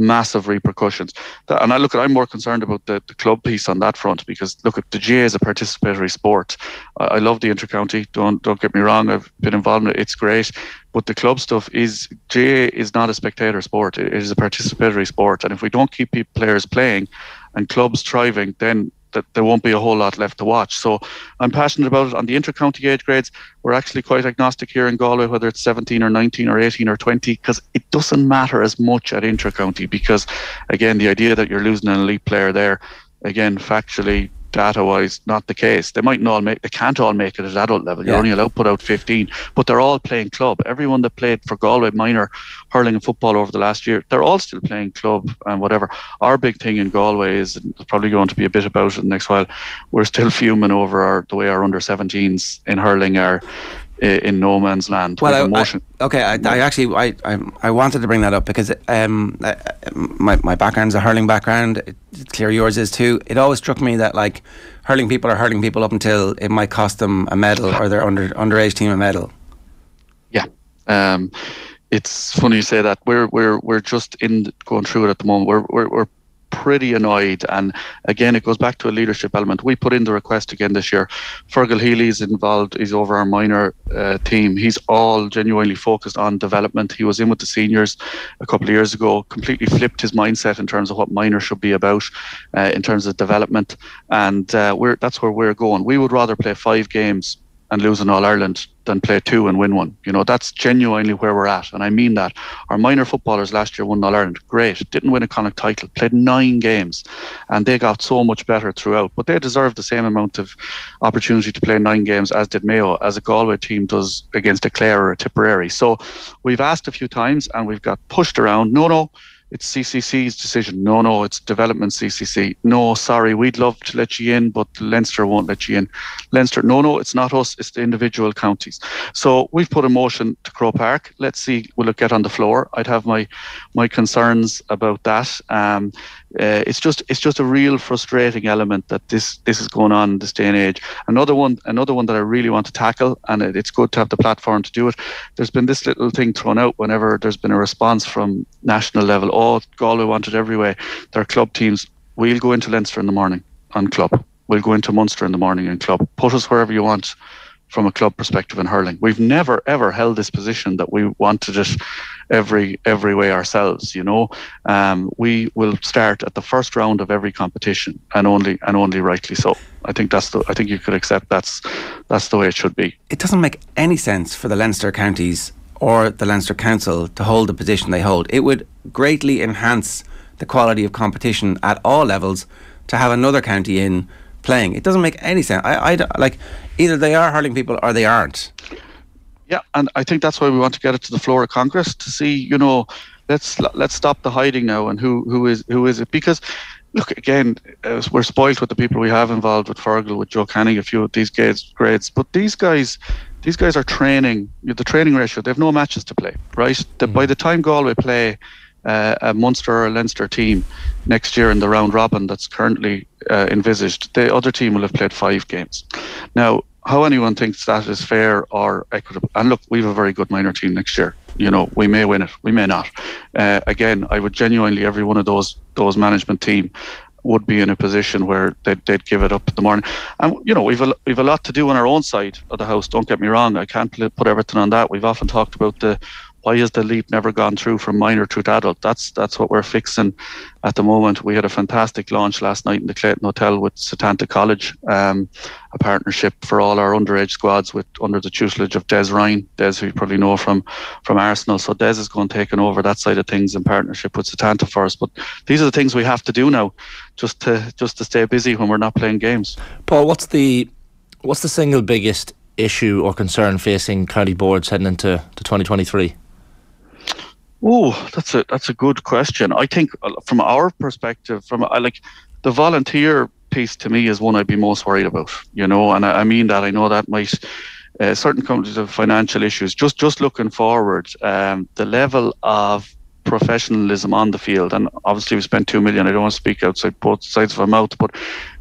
massive repercussions. And I look at, I'm more concerned about the, the club piece on that front because look at the GA is a participatory sport. I, I love the intercounty. Don't don't get me wrong. I've been involved in it. It's great, but the club stuff is GA is not a spectator sport. It is a participatory sport, and if we don't keep players playing and clubs thriving, then that there won't be a whole lot left to watch. So I'm passionate about it. On the intercounty age grades, we're actually quite agnostic here in Galway, whether it's 17 or 19 or 18 or 20, because it doesn't matter as much at intercounty. Because again, the idea that you're losing an elite player there, again, factually, data wise, not the case. They mightn't all make, they can't all make it at adult level. You're Yeah. only allowed to put out 15, but they're all playing club. Everyone that played for Galway minor hurling and football over the last year, they're all still playing club and whatever. Our big thing in Galway is and probably going to be a bit about it next while. We're still fuming over our the way our under 17s in hurling are in no man's land. Well, I, I, okay, I, I actually I, I I wanted to bring that up because um my my background's a hurling background. It's clear yours is too. It always struck me that like hurling people are hurling people up until it might cost them a medal or their under underage team a medal. Yeah. Um, it's funny you say that. We're we're we're just in going through it at the moment. We're we're we're pretty annoyed, and again, it goes back to a leadership element. We put in the request again this year. Fergal Healy's involved. He's over our minor uh, team. He's all genuinely focused on development. He was in with the seniors a couple of years ago. Completely flipped his mindset in terms of what minor should be about, uh, in terms of development, and uh, we're that's where we're going. We would rather play five games and lose in All Ireland than play two and win one. You know, that's genuinely where we're at. And I mean that. Our minor footballers last year won All Ireland. Great. Didn't win a Connacht title. Played nine games. And they got so much better throughout. But they deserve the same amount of opportunity to play nine games as did Mayo, as a Galway team does against a Clare or a Tipperary. So we've asked a few times and we've got pushed around. No, no. It's CCC's decision. No, no, it's development CCC. No, sorry, we'd love to let you in, but Leinster won't let you in. Leinster, no, no, it's not us, it's the individual counties. So we've put a motion to Croke Park. Let's see, will it get on the floor? I'd have my my concerns about that. Um, uh, it's just it's just a real frustrating element that this this is going on in this day and age. Another one another one that I really want to tackle, and it, it's good to have the platform to do it. There's been this little thing thrown out whenever there's been a response from national level. Oh, Galway want it. Their club teams. We'll go into Leinster in the morning on club. We'll go into Munster in the morning in club. Put us wherever you want from a club perspective in hurling. We've never ever held this position that we wanted it every every way ourselves. You know, um, we will start at the first round of every competition, and only and only rightly so. I think that's the. I think you could accept that's that's the way it should be. It doesn't make any sense for the Leinster counties or the Leinster Council to hold the position they hold. It would greatly enhance the quality of competition at all levels to have another county in playing. It doesn't make any sense. I, I like either they are hurling people or they aren't. Yeah, and I think that's why we want to get it to the floor of Congress to see, you know, let's let's stop the hiding now and who who is who is it because. Look again. Uh, we're spoiled with the people we have involved with Fergal, with Joe Canning, a few of these grades, grades. But these guys, these guys are training. The training ratio. They have no matches to play, right? The, by the time Galway play uh, a Munster or a Leinster team next year in the round robin that's currently uh, envisaged, the other team will have played five games. Now, how anyone thinks that is fair or equitable, and look, we have a very good minor team next year. You know, we may win it, we may not. Uh, again, I would genuinely every one of those those management team would be in a position where they'd, they'd give it up in the morning. And you know, we've a, we've a lot to do on our own side of the house. Don't get me wrong. I can't put everything on that. We've often talked about the why has the leap never gone through from minor to adult? That's that's what we're fixing at the moment. We had a fantastic launch last night in the Clayton Hotel with Setanta College, um, a partnership for all our underage squads with under the tutelage of Des Ryan, Des who you probably know from from Arsenal. So Des is going to taking over that side of things in partnership with Setanta for us. But these are the things we have to do now, just to just to stay busy when we're not playing games. Paul, what's the what's the single biggest issue or concern facing county boards heading into to 2023? Oh, that's a that's a good question. I think uh, from our perspective, from I like the volunteer piece to me is one I'd be most worried about. You know, and I, I mean that I know that might uh, certain companies have financial issues. Just just looking forward, um, the level of professionalism on the field, and obviously we spent two million. I don't want to speak outside both sides of our mouth, but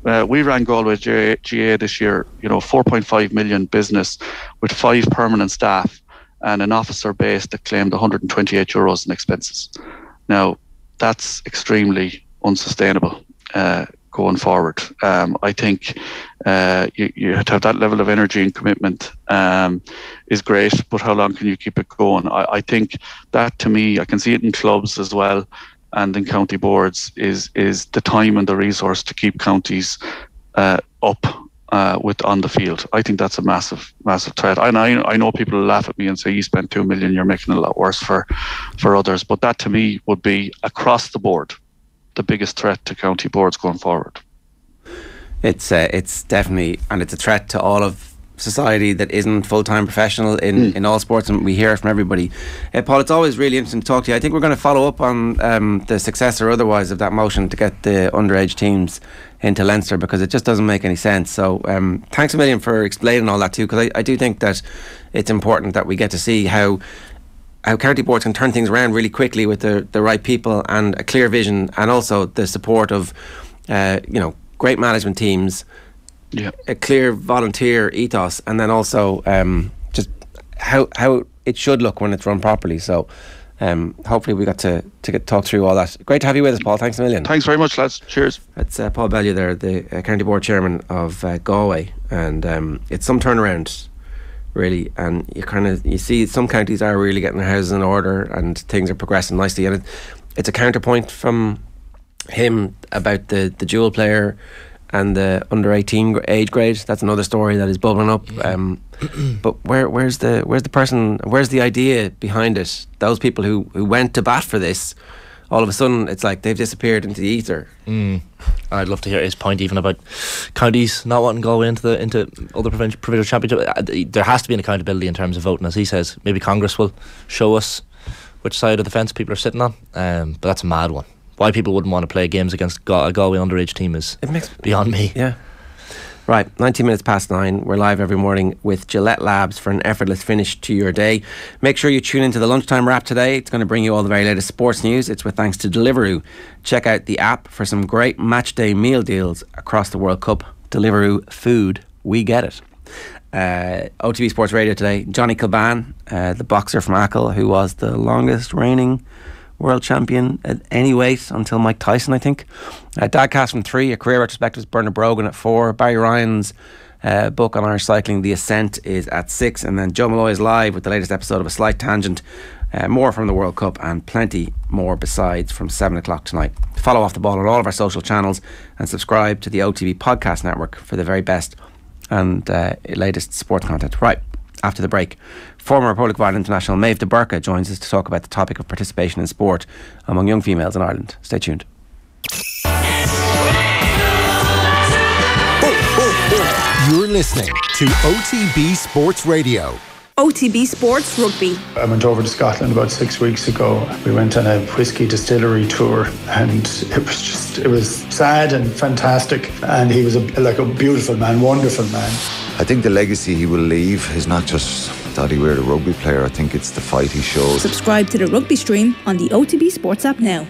uh, we ran Galway GA, GA this year. You know, 4.5 million business with five permanent staff and an officer base that claimed 128 euros in expenses. Now, that's extremely unsustainable uh, going forward. Um, I think uh, you, you have to have that level of energy and commitment um, is great, but how long can you keep it going? I, I think that to me, I can see it in clubs as well and in county boards is is the time and the resource to keep counties uh, up uh, with on the field. I think that's a massive, massive threat. And I, I know people laugh at me and say you spent two million, you're making it a lot worse for, for others. But that to me would be across the board the biggest threat to county boards going forward. It's uh, it's definitely and it's a threat to all of society that isn't full time professional in, Hmm. in all sports, and we hear from everybody. Uh, Paul, it's always really interesting to talk to you. I think we're going to follow up on um, the success or otherwise of that motion to get the underage teams into Leinster because it just doesn't make any sense. So, um, thanks a million for explaining all that too, because I, I do think that it's important that we get to see how how county boards can turn things around really quickly with the, the right people and a clear vision and also the support of uh, you know great management teams yeah. a clear volunteer ethos and then also um, just how how it should look when it's run properly so um, hopefully we got to, to get talk through all that. Great to have you with us Paul. Thanks a million. Thanks very much, lads. Cheers. that's uh, Paul Bellew there the uh, county board chairman of uh, Galway. And um, it's some turnaround really. And you kind of you see some counties are really getting their houses in order and things are progressing nicely. And it, it's a counterpoint from him about the the dual player and the under 18 age grade that's another story that is bubbling up um, but where where's the where's the person where's the idea behind it those people who who went to bat for this all of a sudden it's like they've disappeared into the ether Mm. I'd love to hear his point even about counties not wanting to go into the into other provincial, provincial championship. Uh, There has to be an accountability in terms of voting, as he says. Maybe Congress will show us which side of the fence people are sitting on. Um, but that's a mad one. Why people wouldn't want to play games against Gal- a Galway underage team is beyond me. Yeah. Right, 19 minutes past nine. We're live every morning with Gillette Labs for an effortless finish to your day. Make sure you tune into the lunchtime wrap today. It's going to bring you all the very latest sports news. It's with thanks to Deliveroo. Check out the app for some great match day meal deals across the World Cup. Deliveroo food, we get it. Uh, OTB Sports Radio today. Johnny Kilbane, uh, the boxer from Achill, who was the longest reigning world champion at any weight until Mike Tyson, I think. Uh, Dadcast from three, a career retrospective, is Bernard Brogan at four. Barry Ryan's uh, book on Irish cycling, The Ascent, is at six. And then Joe Molloy is live with the latest episode of A Slight Tangent. Uh, more from the World Cup and plenty more besides from 7 o'clock tonight. Follow off the ball on all of our social channels and subscribe to the OTB Podcast Network for the very best and uh, latest sports content. Right, after the break, former Republic of Ireland international Meabh De Burca joins us to talk about the topic of participation in sport among young females in Ireland. Stay tuned. You're listening to OTB Sports Radio. OTB Sports Rugby. I went over to Scotland about six weeks ago. We went on a whiskey distillery tour, and it was just it was sad and fantastic. And he was a, like a beautiful man, wonderful man. I think the legacy he will leave is not just that he were a rugby player. I think it's the fight he showed. Subscribe to the rugby stream on the OTB Sports app now.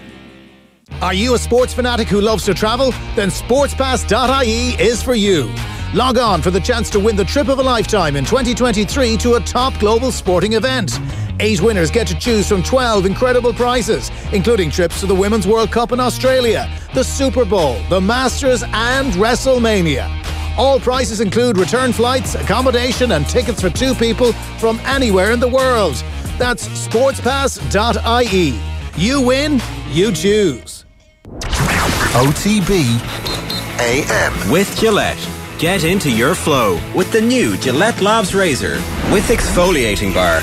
Are you a sports fanatic who loves to travel? Then sportspass.ie is for you. Log on for the chance to win the trip of a lifetime in 2023 to a top global sporting event. Eight winners get to choose from 12 incredible prizes, including trips to the Women's World Cup in Australia, the Super Bowl, the Masters, and WrestleMania. All prices include return flights, accommodation, and tickets for two people from anywhere in the world. That's sportspass.ie. You win, you choose. OTB AM. With Gillette. Get into your flow with the new Gillette Labs Razor with exfoliating bar.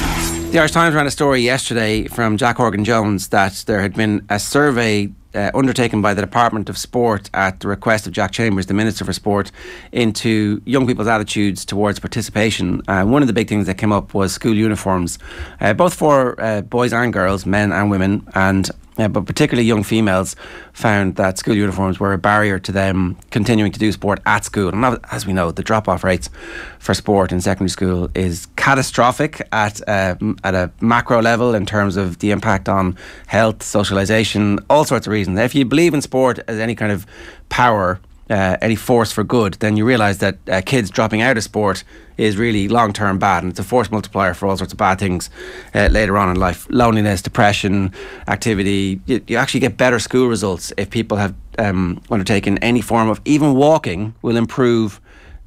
The Irish Times ran a story yesterday from Jack Horgan Jones that there had been a survey uh, undertaken by the Department of Sport at the request of Jack Chambers, the Minister for Sport, into young people's attitudes towards participation. Uh, one of the big things that came up was school uniforms, uh, both for uh, boys and girls, men and women, and uh, but particularly young females found that school uniforms were a barrier to them continuing to do sport at school. And as we know, the drop off rates for sport in secondary school is catastrophic at, uh, at a macro level in terms of the impact on health, socialisation, all sorts of reasons. If you believe in sport as any kind of power, uh, any force for good, then you realise that uh, kids dropping out of sport is really long term bad, and it's a force multiplier for all sorts of bad things uh, later on in life. Loneliness, depression, activity. You, you, actually get better school results if people have um, undertaken any form of even walking will improve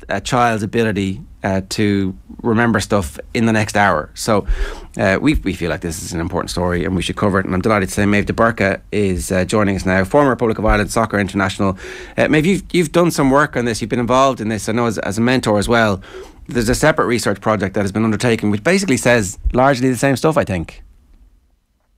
a child's ability uh, to remember stuff in the next hour. So uh, we, we feel like this is an important story and we should cover it. And I'm delighted to say Meabh De Burca is uh, joining us now, former Republic of Ireland soccer international. Uh, Meabh, you've, you've done some work on this, you've been involved in this, I know as, as a mentor as well. There's a separate research project that has been undertaken which basically says largely the same stuff, I think.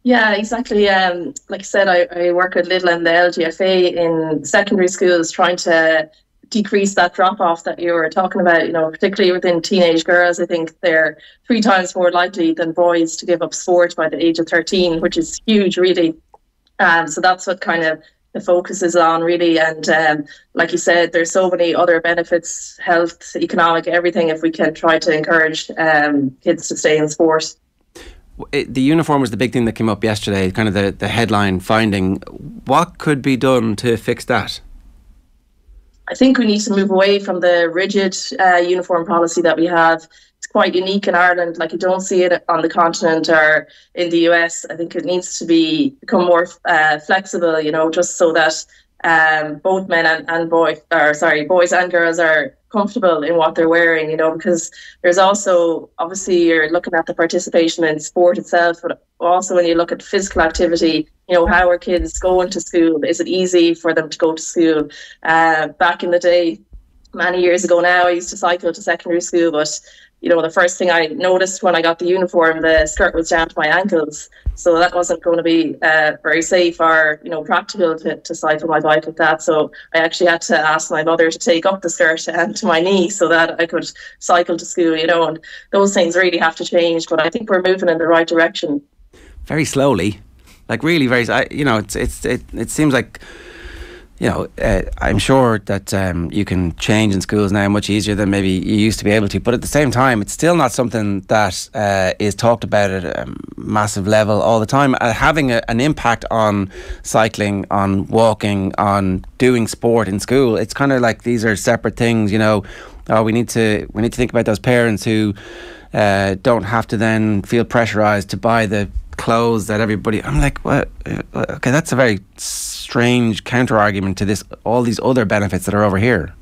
Yeah, exactly. Um, like I said, I, I work with Lidl and the LGFA in secondary schools trying to decrease that drop off that you were talking about, you know, particularly within teenage girls, I think they're three times more likely than boys to give up sport by the age of 13, which is huge, really. Um, so that's what kind of the focus is on, really. And um, like you said, there's so many other benefits, health, economic, everything, if we can try to encourage um, kids to stay in sport. It, the uniform was the big thing that came up yesterday, kind of the, the headline finding. What could be done to fix that? I think we need to move away from the rigid uh, uniform policy that we have. It's quite unique in Ireland. Like you don't see it on the continent or in the US. I think it needs to be become more uh, flexible. You know, just so that um, both men and, and boys, or sorry, boys and girls are comfortable in what they're wearing, you know, because there's also obviously you're looking at the participation in sport itself, but also when you look at physical activity, you know, how are kids going to school? Is it easy for them to go to school? Uh, back in the day, many years ago now, I used to cycle to secondary school, but you know, the first thing I noticed when I got the uniform, the skirt was down to my ankles. So that wasn't going to be uh, very safe or, you know, practical to, to cycle my bike with that. So I actually had to ask my mother to take up the skirt and to my knee so that I could cycle to school, you know, and those things really have to change. But I think we're moving in the right direction. Very slowly. Like really very, you know, it's, it's, it, it seems like you know, uh, I'm sure that um, you can change in schools now much easier than maybe you used to be able to. But at the same time, it's still not something that uh, is talked about at a massive level all the time. Uh, having a, an impact on cycling, on walking, on doing sport in school, it's kind of like these are separate things. You know, oh, we need to we need to think about those parents who uh, don't have to then feel pressurized to buy the clothes that everybody. I'm like, what? Uh, okay, that's a very strange counter argument to this. All these other benefits that are over here.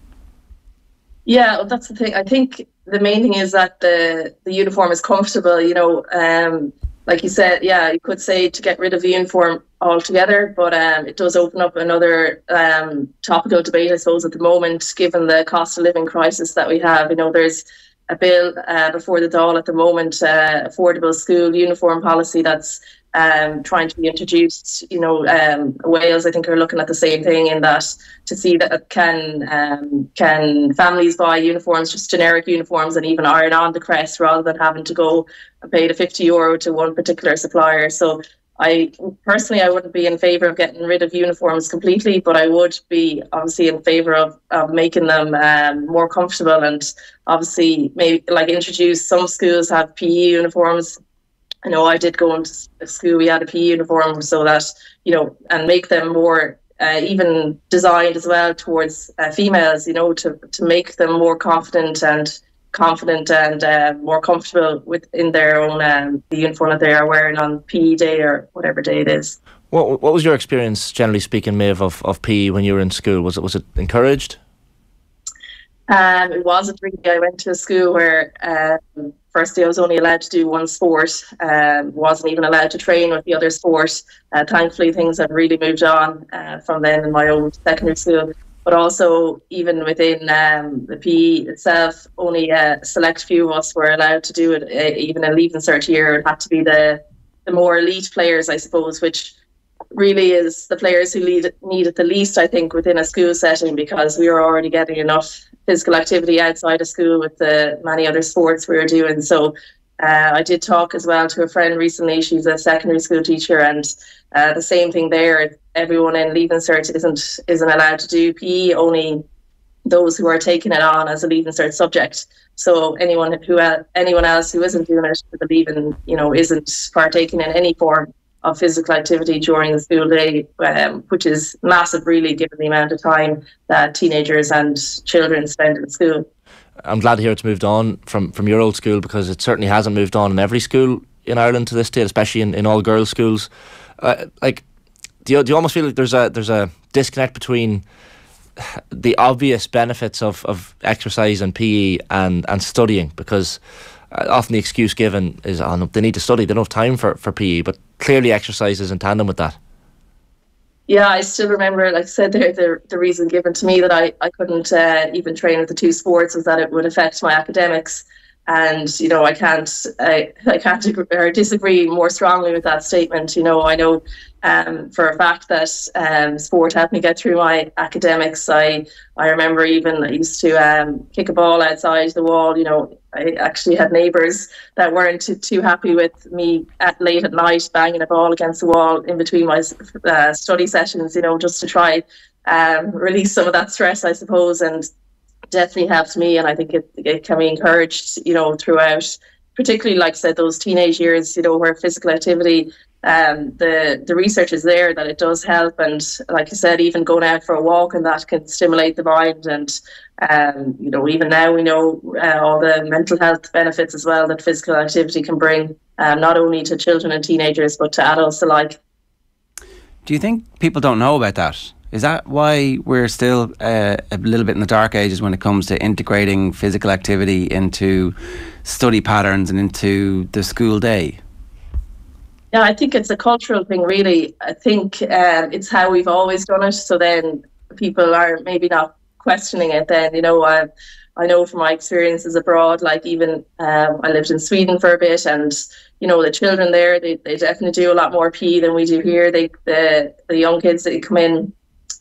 Yeah, that's the thing. I think the main thing is that the the uniform is comfortable. You know, um, like you said, yeah, you could say to get rid of the uniform altogether, but um, it does open up another um, topical debate, I suppose, at the moment, given the cost of living crisis that we have. You know, there's a bill uh, before the Dáil at the moment, uh, affordable school uniform policy that's um, trying to be introduced. You know, um, Wales, I think, are looking at the same thing in that to see that can um, can families buy uniforms, just generic uniforms, and even iron on the crest rather than having to go and pay the fifty euro to one particular supplier. So I personally, I wouldn't be in favour of getting rid of uniforms completely, but I would be obviously in favour of, of making them um, more comfortable and obviously maybe like introduce some schools have PE uniforms. I know I did go into school, we had a PE uniform so that, you know, and make them more uh, even designed as well towards uh, females, you know, to, to make them more confident and confident and uh, more comfortable within their own um, the uniform that they are wearing on PE day or whatever day it is. What What was your experience, generally speaking, Meabh, of, of PE when you were in school? Was it was it encouraged? Um, it wasn't really. I went to a school where um, firstly I was only allowed to do one sport. Um, wasn't even allowed to train with the other sport. Uh, thankfully, things have really moved on uh, from then in my old secondary school but also even within um, the PE itself, only a select few of us were allowed to do it. Uh, even a leaving cert year, it had to be the the more elite players, I suppose, which really is the players who lead, need it the least, I think, within a school setting because we were already getting enough physical activity outside of school with the many other sports we were doing. So uh, I did talk as well to a friend recently. She's a secondary school teacher, and uh, the same thing there. Everyone in Leaving Cert isn't isn't allowed to do PE. Only those who are taking it on as a Leaving Cert subject. So anyone who uh, anyone else who isn't doing it for the Leaving, you know, isn't partaking in any form of physical activity during the school day, um, which is massive, really, given the amount of time that teenagers and children spend in school. I'm glad to hear it's moved on from, from your old school because it certainly hasn't moved on in every school in Ireland to this day, especially in, in all girls' schools. Uh, like, do you, do you almost feel like there's a there's a disconnect between the obvious benefits of, of exercise and PE and, and studying because uh, often the excuse given is oh, no, they need to study, they don't have time for, for PE, but clearly exercise is in tandem with that. Yeah, I still remember, like I said, the, the, the reason given to me that I, I couldn't uh, even train with the two sports was that it would affect my academics and you know I can't I, I can't agree, disagree more strongly with that statement. You know I know um, for a fact that um, sport helped me get through my academics. I I remember even I used to um, kick a ball outside the wall. You know I actually had neighbours that weren't too, happy with me at late at night banging a ball against the wall in between my uh, study sessions. You know just to try um, release some of that stress, I suppose, and definitely helped me, and I think it, it can be encouraged, you know, throughout. Particularly, like I said, those teenage years, you know, where physical activity, um, the the research is there that it does help, and like I said, even going out for a walk and that can stimulate the mind, and um, you know, even now we know uh, all the mental health benefits as well that physical activity can bring, um, not only to children and teenagers but to adults alike. Do you think people don't know about that? Is that why we're still uh, a little bit in the dark ages when it comes to integrating physical activity into study patterns and into the school day? Yeah, I think it's a cultural thing, really. I think um, it's how we've always done it. So then people are maybe not questioning it. Then, you know, I, I know from my experiences abroad, like even um, I lived in Sweden for a bit, and you know the children there, they, they definitely do a lot more pee than we do here. They the the young kids that come in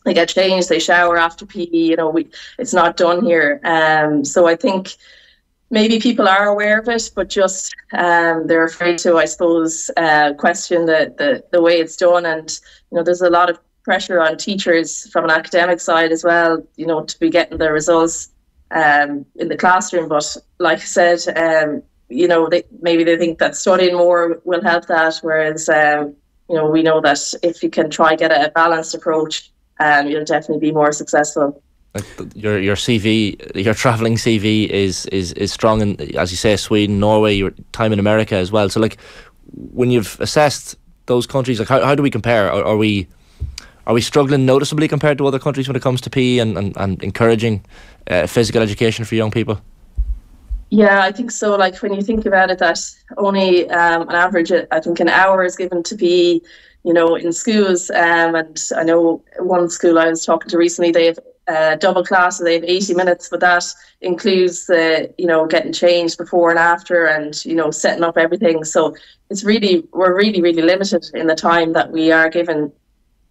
they get changed, they shower after PE. You know, we it's not done here. Um, so I think maybe people are aware of it, but just um, they're afraid to, I suppose, uh, question the, the the way it's done. And you know, there's a lot of pressure on teachers from an academic side as well. You know, to be getting the results um, in the classroom. But like I said, um, you know, they, maybe they think that studying more will help that, whereas um, you know, we know that if you can try get a balanced approach um, you'll definitely be more successful. Your your CV, your traveling CV is is is strong in, as you say, Sweden, Norway, your time in America as well. So, like, when you've assessed those countries, like, how, how do we compare? Are, are we are we struggling noticeably compared to other countries when it comes to PE and and, and encouraging uh, physical education for young people? Yeah, I think so. Like when you think about it, that only um, an average, I think, an hour is given to PE you know, in schools. Um, and I know one school I was talking to recently, they have uh, double class, so they have 80 minutes, but that includes the, you know, getting changed before and after and, you know, setting up everything. So it's really, we're really, really limited in the time that we are given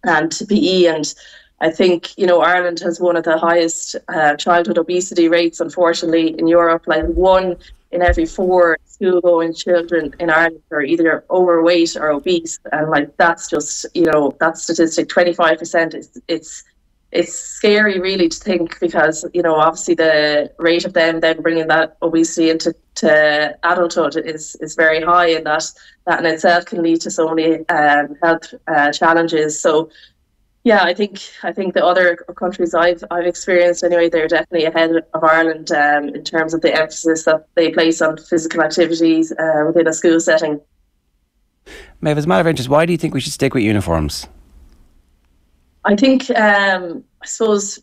um, to PE. And I think, you know, Ireland has one of the highest uh, childhood obesity rates, unfortunately, in Europe. Like one in every four school going children in Ireland are either overweight or obese. And like that's just, you know, that statistic, 25% is it's it's scary really to think because, you know, obviously the rate of them then bringing that obesity into to adulthood is, is very high and that that in itself can lead to so many um, health uh, challenges. So yeah, I think I think the other countries I've I've experienced anyway, they're definitely ahead of Ireland um, in terms of the emphasis that they place on physical activities uh, within a school setting. Meabh, as a matter of interest, why do you think we should stick with uniforms? I think um, I suppose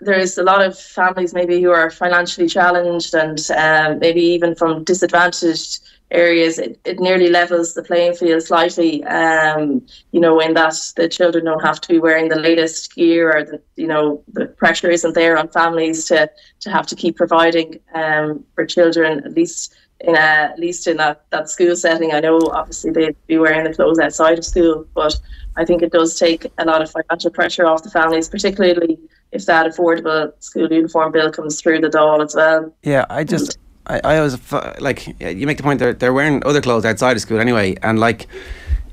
there's a lot of families maybe who are financially challenged and um, maybe even from disadvantaged areas, it, it nearly levels the playing field slightly. Um, you know, in that the children don't have to be wearing the latest gear, or the, you know, the pressure isn't there on families to to have to keep providing um, for children at least. In a, at least in that, that school setting, I know obviously they'd be wearing the clothes outside of school, but I think it does take a lot of financial pressure off the families, particularly if that affordable school uniform bill comes through the Dáil as well. Yeah, I just I, I always like you make the point they're they're wearing other clothes outside of school anyway, and like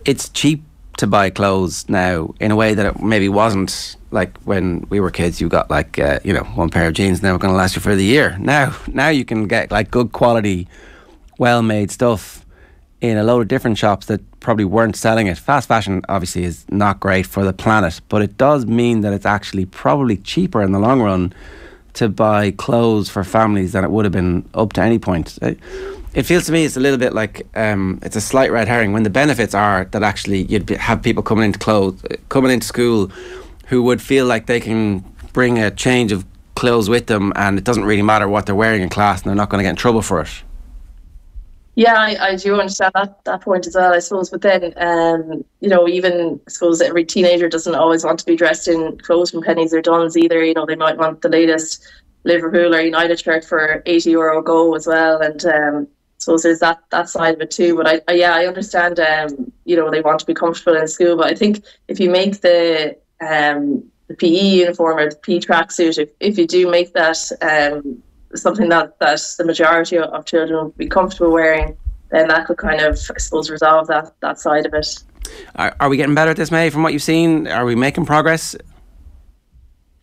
it's cheap to buy clothes now in a way that it maybe wasn't like when we were kids. You got like uh, you know one pair of jeans, and they were going to last you for the year. Now now you can get like good quality, well made stuff in a load of different shops that probably weren't selling it. Fast fashion obviously is not great for the planet, but it does mean that it's actually probably cheaper in the long run to buy clothes for families than it would have been up to any point. It, it feels to me it's a little bit like um, it's a slight red herring when the benefits are that actually you'd be, have people coming into clothes coming into school who would feel like they can bring a change of clothes with them and it doesn't really matter what they're wearing in class and they're not going to get in trouble for it. Yeah, I, I do understand that, that point as well, I suppose. But then, um, you know, even I suppose every teenager doesn't always want to be dressed in clothes from Penneys or Dunnes either. You know, they might want the latest Liverpool or United shirt for 80 euro go as well. And um, so there's that that side of it too. But I, I yeah, I understand. Um, you know, they want to be comfortable in school, but I think if you make the um the PE uniform or the PE tracksuit, if if you do make that um something that that the majority of children will be comfortable wearing, then that could kind of I suppose resolve that that side of it. Are, are we getting better at this, May? From what you've seen, are we making progress?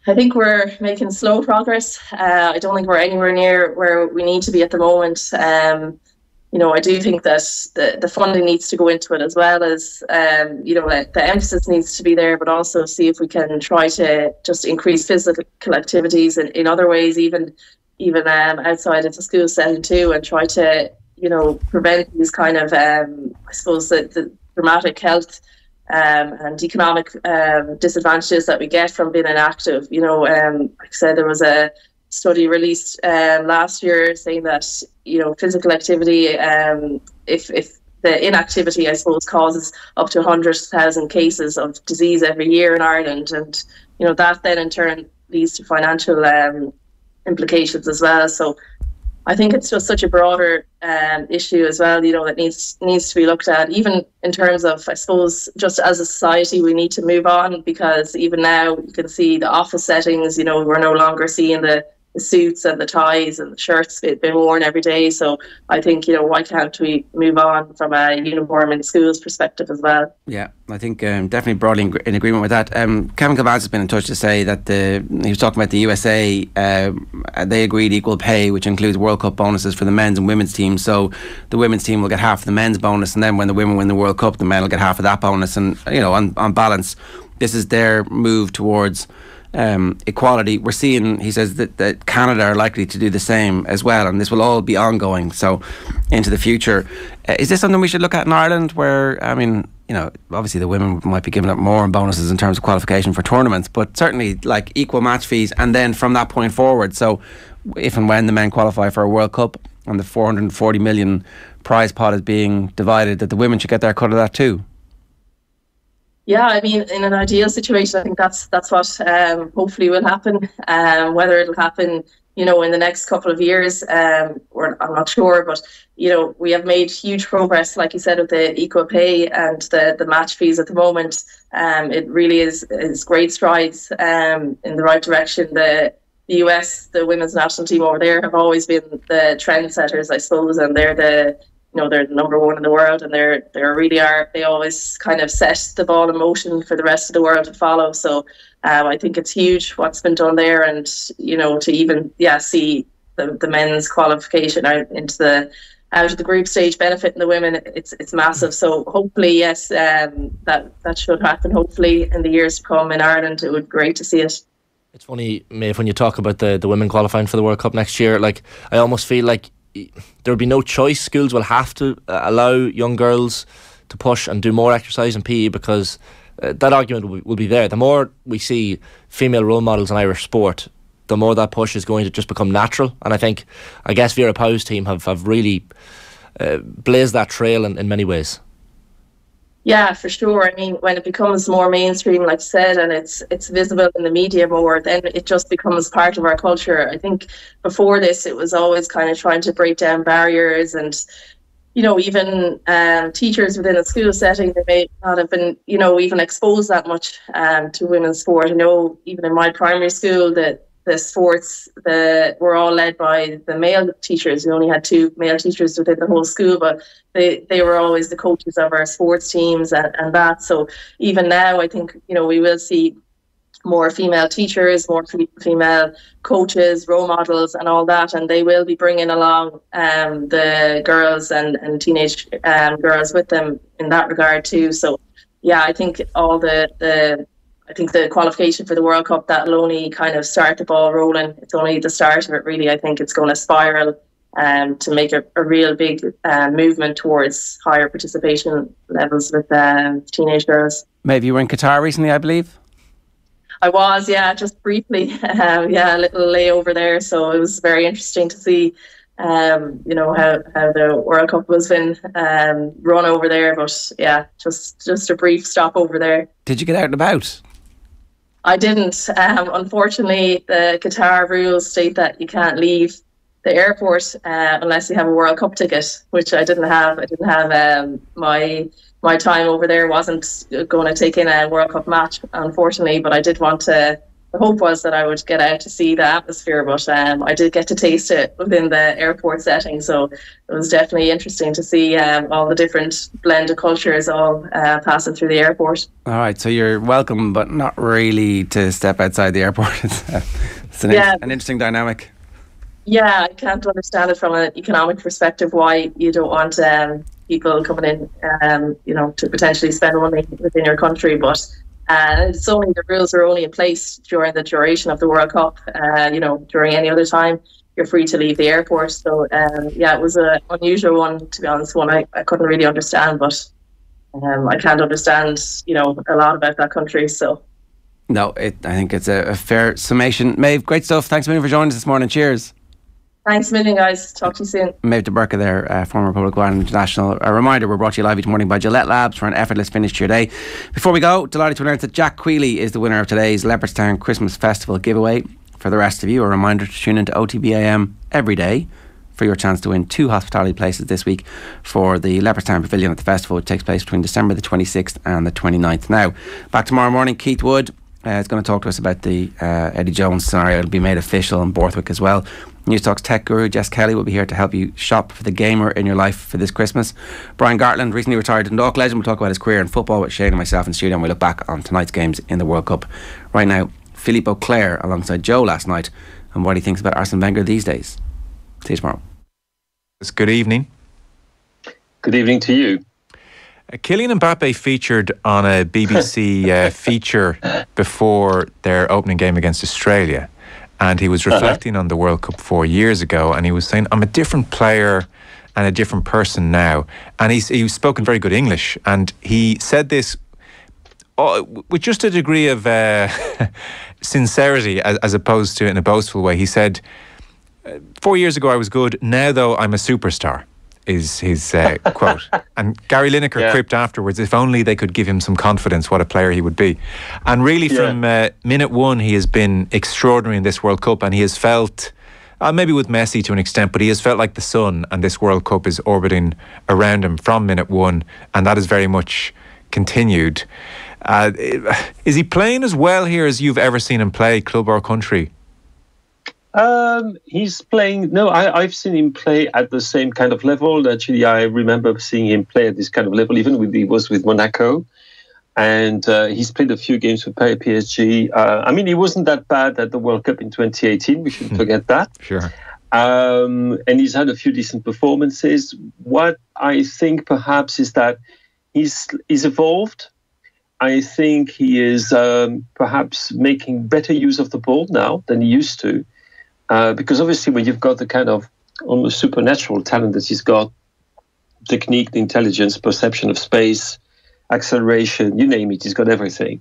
I think we're making slow progress. Uh, I don't think we're anywhere near where we need to be at the moment. Um, you know, I do think that the, the funding needs to go into it as well as, um, you know, the emphasis needs to be there, but also see if we can try to just increase physical activities in, in other ways, even even um, outside of the school setting too, and try to, you know, prevent these kind of, um, I suppose, the, the dramatic health um, and economic um, disadvantages that we get from being inactive. You know, um, like I said, there was a study released um, last year saying that you know physical activity, if if the inactivity, I suppose, causes up to 100,000 cases of disease every year in Ireland, and you know that then in turn leads to financial um, implications as well. So I think it's just such a broader um, issue as well, you know, that needs needs to be looked at. Even in terms of, I suppose, just as a society, we need to move on because even now you can see the office settings. You know, we're no longer seeing the the suits and the ties and the shirts being worn every day. So I think, you know, why can't we move on from a uniform in schools perspective as well? Yeah, I think um, definitely broadly in, in, agreement with that. Um, Kevin Kilbane has been in touch to say that the, he was talking about the USA, um, they agreed equal pay, which includes World Cup bonuses for the men's and women's teams. So the women's team will get half the men's bonus, and then when the women win the World Cup, the men will get half of that bonus. And, you know, on, on balance, this is their move towards um, equality. We're seeing, he says, that, that Canada are likely to do the same as well, and this will all be ongoing. So, into the future, uh, is this something we should look at in Ireland? Where I mean, you know, obviously the women might be giving up more bonuses in terms of qualification for tournaments, but certainly like equal match fees, and then from that point forward. So, if and when the men qualify for a World Cup and the 440 million prize pot is being divided, that the women should get their cut of that too yeah, I mean, in an ideal situation, I think that's that's what um, hopefully will happen. Um, whether it'll happen, you know, in the next couple of years, um, or I'm not sure, but you know, we have made huge progress, like you said, with the equal pay and the the match fees at the moment. Um, it really is is great strides um, in the right direction. The the US, the women's national team over there, have always been the trendsetters, I suppose, and they're the you know they're the number one in the world and they're they really are they always kind of set the ball in motion for the rest of the world to follow. So um, I think it's huge what's been done there and you know to even yeah see the, the men's qualification out into the out of the group stage benefiting the women it's it's massive. So hopefully yes um, that that should happen hopefully in the years to come in Ireland. It would be great to see it. It's funny, Meabh, when you talk about the, the women qualifying for the World Cup next year. Like, I almost feel like there'll be no choice. Schools will have to uh, allow young girls to push and do more exercise in PE because uh, that argument will, will be there. The more we see female role models in Irish sport, the more that push is going to just become natural. And I think, I guess Vera Pauw's team have, have really uh, blazed that trail in, in many ways. Yeah, for sure. I mean, when it becomes more mainstream, like said, and it's it's visible in the media more, then it just becomes part of our culture. I think before this, it was always kind of trying to break down barriers and you know, even um, teachers within a school setting, they may not have been, you know, even exposed that much um, to women's sport. I know even in my primary school that the sports the were all led by the male teachers. We only had two male teachers within the whole school, but they, they were always the coaches of our sports teams and, and that. So even now, I think you know we will see more female teachers, more female coaches, role models, and all that. And they will be bringing along um, the girls and, and teenage um, girls with them in that regard too. So, yeah, I think all the the I think the qualification for the World Cup that'll only kind of start the ball rolling. It's only the start of it, really. I think it's going to spiral um, to make a, a real big uh, movement towards higher participation levels with um, teenage girls. Maybe you were in Qatar recently, I believe. I was, yeah, just briefly, um, yeah, a little layover there. So it was very interesting to see, um, you know, how, how the World Cup was been um, run over there. But yeah, just just a brief stop over there. Did you get out and about? I didn't. Um, unfortunately, the Qatar rules state that you can't leave the airport uh, unless you have a World Cup ticket, which I didn't have. I didn't have um, my my time over there wasn't going to take in a World Cup match, unfortunately. But I did want to. The hope was that I would get out to see the atmosphere, but um, I did get to taste it within the airport setting. So it was definitely interesting to see um, all the different blend of cultures all uh, passing through the airport. All right, so you're welcome, but not really to step outside the airport. it's, uh, it's an, Yeah. an interesting dynamic. Yeah, I can't understand it from an economic perspective why you don't want um, people coming in, um, you know, to potentially spend money within your country. But uh, it's only the rules are only in place during the duration of the World Cup. Uh, you know, during any other time, you're free to leave the airport. So um, yeah, it was an unusual one to be honest. One I, I couldn't really understand, but um, I can't understand, you know, a lot about that country. So. No, it, I think it's a, a fair summation. Meabh, great stuff. Thanks million for joining us this morning. Cheers. Thanks a million, guys. Talk to you soon. Meabh De Burca there, uh, former Republic One International. A reminder, we're brought to you live each morning by Gillette Labs for an effortless finish to your day. Before we go, delighted to announce that Jack Queely is the winner of today's Leopardstown Christmas Festival giveaway. For the rest of you, a reminder to tune into OTBAM every day for your chance to win two hospitality places this week for the Leopardstown Pavilion at the festival, which takes place between December the 26th and the 29th. Now, back tomorrow morning, Keith Wood uh, is going to talk to us about the uh, Eddie Jones scenario. It'll be made official in Borthwick as well. Newstalk's tech guru Jess Kelly will be here to help you shop for the gamer in your life for this Christmas. Brian Gartland, recently retired Dundalk legend, will talk about his career in football with Shane and myself in the studio, and we look back on tonight's games in the World Cup. Right now, Philippe Auclair alongside Joe last night, and what he thinks about Arsene Wenger these days. See you tomorrow. It's good evening. Good evening to you. Uh, Kylian Mbappe featured on a BBC uh, feature before their opening game against Australia, and he was Uh-huh. reflecting on the World Cup four years ago, and he was saying, "I'm a different player." And a different person now, and he's he was spoken very good English, and he said this uh, with just a degree of uh, sincerity, as, as opposed to in a boastful way. He said, uh, Four years ago, I was good. Now, though, I'm a superstar, is his uh, quote. And Gary Lineker Yeah. quipped afterwards, if only they could give him some confidence, what a player he would be. And really, Yeah. from uh, minute one, he has been extraordinary in this World Cup, and he has felt. Uh, maybe with Messi to an extent, but he has felt like the sun, and this World Cup is orbiting around him from minute one, and that is very much continued. Uh, is he playing as well here as you've ever seen him play, club or country? Um, he's playing. No, I, I've seen him play at the same kind of level. Actually, I remember seeing him play at this kind of level, even when he was with Monaco. And uh, he's played a few games with PSG. Uh, I mean, he wasn't that bad at the World Cup in 2018. We shouldn't forget that. Sure. Um, and he's had a few decent performances. What I think perhaps is that he's he's evolved. I think he is um, perhaps making better use of the ball now than he used to, uh, because obviously when you've got the kind of almost supernatural talent that he's got, technique, the intelligence, perception of space, acceleration, you name it, he's got everything.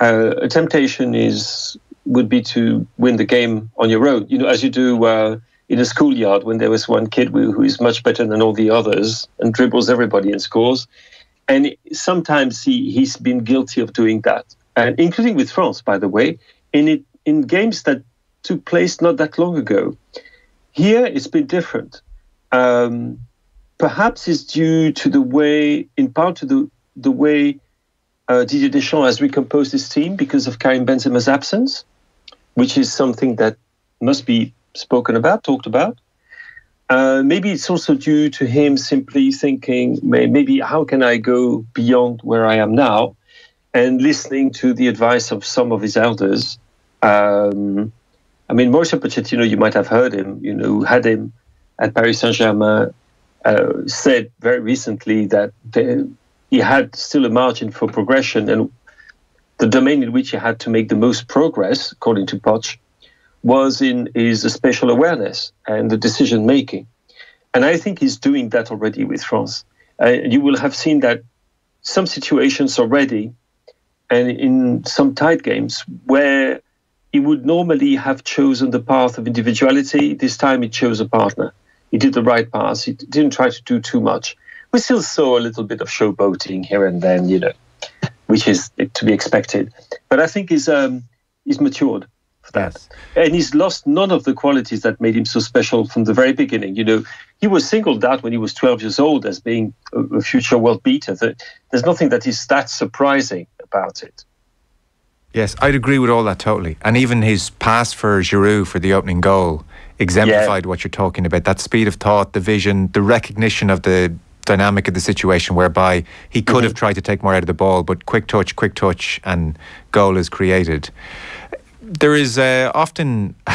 Uh, a temptation is would be to win the game on your own, you know, as you do uh, in a schoolyard when there was one kid who, who is much better than all the others and dribbles everybody and scores. And sometimes he, he's been guilty of doing that, and including with France, by the way, in it in games that took place not that long ago. Here, it's been different. Um, perhaps it's due to the way, in part to the the way uh, Didier Deschamps has recomposed his team because of Karim Benzema's absence, which is something that must be spoken about, talked about. Uh, maybe it's also due to him simply thinking, may- maybe how can I go beyond where I am now? and listening to the advice of some of his elders. Um, I mean, Mauricio Pochettino, you might have heard him, you know, had him at Paris Saint Germain, uh, said very recently that the, he had still a margin for progression, and the domain in which he had to make the most progress, according to Poch, was in his spatial awareness and the decision making. And I think he's doing that already with France. Uh, you will have seen that some situations already, and in some tight games where he would normally have chosen the path of individuality. This time he chose a partner. He did the right path. He didn't try to do too much. We still saw a little bit of showboating here and then, you know, which is to be expected. But I think he's um, he's matured for that, and he's lost none of the qualities that made him so special from the very beginning. You know, he was singled out when he was 12 years old as being a, a future world beater. There's nothing that is that surprising about it. Yes, I'd agree with all that totally. And even his pass for Giroud for the opening goal exemplified yeah. what you're talking about that speed of thought, the vision, the recognition of the dynamic of the situation whereby he could mm-hmm. have tried to take more out of the ball, but quick touch, quick touch, and goal is created. There is uh, often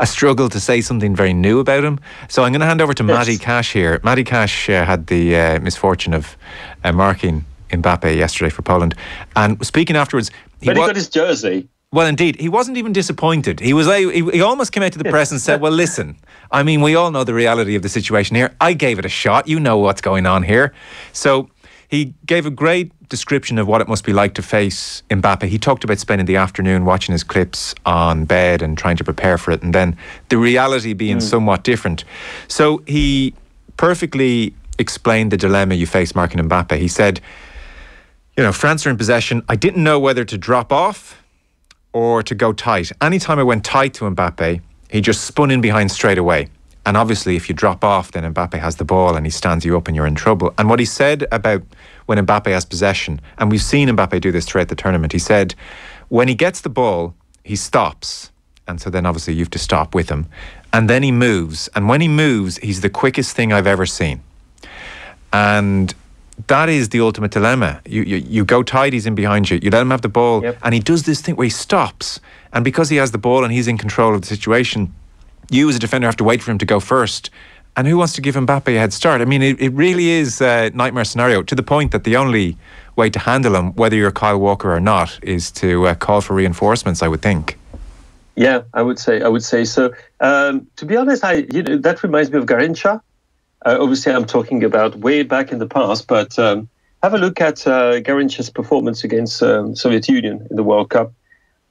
a struggle to say something very new about him. So I'm going to hand over to yes. Matty Cash here. Matty Cash uh, had the uh, misfortune of uh, marking Mbappe yesterday for Poland. And speaking afterwards, he but he wa- got his jersey. Well, indeed, he wasn't even disappointed. He was he, he almost came out to the press and said, "Well, listen, I mean, we all know the reality of the situation here. I gave it a shot. You know what's going on here." So he gave a great description of what it must be like to face Mbappe. He talked about spending the afternoon watching his clips on bed and trying to prepare for it, and then the reality being mm. somewhat different. So he perfectly explained the dilemma you face marking Mbappe. He said you know, France are in possession. I didn't know whether to drop off or to go tight. Anytime I went tight to Mbappe, he just spun in behind straight away. And obviously, if you drop off, then Mbappe has the ball and he stands you up and you're in trouble. And what he said about when Mbappe has possession, and we've seen Mbappe do this throughout the tournament, he said, when he gets the ball, he stops. And so then obviously you have to stop with him. And then he moves. And when he moves, he's the quickest thing I've ever seen. And that is the ultimate dilemma. You, you you go tight, he's in behind you. You let him have the ball, yep. and he does this thing where he stops. And because he has the ball and he's in control of the situation, you as a defender have to wait for him to go first. And who wants to give him Mbappe a head start? I mean, it, it really is a nightmare scenario to the point that the only way to handle him, whether you're Kyle Walker or not, is to uh, call for reinforcements. I would think. Yeah, I would say I would say so. Um, to be honest, I you know that reminds me of Garrincha uh, obviously, I'm talking about way back in the past, but um, have a look at uh, Garrincha's performance against um, Soviet Union in the World Cup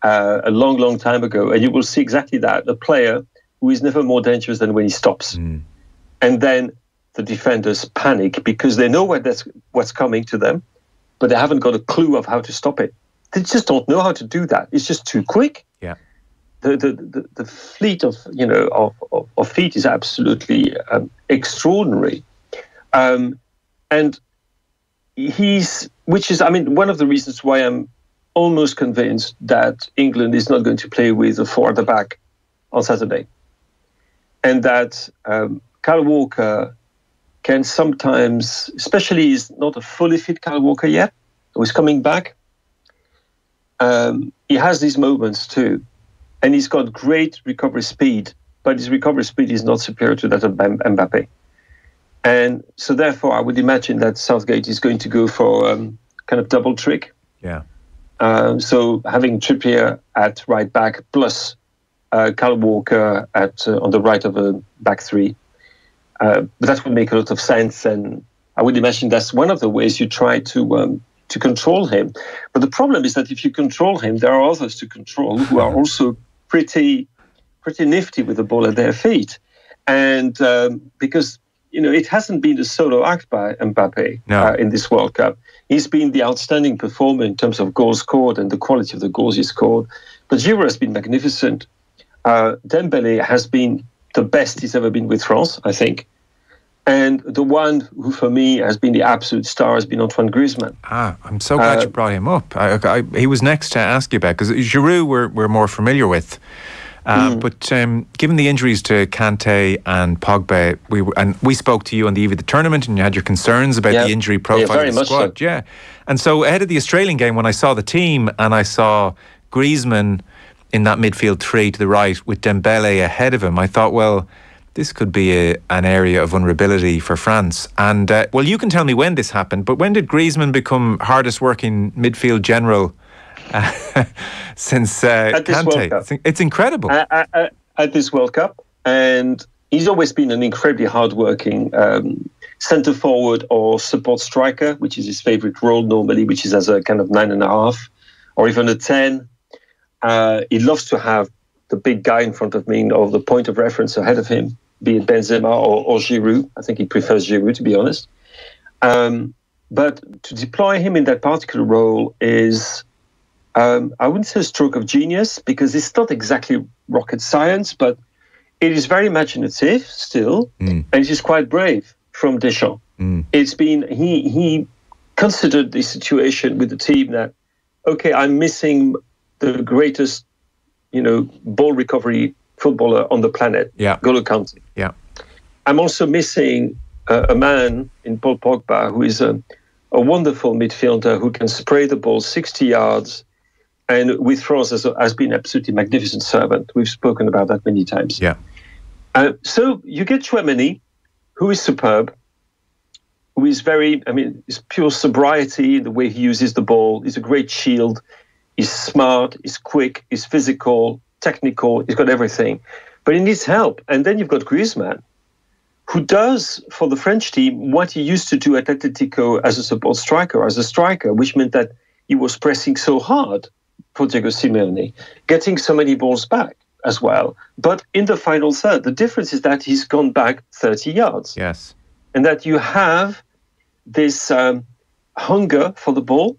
uh, a long, long time ago, and you will see exactly that: a player who is never more dangerous than when he stops, mm. and then the defenders panic because they know what that's what's coming to them, but they haven't got a clue of how to stop it. They just don't know how to do that. It's just too quick. The, the, the, fleet of you know of, of, of feet is absolutely um, extraordinary, um, and he's which is I mean one of the reasons why I'm almost convinced that England is not going to play with a four at the back on Saturday, and that um, Kyle Walker can sometimes, especially he's not a fully fit Kyle Walker yet, who's coming back. Um, he has these moments too and he's got great recovery speed, but his recovery speed is not superior to that of Mbappe. And so, therefore, I would imagine that Southgate is going to go for um, kind of double trick. Yeah. Um, so having Trippier at right back plus uh, Kyle Walker at uh, on the right of a back three, uh, but that would make a lot of sense. And I would imagine that's one of the ways you try to um, to control him. But the problem is that if you control him, there are others to control who are also pretty pretty nifty with the ball at their feet, and um, because you know it hasn't been a solo act by Mbappe no. uh, in this World Cup. He's been the outstanding performer in terms of goals scored and the quality of the goals he scored. But Giroud has been magnificent. Uh, Dembele has been the best he's ever been with France, I think. And the one who, for me, has been the absolute star has been Antoine Griezmann. Ah, I'm so glad uh, you brought him up. I, I, he was next to ask you about because Giroud we're, we're more familiar with. Uh, But um, given the injuries to Kante and Pogba, we were, and we spoke to you on the eve of the tournament, and you had your concerns about Yeah. the injury Yeah, profile very of the much so. squad. Yeah, and so ahead of the Australian game, when I saw the team and I saw Griezmann in that midfield three to the right with Dembele ahead of him, I thought, well. This could be a, an area of vulnerability for France. And, uh, well, you can tell me when this happened, but when did Griezmann become hardest working midfield general uh, since uh, At this World Kante? Cup. It's, incredible. at- at this World Cup, and he's always been an incredibly hardworking um, centre forward or support striker, which is his favourite role normally, which is as a kind of nine and a half or even a ten. Uh, he loves to have the big guy in front of me or the point of reference ahead of him, be it Benzema or, or Giroud. I think he prefers Giroud, to be honest. Um, but to deploy him in that particular role is um, I wouldn't say a stroke of genius because it's not exactly rocket science, but it is very imaginative still, and it is quite brave from Deschamps. It's been he he considered the situation with the team that okay, I'm missing the greatest, you know, ball recovery footballer on the planet, Yeah. Golo Kante. Yeah. I'm also missing uh, a man in Paul Pogba who is a, a wonderful midfielder who can spray the ball 60 yards and with France has, has been absolutely magnificent servant. We've spoken about that many times. Yeah. Uh, so you get Chouameni, who is superb, who is very, I mean, it's pure sobriety in the way he uses the ball. He's a great shield. He's smart, he's quick, he's physical, technical, he's got everything. But he needs help. And then you've got Griezmann, who does for the French team what he used to do at Atletico as a support striker, as a striker, which meant that he was pressing so hard for Diego Simeone, getting so many balls back as well. But in the final third, the difference is that he's gone back 30 yards. Yes. And that you have this um, hunger for the ball,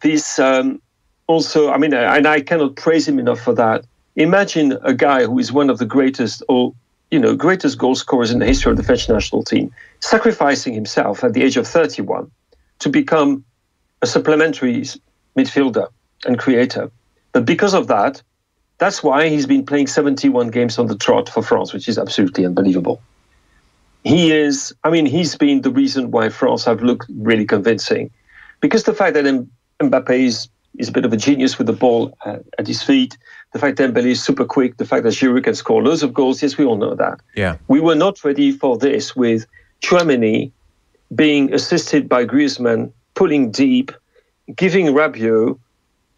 this um, also, I mean, uh, and I cannot praise him enough for that. Imagine a guy who is one of the greatest or you know greatest goal scorers in the history of the French national team, sacrificing himself at the age of 31 to become a supplementary midfielder and creator. But because of that, that's why he's been playing 71 games on the trot for France, which is absolutely unbelievable. He is, I mean, he's been the reason why France have looked really convincing. Because the fact that Mbappe is, is a bit of a genius with the ball uh, at his feet, the fact that Dembele is super quick, the fact that Giroud can score loads of goals, yes, we all know that. Yeah. We were not ready for this with Chouameni being assisted by Griezmann, pulling deep, giving Rabiot,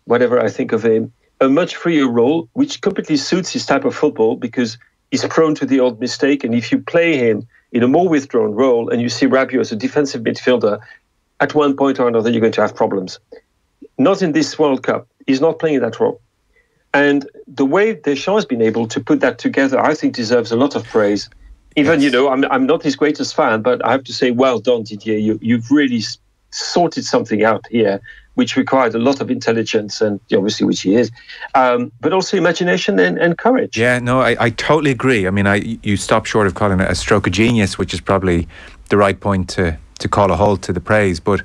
whatever I think of him, a much freer role, which completely suits his type of football because he's prone to the odd mistake. And if you play him in a more withdrawn role and you see Rabiot as a defensive midfielder, at one point or another, you're going to have problems. Not in this World Cup. He's not playing that role. And the way Deschamps has been able to put that together, I think deserves a lot of praise. Even, you know, I'm, I'm not his greatest fan, but I have to say, well done, Didier. You, you've really sorted something out here, which required a lot of intelligence and obviously, which he is, um, but also imagination and, and courage. Yeah, no, I, I totally agree. I mean, I you stop short of calling it a stroke of genius, which is probably the right point to to call a halt to the praise. But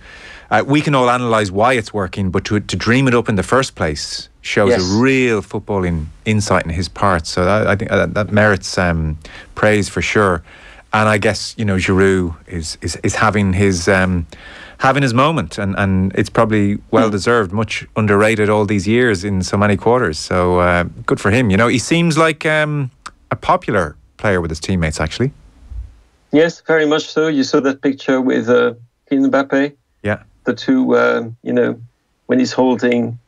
uh, we can all analyse why it's working, but to to dream it up in the first place shows Yes. a real footballing insight in his part. So that, I think uh, that merits um, praise for sure. And I guess you know Giroud is is, is having his. Um, Having his moment, and, and it's probably well deserved, much underrated all these years in so many quarters. So uh, good for him. You know, he seems like um, a popular player with his teammates, actually. Yes, very much so. You saw that picture with uh, Mbappe. The two, um, you know, when he's holding,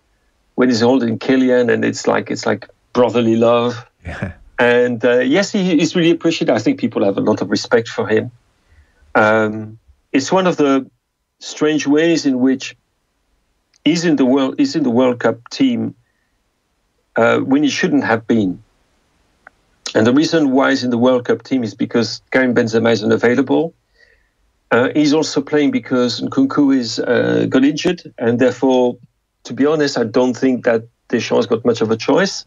when he's holding Kylian, and it's like it's like brotherly love. Yeah. And uh, yes, he, he's really appreciated. I think people have a lot of respect for him. Um, it's one of the strange ways in which he's in the world he's in the World Cup team uh, when he shouldn't have been. And the reason why he's in the World Cup team is because Karim Benzema is unavailable. Uh, he's also playing because Nkunku is uh, got injured, and therefore, to be honest, I don't think that Deschamps got much of a choice.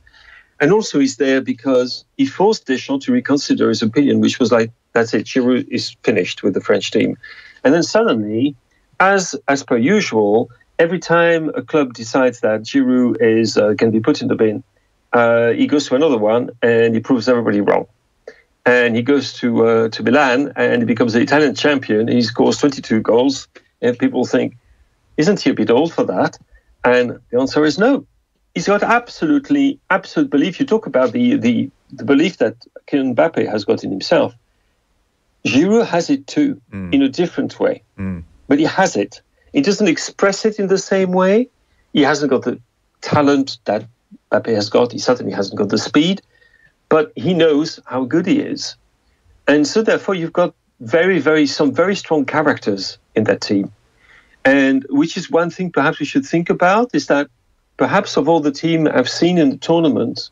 And also, he's there because he forced Deschamps to reconsider his opinion, which was like, "That's it, Giroud is finished with the French team." And then suddenly, as as per usual, every time a club decides that Giroud is uh, can be put in the bin, Uh, he goes to another one and he proves everybody wrong. And he goes to uh, to Milan and he becomes the Italian champion. He scores 22 goals, and people think, isn't he a bit old for that? And the answer is no. He's got absolutely absolute belief. You talk about the the, the belief that Kylian Mbappe has got in himself. Giroud has it too, in a different way, but he has it. He doesn't express it in the same way. He hasn't got the talent that Mbappe has got. He certainly hasn't got the speed, but he knows how good he is, and so therefore you've got very, very some very strong characters in that team, and which is one thing perhaps we should think about is that perhaps of all the team I've seen in the tournament,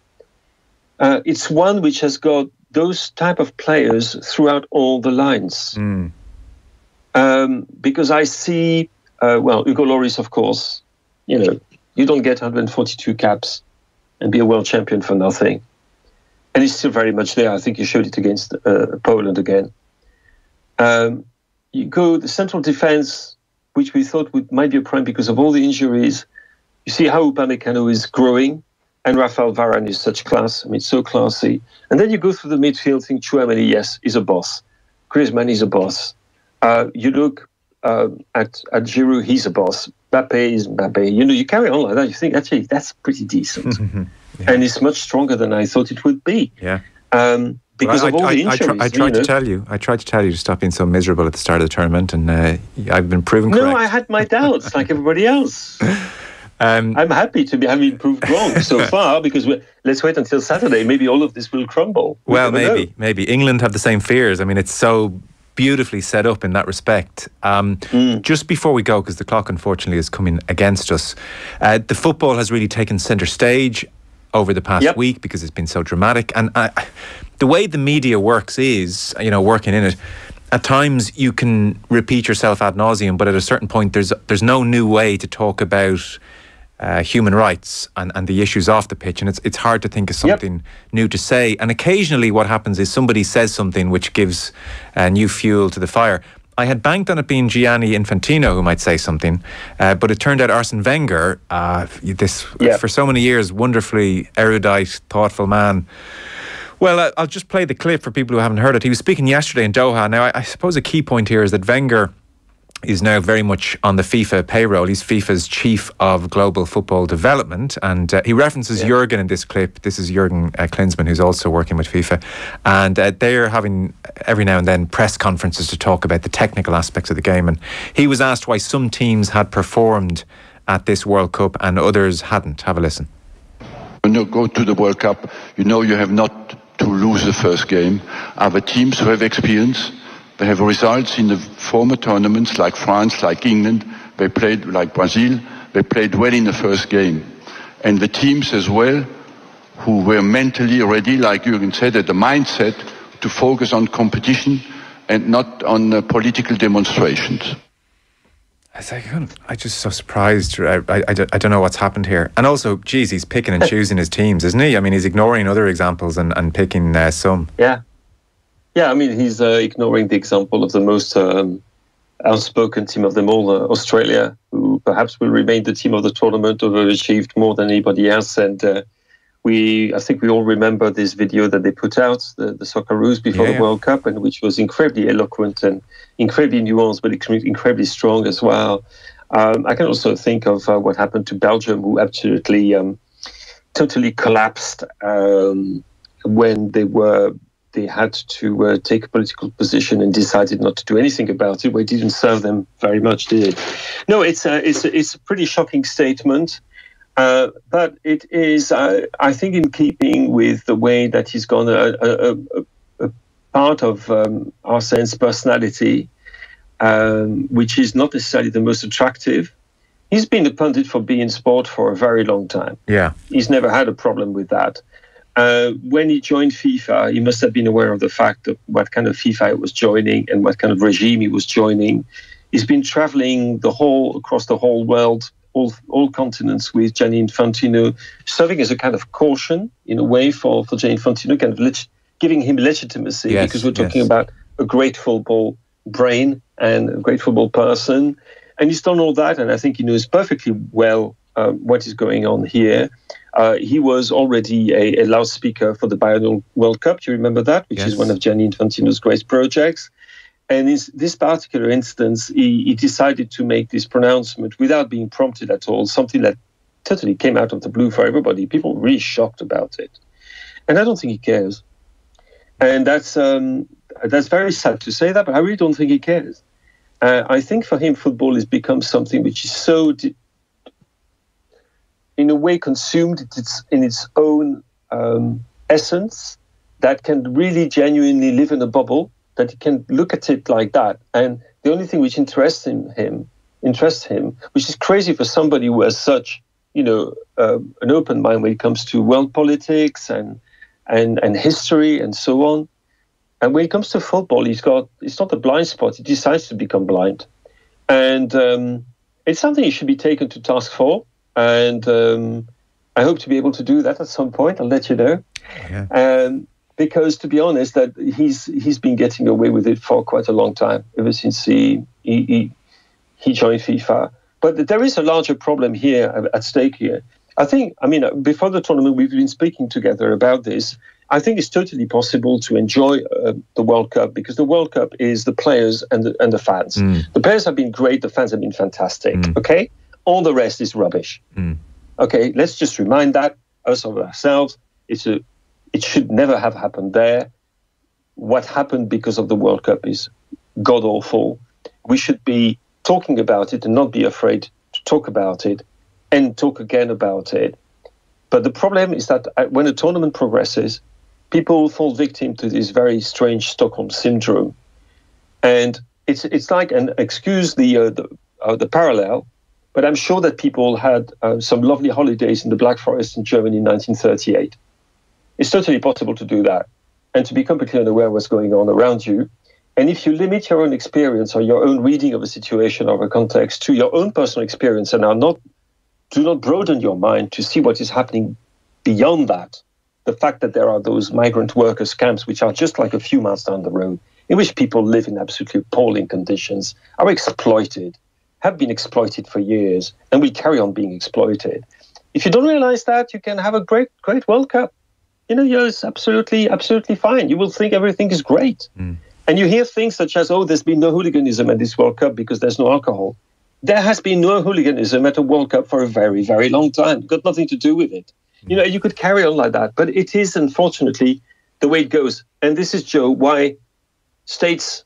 uh, it's one which has got those type of players throughout all the lines. Um, because I see, uh, well, Hugo Lloris, of course, you know, you don't get 142 caps and be a world champion for nothing. And he's still very much there. I think he showed it against uh, Poland again. Um, you go the central defense, which we thought would might be a prime because of all the injuries. You see how Upamecano is growing, and Rafael Varane is such class. I mean, so classy. And then you go through the midfield, think Chouameni, yes, is a boss. Griezmann is a boss. Uh, you look uh, at at Giroud, he's a boss. Mbappe is Mbappe. You know, you carry on like that. You think actually that's pretty decent, and it's much stronger than I thought it would be. Yeah. Um, because Well, of all the I, injuries. try- I you tried know. to tell you. I tried to tell you to stop being so miserable at the start of the tournament, and uh, I've been proven No, correct. I had my doubts, like everybody else. Um, I'm happy to be having proved wrong so far because let's wait until Saturday. Maybe all of this will crumble. We Well, never know. maybe, maybe England have the same fears. I mean, it's so beautifully set up in that respect. Um, Mm. Just before we go, because the clock unfortunately is coming against us, uh, the football has really taken centre stage over the past week because it's been so dramatic. And I, the way the media works is, you know, working in it. At times you can repeat yourself ad nauseum, but at a certain point, there's there's no new way to talk about uh, human rights and, and the issues off the pitch, and it's it's hard to think of something new to say. And occasionally, what happens is somebody says something which gives uh, new fuel to the fire. I had banked on it being Gianni Infantino who might say something, uh, but it turned out Arsene Wenger, uh, this for so many years, wonderfully erudite, thoughtful man. Well, I'll just play the clip for people who haven't heard it. He was speaking yesterday in Doha. Now, I, I suppose a key point here is that Wenger is now very much on the FIFA payroll. He's FIFA's chief of global football development, and uh, he references Jurgen in this clip. This is Jurgen uh, Klinsmann, who's also working with FIFA, and uh, they're having every now and then press conferences to talk about the technical aspects of the game. And he was asked why some teams had performed at this World Cup and others hadn't. Have a listen. When you go to the World Cup, you know you have not to lose the first game. Other teams who have experience, they have results in the former tournaments like France, like England. They played like Brazil. They played well in the first game. And the teams as well who were mentally ready, like Jürgen said, had the mindset to focus on competition and not on uh, political demonstrations. I was like, I'm I'm just so surprised. I, I, I don't- I don't know what's happened here. And also, geez, he's picking and choosing his teams, isn't he? I mean, he's ignoring other examples and, and picking uh, some. Yeah. Yeah, I mean, he's uh, ignoring the example of the most um, outspoken team of them all, uh, Australia, who perhaps will remain the team of the tournament, who have achieved more than anybody else. And uh, we, I think we all remember this video that they put out, the, the Socceroos before Yeah. the World Cup, and which was incredibly eloquent and incredibly nuanced, but incredibly strong as well. Um, I can also think of uh, what happened to Belgium, who absolutely um, totally collapsed um, when they were they had to uh, take a political position and decided not to do anything about it. Well, it didn't serve them very much, did it? No, it's a it's a, it's a pretty shocking statement. Uh, but it is, uh, I think, in keeping with the way that he's gone, a, a, a, a part of um, Arsene's personality, um, which is not necessarily the most attractive. He's been a pundit for beIN sport for a very long time. Yeah. He's never had a problem with that. Uh, when he joined FIFA, he must have been aware of the fact of what kind of FIFA he was joining and what kind of regime he was joining. He's been traveling the whole across the whole world, all all continents with Gianni Infantino, serving as a kind of caution in a way for for Gianni Infantino, kind of leg- giving him legitimacy Yes, because we're talking yes. about a great football brain and a great football person. And he's done all that, and I think he knows perfectly well um, what is going on here. Uh, he was already a, a loudspeaker for the Biennial World Cup. Do you remember that? Which is one of Gianni Infantino's great projects. And in this particular instance, he, he decided to make this pronouncement without being prompted at all, something that totally came out of the blue for everybody. People were really shocked about it. And I don't think he cares. And that's, um, that's very sad to say that, but I really don't think he cares. Uh, I think for him, football has become something which is so, in a way, consumed it's in its own um, essence that can really genuinely live in a bubble. That he can look at it like that, and the only thing which interests him, him interests him, which is crazy for somebody who has such, you know, uh, an open mind when it comes to world politics and and and history and so on. And when it comes to football, he's got it's not a blind spot. He decides to become blind, and um, it's something he should be taken to task for. And um, I hope to be able to do that at some point. I'll let you know. Um, because to be honest, that he's he's been getting away with it for quite a long time, ever since he he, he, he joined FIFA. But there is a larger problem here at- stake here. I think, I mean, before the tournament, we've been speaking together about this. I think it's totally possible to enjoy uh, the World Cup because the World Cup is the players and the, and the fans. The players have been great, the fans have been fantastic. Okay, all the rest is rubbish. Okay, let's just remind that us of ourselves. It's a, it should never have happened there. What happened because of the World Cup is god awful. We should be talking about it and not be afraid to talk about it and talk again about it. But the problem is that uh, when a tournament progresses, people fall victim to this very strange Stockholm syndrome, and it's it's like an excuse the uh, the, uh, the parallel, but I'm sure that people had uh, some lovely holidays in the Black Forest in Germany in 1938. It's totally possible to do that and to be completely unaware of what's going on around you. And if you limit your own experience or your own reading of a situation or a context to your own personal experience and are not do not broaden your mind to see what is happening beyond that, the fact that there are those migrant workers camps which are just like a few miles down the road, in which people live in absolutely appalling conditions, are exploited, have been exploited for years, and will carry on being exploited. If you don't realize that, you can have a great, great World Cup. You know, it's absolutely, absolutely fine. You will think everything is great. Mm. And you hear things such as, oh, there's been no hooliganism at this World Cup because there's no alcohol. There has been no hooliganism at a World Cup for a very, very long time. Got nothing to do with it. Mm. You know, you could carry on like that, but it is unfortunately the way it goes. And this is, Joe, why states,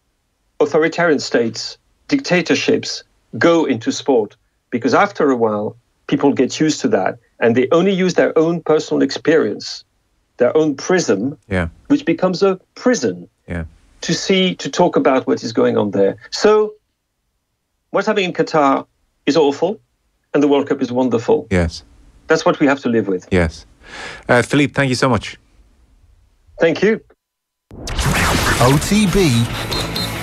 authoritarian states, dictatorships go into sport. Because after a while, people get used to that and they only use their own personal experience, their own prism, Yeah. which becomes a prison Yeah. to see, to talk about what is going on there. So, what's happening in Qatar is awful, and the World Cup is wonderful. Yes. That's what we have to live with. Yes. Uh, Philippe, thank you so much. Thank you. OTB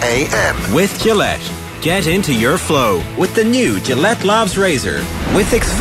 AM. With Gillette. Get into your flow with the new Gillette Labs Razor with Exfoliate.